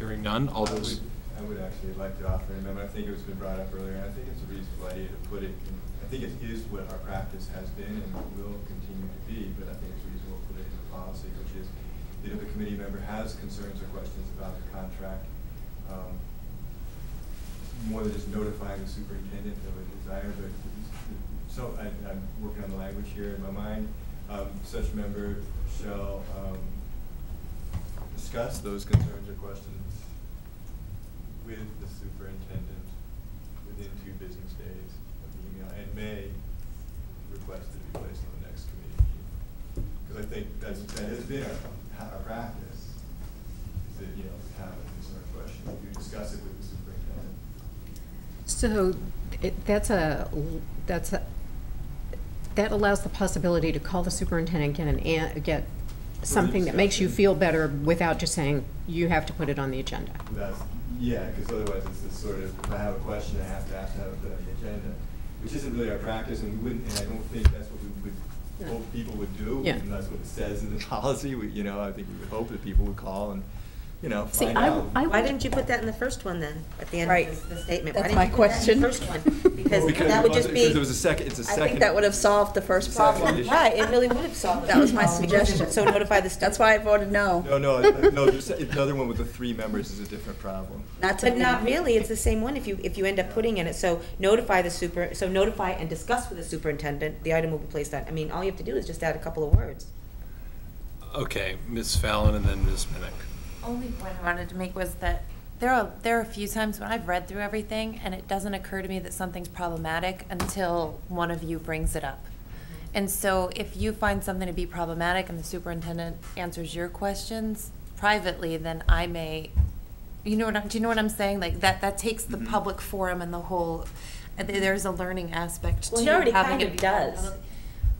Hearing none, all I those, would- I would actually like to offer an amendment. I think it was been brought up earlier, and I think it's a reasonable idea to put it, in I think it is what our practice has been and will continue to be, but I think it's reasonable to put it in the policy, which is, that if a committee member has concerns or questions about the contract, um, more than just notifying the superintendent of a desire, but so, I, I'm working on the language here in my mind, um, such member shall, um, discuss those concerns or questions with the superintendent within two business days of the email, and may request to be placed on the next committee meeting. Because I think that's, that has been our, our practice, is that, you know, we have a concern question, you discuss it with the superintendent. So it, that's a, that's a, that allows the possibility to call the superintendent, get an, an- get something that makes you feel better without just saying, you have to put it on the agenda. That's, yeah, because otherwise it's this sort of, if I have a question, I have to ask to have it on the agenda, which isn't really our practice, and we wouldn't, and I don't think that's what we would hope people would do. Yeah. And that's what it says in the *laughs* policy, we, you know, I think we would hope that people would call and, you know, See, find I, out. I, why didn't you put that in the first one then, at the end Right. of the the statement? That's Why my didn't you put that in the question. first one? Because Because that would just be. because it was a second- it's a I second- think that would have solved the first Second problem. issue. Right, it really would have solved. That was my *laughs* suggestion. So notify the. That's why I voted no. No, no, uh, no, the se- the other one with the three members is a different problem. Not to But not really, it's the same one if you, if you end up putting in it, so notify the super, so notify and discuss with the superintendent, the item will be placed on, I mean, all you have to do is just add a couple of words. okay, Ms. Fallon and then Ms. Minnick. Only point I wanted to make was that There are, there are a few times when I've read through everything and it doesn't occur to me that something's problematic until one of you brings it up. And so if you find something to be problematic and the superintendent answers your questions privately, then I may, you know what, I'm- do you know what I'm saying? Like, that, that takes the public forum and the whole, uh, there's a learning aspect to Well, he already having kind it of be does.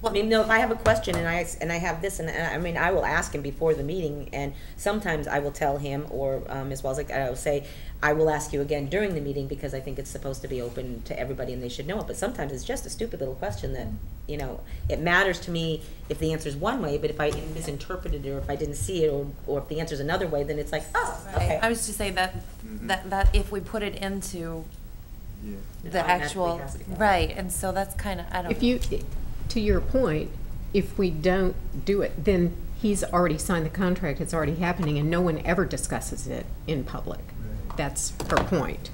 Well, I mean, no, if I have a question and I, and I have this, and, and I mean, I will ask him before the meeting, and sometimes I will tell him, or, um, as well as, like, I will say, I will ask you again during the meeting, because I think it's supposed to be open to everybody and they should know it, but sometimes it's just a stupid little question that, you know, it matters to me if the answer is one way, but if I misinterpreted it, or if I didn't see it, or, or if the answer is another way, then it's like, oh, okay. I was just saying that, that, that if we put it into It the automatically actual, has to go. right, and so that's kind of, I don't know. If you, to your point, if we don't do it, then he's already signed the contract, it's already happening, and no one ever discusses it in public. That's her point.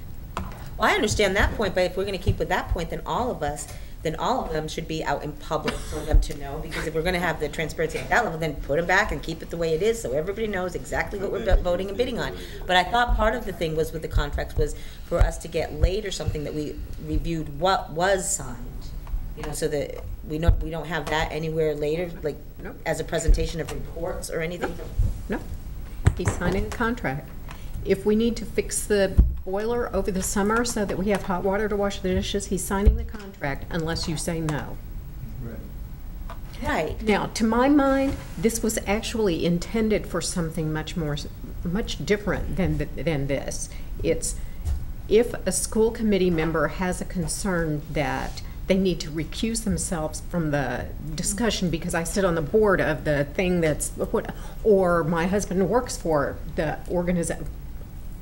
Well, I understand that point, but if we're gonna keep with that point, then all of us, then all of them should be out in public for them to know, because if we're gonna have the transparency at that level, then put them back and keep it the way it is, so everybody knows exactly what we're voting and bidding on. But I thought part of the thing was with the contracts was for us to get later something that we reviewed what was signed. You know, so that we don't, we don't have that anywhere later, like, as a presentation of reports or anything. No, he's signing a contract. If we need to fix the boiler over the summer so that we have hot water to wash the dishes, he's signing the contract unless you say no. Right. Right. Now, to my mind, this was actually intended for something much more, much different than, th- than this. It's, if a school committee member has a concern that they need to recuse themselves from the discussion because I sit on the board of the thing that's, or my husband works for the organization,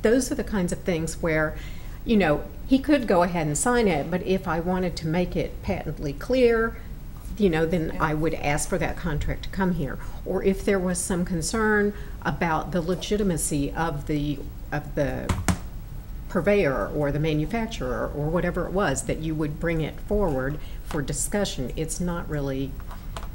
those are the kinds of things where, you know, he could go ahead and sign it, but if I wanted to make it patently clear, you know, then I would ask for that contract to come here. Or if there was some concern about the legitimacy of the, of the purveyor or the manufacturer or whatever it was, that you would bring it forward for discussion. It's not really,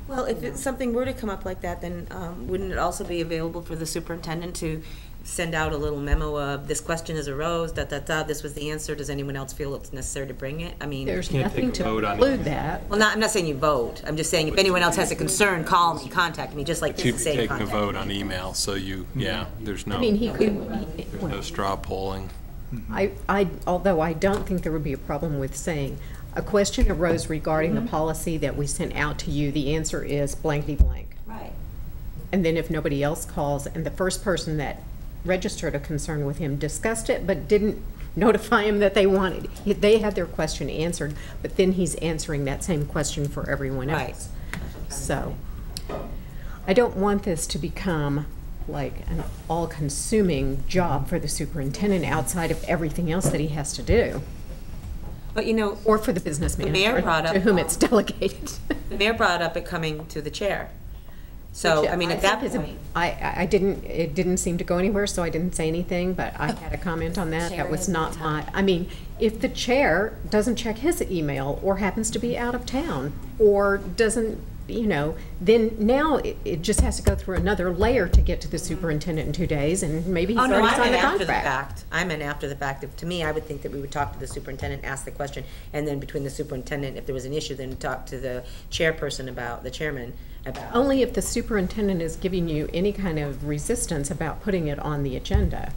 Well, if it's something were to come up like that, then um, wouldn't it also be available for the superintendent to send out a little memo of, this question has arose, da, da, da, this was the answer, does anyone else feel it's necessary to bring it? I mean. there's Can't nothing a to vote on it. include that. Well, not, I'm not saying you vote, I'm just saying if anyone else has a concern, call me, contact me, just like this You'd is be saying taking a contact. vote on email, so you, yeah, there's no, I mean, he could, he- there's no straw polling. I, I, although I don't think there would be a problem with saying, a question arose regarding Mm-hmm. the policy that we sent out to you, the answer is blankety blank. Right. And then if nobody else calls, and the first person that registered a concern with him discussed it, but didn't notify him that they wanted, they had their question answered, but then he's answering that same question for everyone Right. else. So, I don't want this to become like an all-consuming job for the superintendent outside of everything else that he has to do, But you know, or for the business The mayor manager, brought up, to whom it's delegated. *laughs* the mayor brought up it coming to the chair. So, I mean, at that think is a- point, I, I I didn't, it didn't seem to go anywhere, so I didn't say anything, but I had a comment on that. That was not my, I mean, if the chair doesn't check his email, or happens to be out of town, or doesn't, you know, then now it, it just has to go through another layer to get to the superintendent in two days, and maybe he's oh, no, already I signed the after the fact. I'm meant after the fact. If- To me, I would think that we would talk to the superintendent, ask the question, and then between the superintendent, if there was an issue, then talk to the chairperson about, the chairman about. Only if the superintendent is giving you any kind of resistance about putting it on the agenda.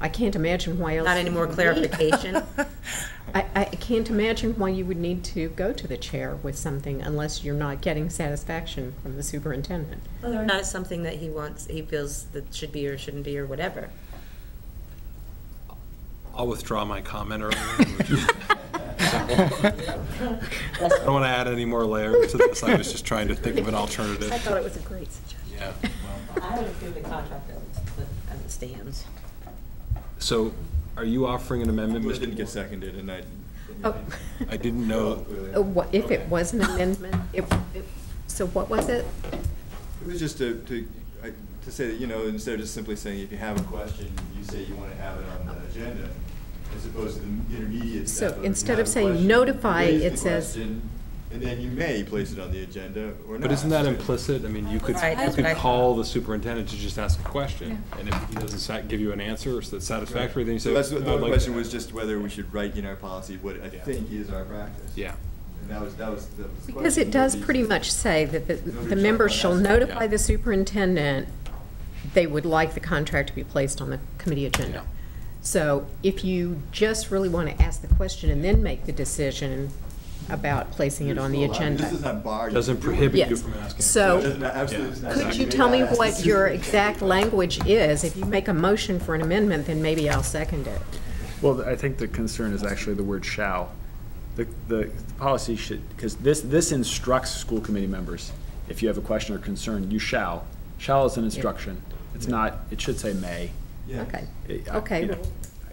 I can't imagine why else. Not any more clarification? *laughs* I, I can't imagine why you would need to go to the chair with something unless you're not getting satisfaction from the superintendent. Whether or not it's something that he wants, he feels that should be or shouldn't be or whatever. I'll withdraw my comment earlier. *laughs* I don't want to add any more layers to this, I was just trying to think of an alternative. I thought it was a great suggestion. Yeah, I would approve the contract as it stands. So, are you offering an amendment, It didn't get seconded, and I. Oh. I didn't know, *laughs* Uh, what- If it was an amendment, it, it- so what was it? It was just to, to, I- to say that, you know, instead of just simply saying, if you have a question, you say you want to have it on the agenda, as opposed to the intermediate So step. if you instead have of a saying question, notify, raise the it says- question, and then you may place it on the agenda or not. But isn't that implicit? I mean, you could, Right, you that's what I could call the superintendent to just ask a question, and if he doesn't sa- give you an answer that's satisfactory, then you say. So that's, the "Oh, I'd the like question to-" was just whether we should write in our policy what I think is our practice. Yeah. And that was, that was the question. Because it does pretty much say that the, the members shall notify the superintendent they would like the contract to be placed on the committee agenda. So if you just really want to ask the question and then make the decision about placing it on the You're still allowed. agenda. Does not bar. Doesn't prohibit you Yes. from asking. So, It doesn't- absolutely does not Could you tell me what your exact language is? If you make a motion for an amendment, then maybe I'll second it. Well, I think the concern is actually the word shall. The, the policy should, because this, this instructs school committee members, if you have a question or concern, you shall. Shall is an instruction. It's not, it should say may. Yeah. Okay, It- I- okay, you know, well,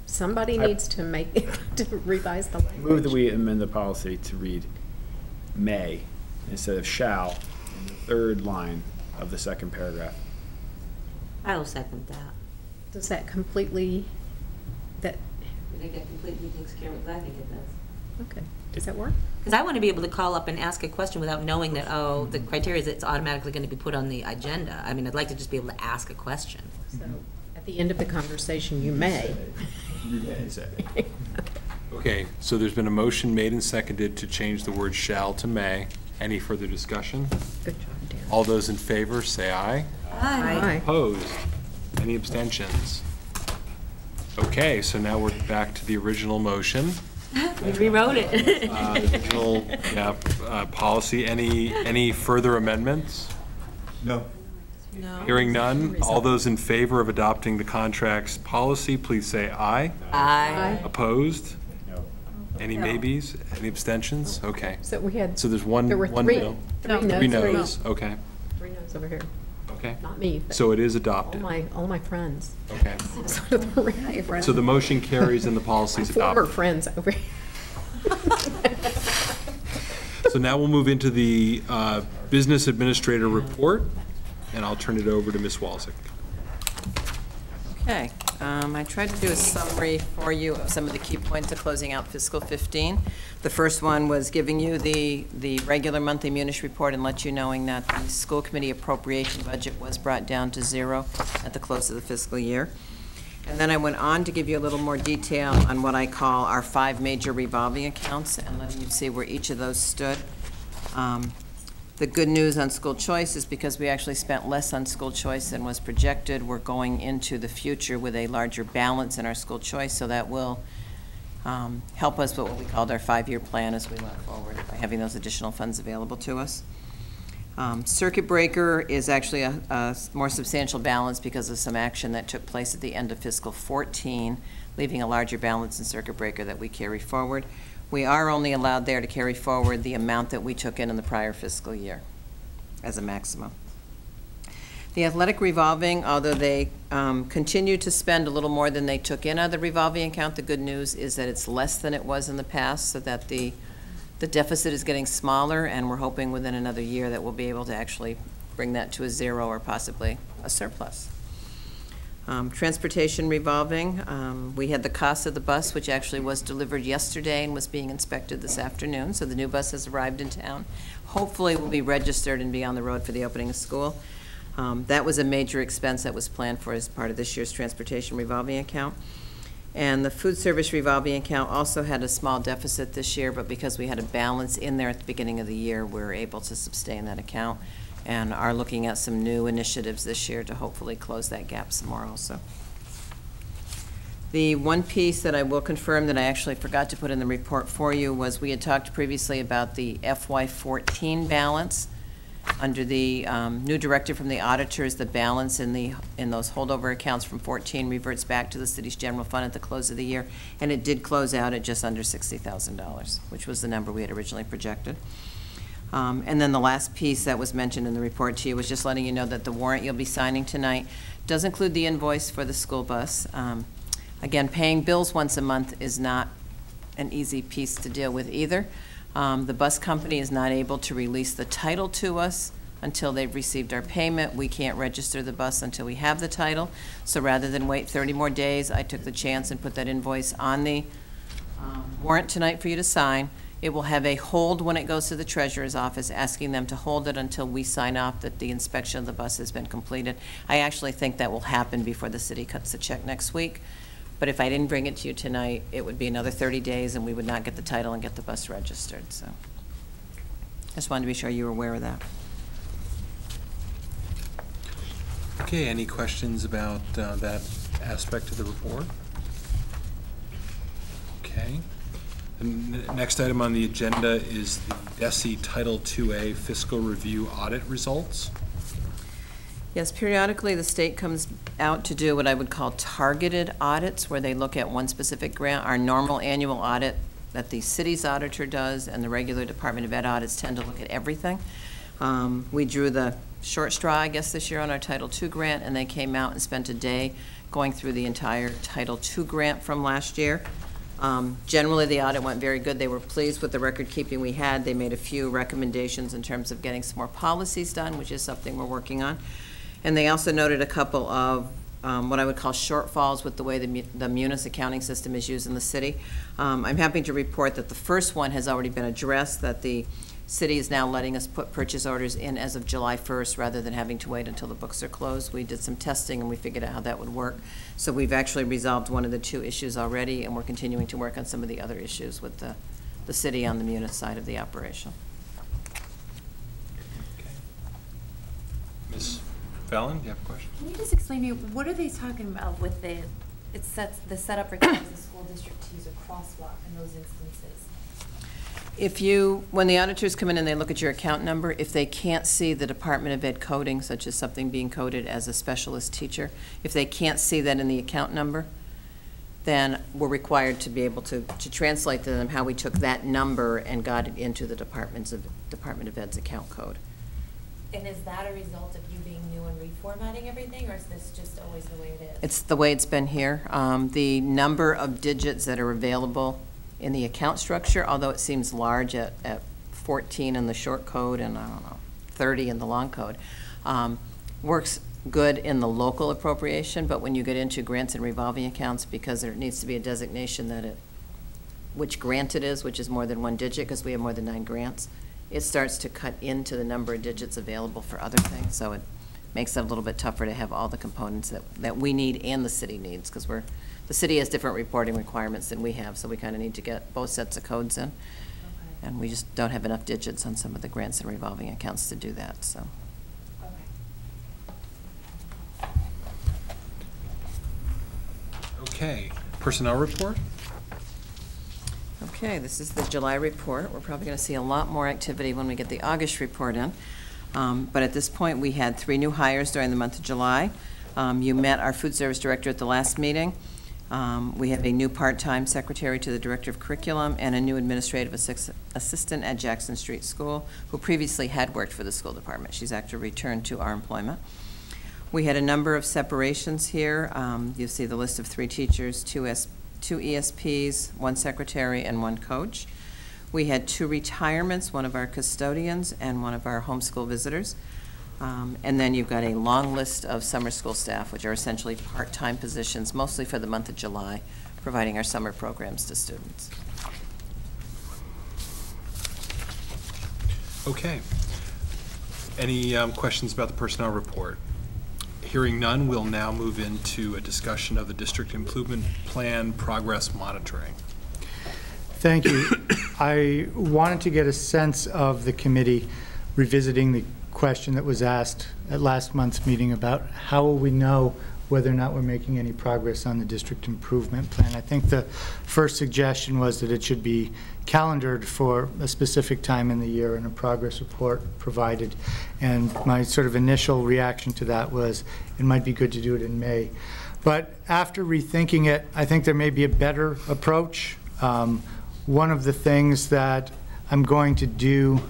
somebody I- needs to make, *laughs* to revise the language. Move that we amend the policy to read may instead of shall in the third line of the second paragraph. I will second that. Does that completely, that, I think that completely takes care of, I think it does. okay, does that work? Because I want to be able to call up and ask a question without knowing that, oh, the criteria is it's automatically going to be put on the agenda. I mean, I'd like to just be able to ask a question. So, at the end of the conversation, you may. You may say. Okay, so there's been a motion made and seconded to change the word shall to may. Any further discussion? Good job, Dan. All those in favor, say aye. Aye. Opposed? Any abstentions? Okay, so now we're back to the original motion. We rewrote it. Uh, Original, yeah, uh, policy. Any, any further amendments? No. No. Hearing none. All those in favor of adopting the contract's policy, please say aye. Aye. Opposed? Any maybes? Any abstentions? Okay. So we had. So there's one, There were one three. no. Three Three noes. noes, okay, Three noes over here. okay. Not me, but So it is all adopted, my, all my friends. okay. *laughs* Sort of the ring. So the motion carries and the policy is *laughs* Former adopted. friends over here. So now we'll move into the uh, Business Administrator Report, and I'll turn it over to Ms. Walzick. Okay, um, I tried to do a summary for you of some of the key points of closing out fiscal 15. The first one was giving you the, the regular monthly Munis report and let you knowing that the school committee appropriation budget was brought down to zero at the close of the fiscal year. And then I went on to give you a little more detail on what I call our five major revolving accounts and letting you see where each of those stood. Um, The good news on school choice is because we actually spent less on school choice than was projected, we're going into the future with a larger balance in our school choice, so that will um, help us with what we called our five-year plan as we went forward, by having those additional funds available to us. Um, Circuit breaker is actually a, a more substantial balance because of some action that took place at the end of fiscal 14, leaving a larger balance in circuit breaker that we carry forward. We are only allowed there to carry forward the amount that we took in in the prior fiscal year as a maximum. The athletic revolving, although they um, continue to spend a little more than they took in of the revolving account, the good news is that it's less than it was in the past, so that the, the deficit is getting smaller, and we're hoping within another year that we'll be able to actually bring that to a zero or possibly a surplus. Um, Transportation revolving, um, we had the cost of the bus, which actually was delivered yesterday and was being inspected this afternoon, so the new bus has arrived in town. Hopefully will be registered and be on the road for the opening of school. Um, That was a major expense that was planned for as part of this year's transportation revolving account. And the food service revolving account also had a small deficit this year, but because we had a balance in there at the beginning of the year, we we're able to sustain that account and are looking at some new initiatives this year to hopefully close that gap some more also. The one piece that I will confirm that I actually forgot to put in the report for you was we had talked previously about the FY14 balance. Under the um, new directive from the auditors, the balance in the, in those holdover accounts from 14 reverts back to the city's general fund at the close of the year, and it did close out at just under $60,000, which was the number we had originally projected. Um, And then the last piece that was mentioned in the report to you was just letting you know that the warrant you'll be signing tonight does include the invoice for the school bus. Um, Again, paying bills once a month is not an easy piece to deal with either. Um, The bus company is not able to release the title to us until they've received our payment. We can't register the bus until we have the title. So rather than wait 30 more days, I took the chance and put that invoice on the um, warrant tonight for you to sign. It will have a hold when it goes to the treasurer's office, asking them to hold it until we sign off that the inspection of the bus has been completed. I actually think that will happen before the city cuts the check next week. But if I didn't bring it to you tonight, it would be another 30 days, and we would not get the title and get the bus registered, so. I just wanted to be sure you were aware of that. Okay, any questions about uh, that aspect of the report? Okay. The next item on the agenda is the DESE Title II-A Fiscal Review Audit Results. Yes, periodically, the state comes out to do what I would call targeted audits, where they look at one specific grant. Our normal annual audit that the city's auditor does and the regular Department of Ed audits tend to look at everything. Um, We drew the short straw, I guess, this year on our Title II grant, and they came out and spent a day going through the entire Title II grant from last year. Um, Generally, the audit went very good. They were pleased with the record-keeping we had. They made a few recommendations in terms of getting some more policies done, which is something we're working on. And they also noted a couple of um, what I would call shortfalls with the way the the Munis accounting system is used in the city. Um, I'm happy to report that the first one has already been addressed, that the city is now letting us put purchase orders in as of July 1st, rather than having to wait until the books are closed. We did some testing, and we figured out how that would work. So we've actually resolved one of the two issues already, and we're continuing to work on some of the other issues with the, the city on the Munis side of the operation. Ms. Fallon, do you have a question? Can you just explain to me, what are they talking about with the, it sets, the setup requires the school district to use a crosswalk in those instances? If you, when the auditors come in and they look at your account number, if they can't see the Department of Ed coding, such as something being coded as a specialist teacher, if they can't see that in the account number, then we're required to be able to, to translate to them how we took that number and got it into the Departments of, Department of Ed's account code. And is that a result of you being new and reformatting everything, or is this just always the way it is? It's the way it's been here. Um, The number of digits that are available in the account structure, although it seems large at, at 14 in the short code and, I don't know, 30 in the long code, um, works good in the local appropriation, but when you get into grants and revolving accounts, because there needs to be a designation that it, which grant it is, which is more than one digit, because we have more than nine grants, it starts to cut into the number of digits available for other things, so it makes it a little bit tougher to have all the components that, that we need and the city needs, because we're, the city has different reporting requirements than we have, so we kind of need to get both sets of codes in. And we just don't have enough digits on some of the grants and revolving accounts to do that, so. Okay, personnel report? Okay, this is the July report. We're probably going to see a lot more activity when we get the August report in. Um, But at this point, we had three new hires during the month of July. Um, You met our food service director at the last meeting. Um, We have a new part-time secretary to the director of curriculum and a new administrative assis- assistant at Jackson Street School, who previously had worked for the school department. She's actually returned to our employment. We had a number of separations here. Um, You'll see the list of three teachers, two S, two ESPs, one secretary, and one coach. We had two retirements, one of our custodians and one of our homeschool visitors. Um, And then you've got a long list of summer school staff, which are essentially part-time positions, mostly for the month of July, providing our summer programs to students. Okay. Any um, questions about the personnel report? Hearing none, we'll now move into a discussion of the district improvement plan progress monitoring. Thank you. *coughs* I wanted to get a sense of the committee revisiting the question that was asked at last month's meeting about how will we know whether or not we're making any progress on the district improvement plan. I think the first suggestion was that it should be calendared for a specific time in the year and a progress report provided. And my sort of initial reaction to that was it might be good to do it in May. But after rethinking it, I think there may be a better approach. Um, One of the things that I'm going to do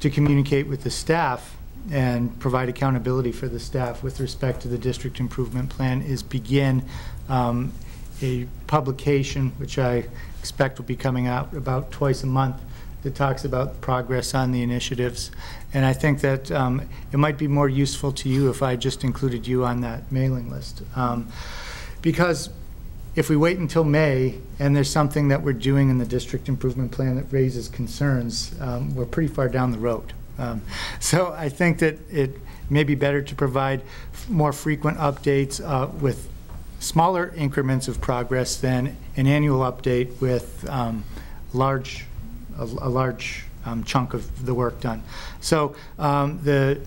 to communicate with the staff and provide accountability for the staff with respect to the district improvement plan is begin um, a publication, which I expect will be coming out about twice a month, that talks about progress on the initiatives. And I think that um, it might be more useful to you if I just included you on that mailing list. Um, Because if we wait until May and there's something that we're doing in the district improvement plan that raises concerns, um, we're pretty far down the road. Um, So I think that it may be better to provide more frequent updates uh, with smaller increments of progress than an annual update with um, large, a a large um, chunk of the work done. So um, the,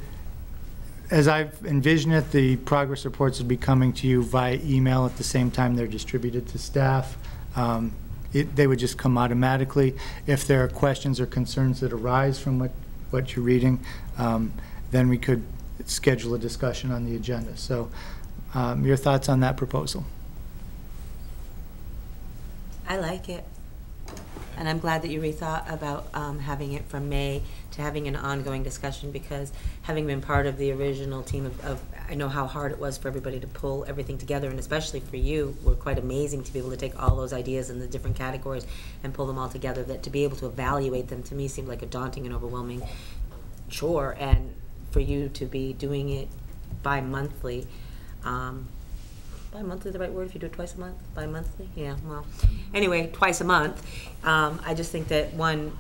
as I've envisioned it, the progress reports would be coming to you via email at the same time they're distributed to staff. Um, it- They would just come automatically. If there are questions or concerns that arise from what, what you're reading, um, then we could schedule a discussion on the agenda. So um, your thoughts on that proposal? I like it. And I'm glad that you rethought about um, having it from May to having an ongoing discussion, because having been part of the original team of- of, I know how hard it was for everybody to pull everything together, and especially for you, were quite amazing to be able to take all those ideas in the different categories and pull them all together, that to be able to evaluate them, to me, seemed like a daunting and overwhelming chore, and for you to be doing it bi-monthly, um, bi-monthly the right word if you do it twice a month? Bi-monthly? Yeah, well, anyway, twice a month. Um, I just think that, one,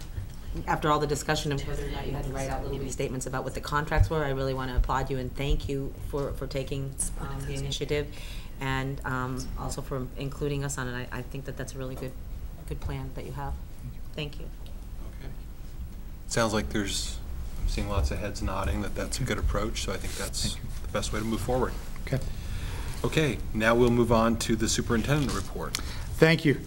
after all the discussion of whether or not you had to write out little bitty statements about what the contracts were, I really want to applaud you and thank you for, for taking um, the initiative and um, also for including us on it. I, I think that that's a really good, good plan that you have. Thank you. Okay. Sounds like there's, I'm seeing lots of heads nodding, that that's a good approach, so I think that's the best way to move forward. Okay. Okay, now we'll move on to the superintendent report. Thank you.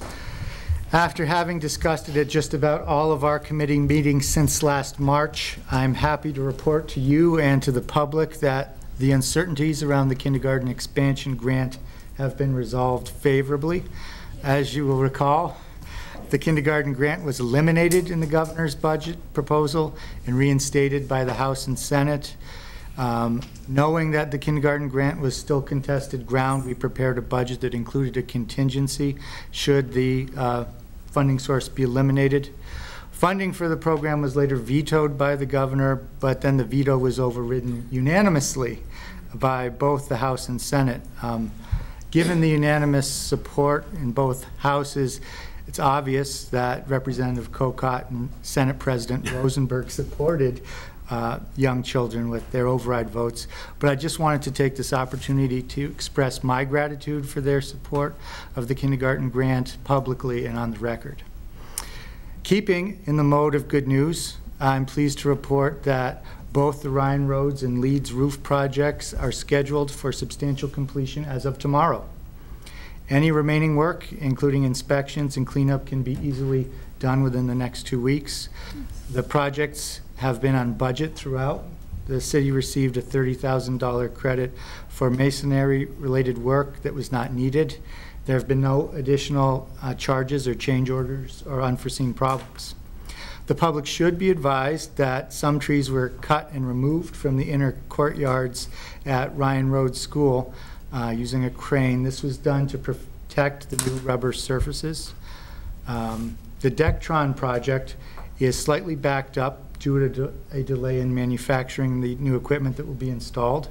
After having discussed it at just about all of our committee meetings since last March, I'm happy to report to you and to the public that the uncertainties around the kindergarten expansion grant have been resolved favorably. As you will recall, the kindergarten grant was eliminated in the governor's budget proposal and reinstated by the House and Senate. Um, Knowing that the kindergarten grant was still contested ground, we prepared a budget that included a contingency should the uh, funding source be eliminated. Funding for the program was later vetoed by the governor, but then the veto was overridden unanimously by both the House and Senate. Um, Given the unanimous support in both houses, it's obvious that Representative Kocot and Senate President *laughs* Rosenberg supported uh, young children with their override votes. But I just wanted to take this opportunity to express my gratitude for their support of the kindergarten grant publicly and on the record. Keeping in the mode of good news, I'm pleased to report that both the Ryan Roads and Leeds roof projects are scheduled for substantial completion as of tomorrow. Any remaining work, including inspections and cleanup, can be easily done within the next two weeks. The projects have been on budget throughout. The city received a $30,000 credit for masonry-related work that was not needed. There have been no additional uh, charges or change orders or unforeseen problems. The public should be advised that some trees were cut and removed from the inner courtyards at Ryan Road School uh, using a crane. This was done to protect the new rubber surfaces. Um, The Dectron project is slightly backed up due to a delay in manufacturing the new equipment that will be installed.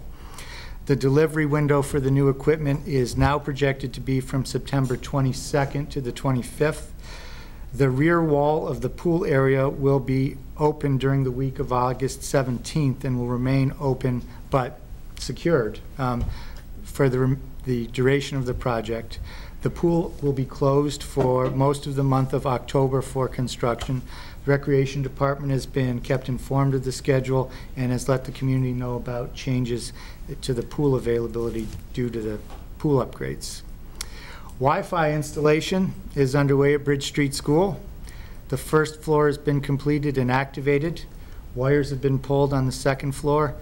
The delivery window for the new equipment is now projected to be from September 22nd to the 25th. The rear wall of the pool area will be open during the week of August 17th and will remain open but secured um, for the the duration of the project. The pool will be closed for most of the month of October for construction. Recreation Department has been kept informed of the schedule and has let the community know about changes to the pool availability due to the pool upgrades. Wi-Fi installation is underway at Bridge Street School. The first floor has been completed and activated. Wires have been pulled on the second floor,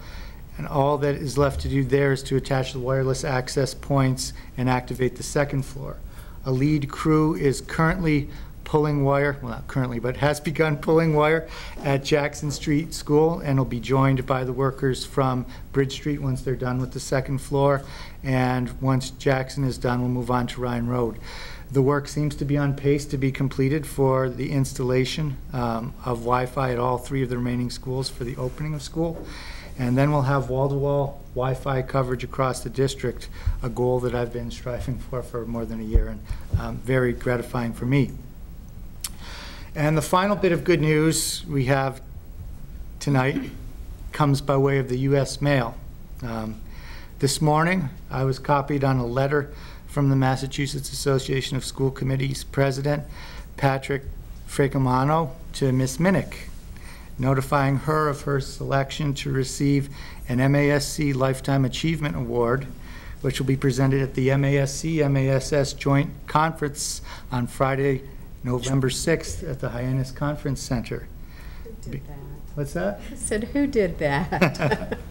and all that is left to do there is to attach the wireless access points and activate the second floor. A lead crew is currently pulling wire, well, not currently, but has begun pulling wire at Jackson Street School and will be joined by the workers from Bridge Street once they're done with the second floor. And once Jackson is done, we'll move on to Ryan Road. The work seems to be on pace to be completed for the installation um, of Wi-Fi at all three of the remaining schools for the opening of school. And then we'll have wall-to-wall Wi-Fi coverage across the district, a goal that I've been *laughs* striving for for more than a year, and um, very gratifying for me. And the final bit of good news we have tonight comes by way of the U.S. mail. Um, This morning, I was copied on a letter from the Massachusetts Association of School Committees President, Patrick Francomano, to Ms. Minnick, notifying her of her selection to receive an MASC Lifetime Achievement Award, which will be presented at the MASC-MASS Joint Conference on Friday, November 6th at the Hyannis Conference Center. Who did that? What's that? I *laughs* said, who did that? *laughs*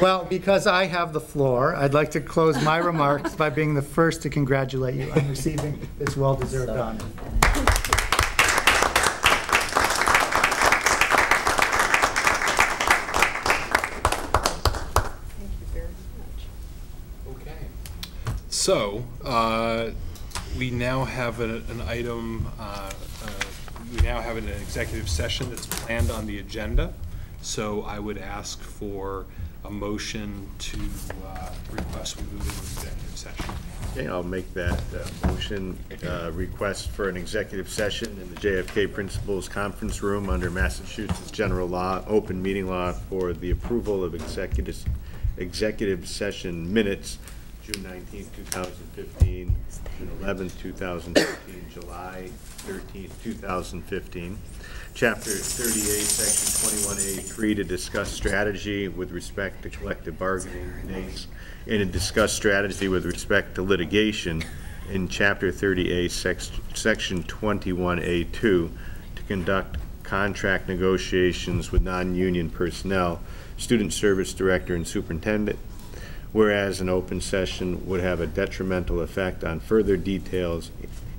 Well, because I have the floor, I'd like to close my remarks by being the first to congratulate you on receiving this well-deserved honor. Okay. So, uh, we now have an item, uh, uh, we now have an executive session that's planned on the agenda. So I would ask for a motion to uh, request we move into executive session. Okay, I'll make that uh, motion, uh, request for an executive session in the JFK Principals Conference Room under Massachusetts General Law, open meeting law for the approval of executive, executive session minutes, June nineteenth, two thousand fifteen, June eleventh, two thousand fifteen, July thirteenth, two thousand fifteen. Chapter thirty-eight, section twenty-one A, three, to discuss strategy with respect to collective bargaining, and to discuss strategy with respect to litigation in Chapter 30A, Sex- Section 21A2, to conduct contract negotiations with non-union personnel, student service director and superintendent, whereas an open session would have a detrimental effect on further details,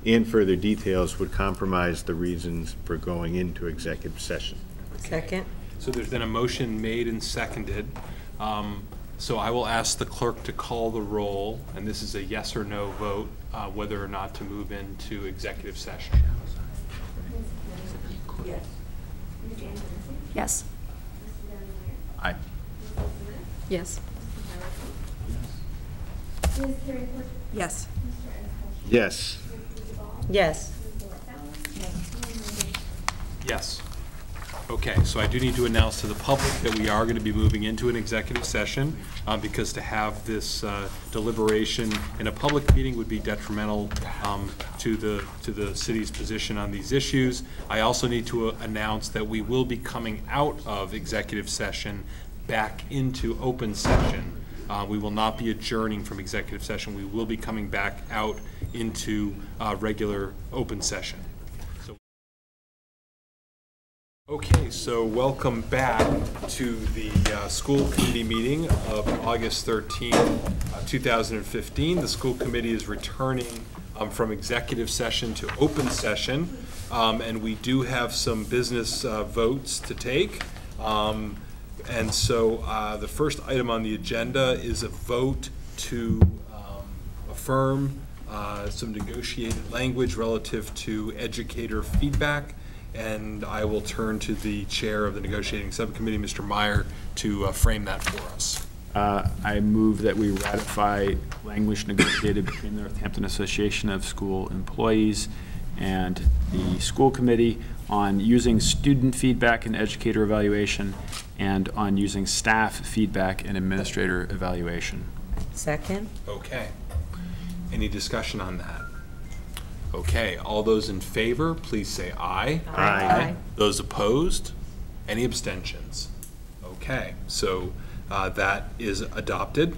and further details would compromise the reasons for going into executive session. Second? So there's been a motion made and seconded. Um, So I will ask the clerk to call the roll, and this is a yes or no vote, uh, whether or not to move into executive session. Yes. Aye. Yes. Yes. Yes. Yes. Yes. Okay, so I do need to announce to the public that we are going to be moving into an executive session, uh, because to have this uh, deliberation in a public meeting would be detrimental um, to the, to the city's position on these issues. I also need to uh, announce that we will be coming out of executive session back into open session. Uh, We will not be adjourning from executive session. We will be coming back out into uh, regular open session. So Okay, so welcome back to the uh, school committee meeting of August 13, uh, 2015. The school committee is returning um, from executive session to open session, um, and we do have some business uh, votes to take. Um, And so uh, the first item on the agenda is a vote to um, affirm uh, some negotiated language relative to educator feedback. And I will turn to the chair of the negotiating subcommittee, Mr. Meyer, to uh, frame that for us. Uh, I move that we ratify language negotiated between the Northampton Association of School Employees and the school committee on using student feedback and educator evaluation and on using staff feedback and administrator evaluation. Second? Okay. Any discussion on that? Okay, all those in favor, please say aye. Aye. Aye. Those opposed? Any abstentions? Okay, so uh, that is adopted.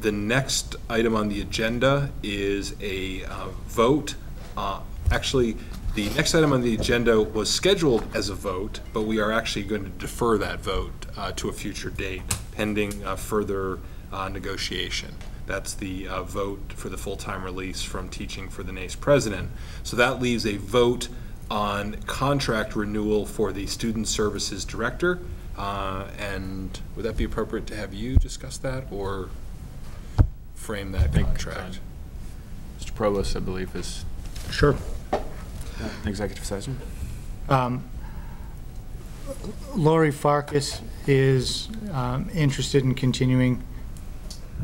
The next item on the agenda is a uh, vote. uh, Actually, the next item on the agenda was scheduled as a vote, but we are actually going to defer that vote uh, to a future date pending uh, further uh, negotiation. That's the uh, vote for the full-time release from teaching for the NASE president. So that leaves a vote on contract renewal for the Student Services Director. Uh, And would that be appropriate to have you discuss that or frame that contract? Mr. Provost, I believe, is Sure. Executive session. Um, Lori Farkas is um, interested in continuing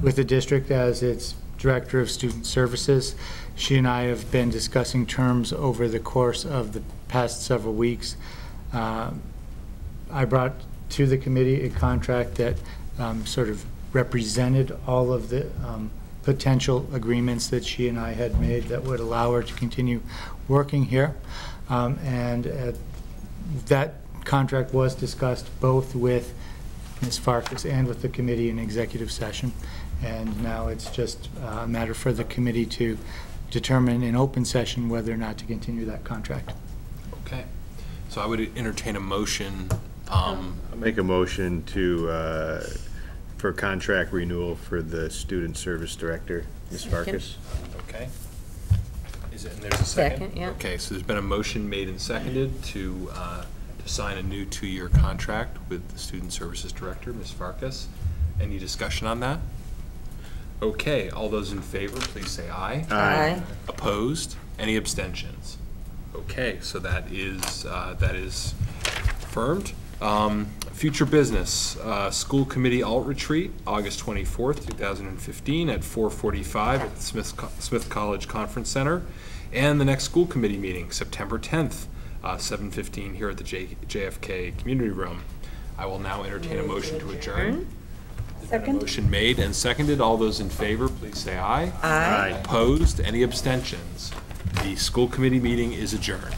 with the district as its Director of Student Services. She and I have been discussing terms over the course of the past several weeks. Uh, I brought to the committee a contract that um, sort of represented all of the um, potential agreements that she and I had made that would allow her to continue working here. Um, And uh, that contract was discussed both with Ms. Farkas and with the committee in executive session. And now it's just uh, a matter for the committee to determine in open session whether or not to continue that contract. Okay. So I would entertain a motion, um, I'll make a motion to, uh, for contract renewal for the Student Service Director, Ms. Farkas. okay? Is it, and there's a second? Second, yeah. Okay, so there's been a motion made and seconded to, uh, to sign a new two-year contract with the Student Services Director, Ms. Farkas. Any discussion on that? Okay, all those in favor, please say aye. Aye. Opposed? Any abstentions? Okay, so that is, uh, that is affirmed. Um, Future business, uh, school committee alt retreat, August 24th, 2015, at 4:45 at the Smith Co- Smith College Conference Center. And the next school committee meeting, September 10th, uh, 7:15, here at the J- JFK Community Room. I will now entertain a motion to adjourn. Second? Motion made and seconded. All those in favor, please say aye. Aye. Opposed? Any abstentions? The school committee meeting is adjourned.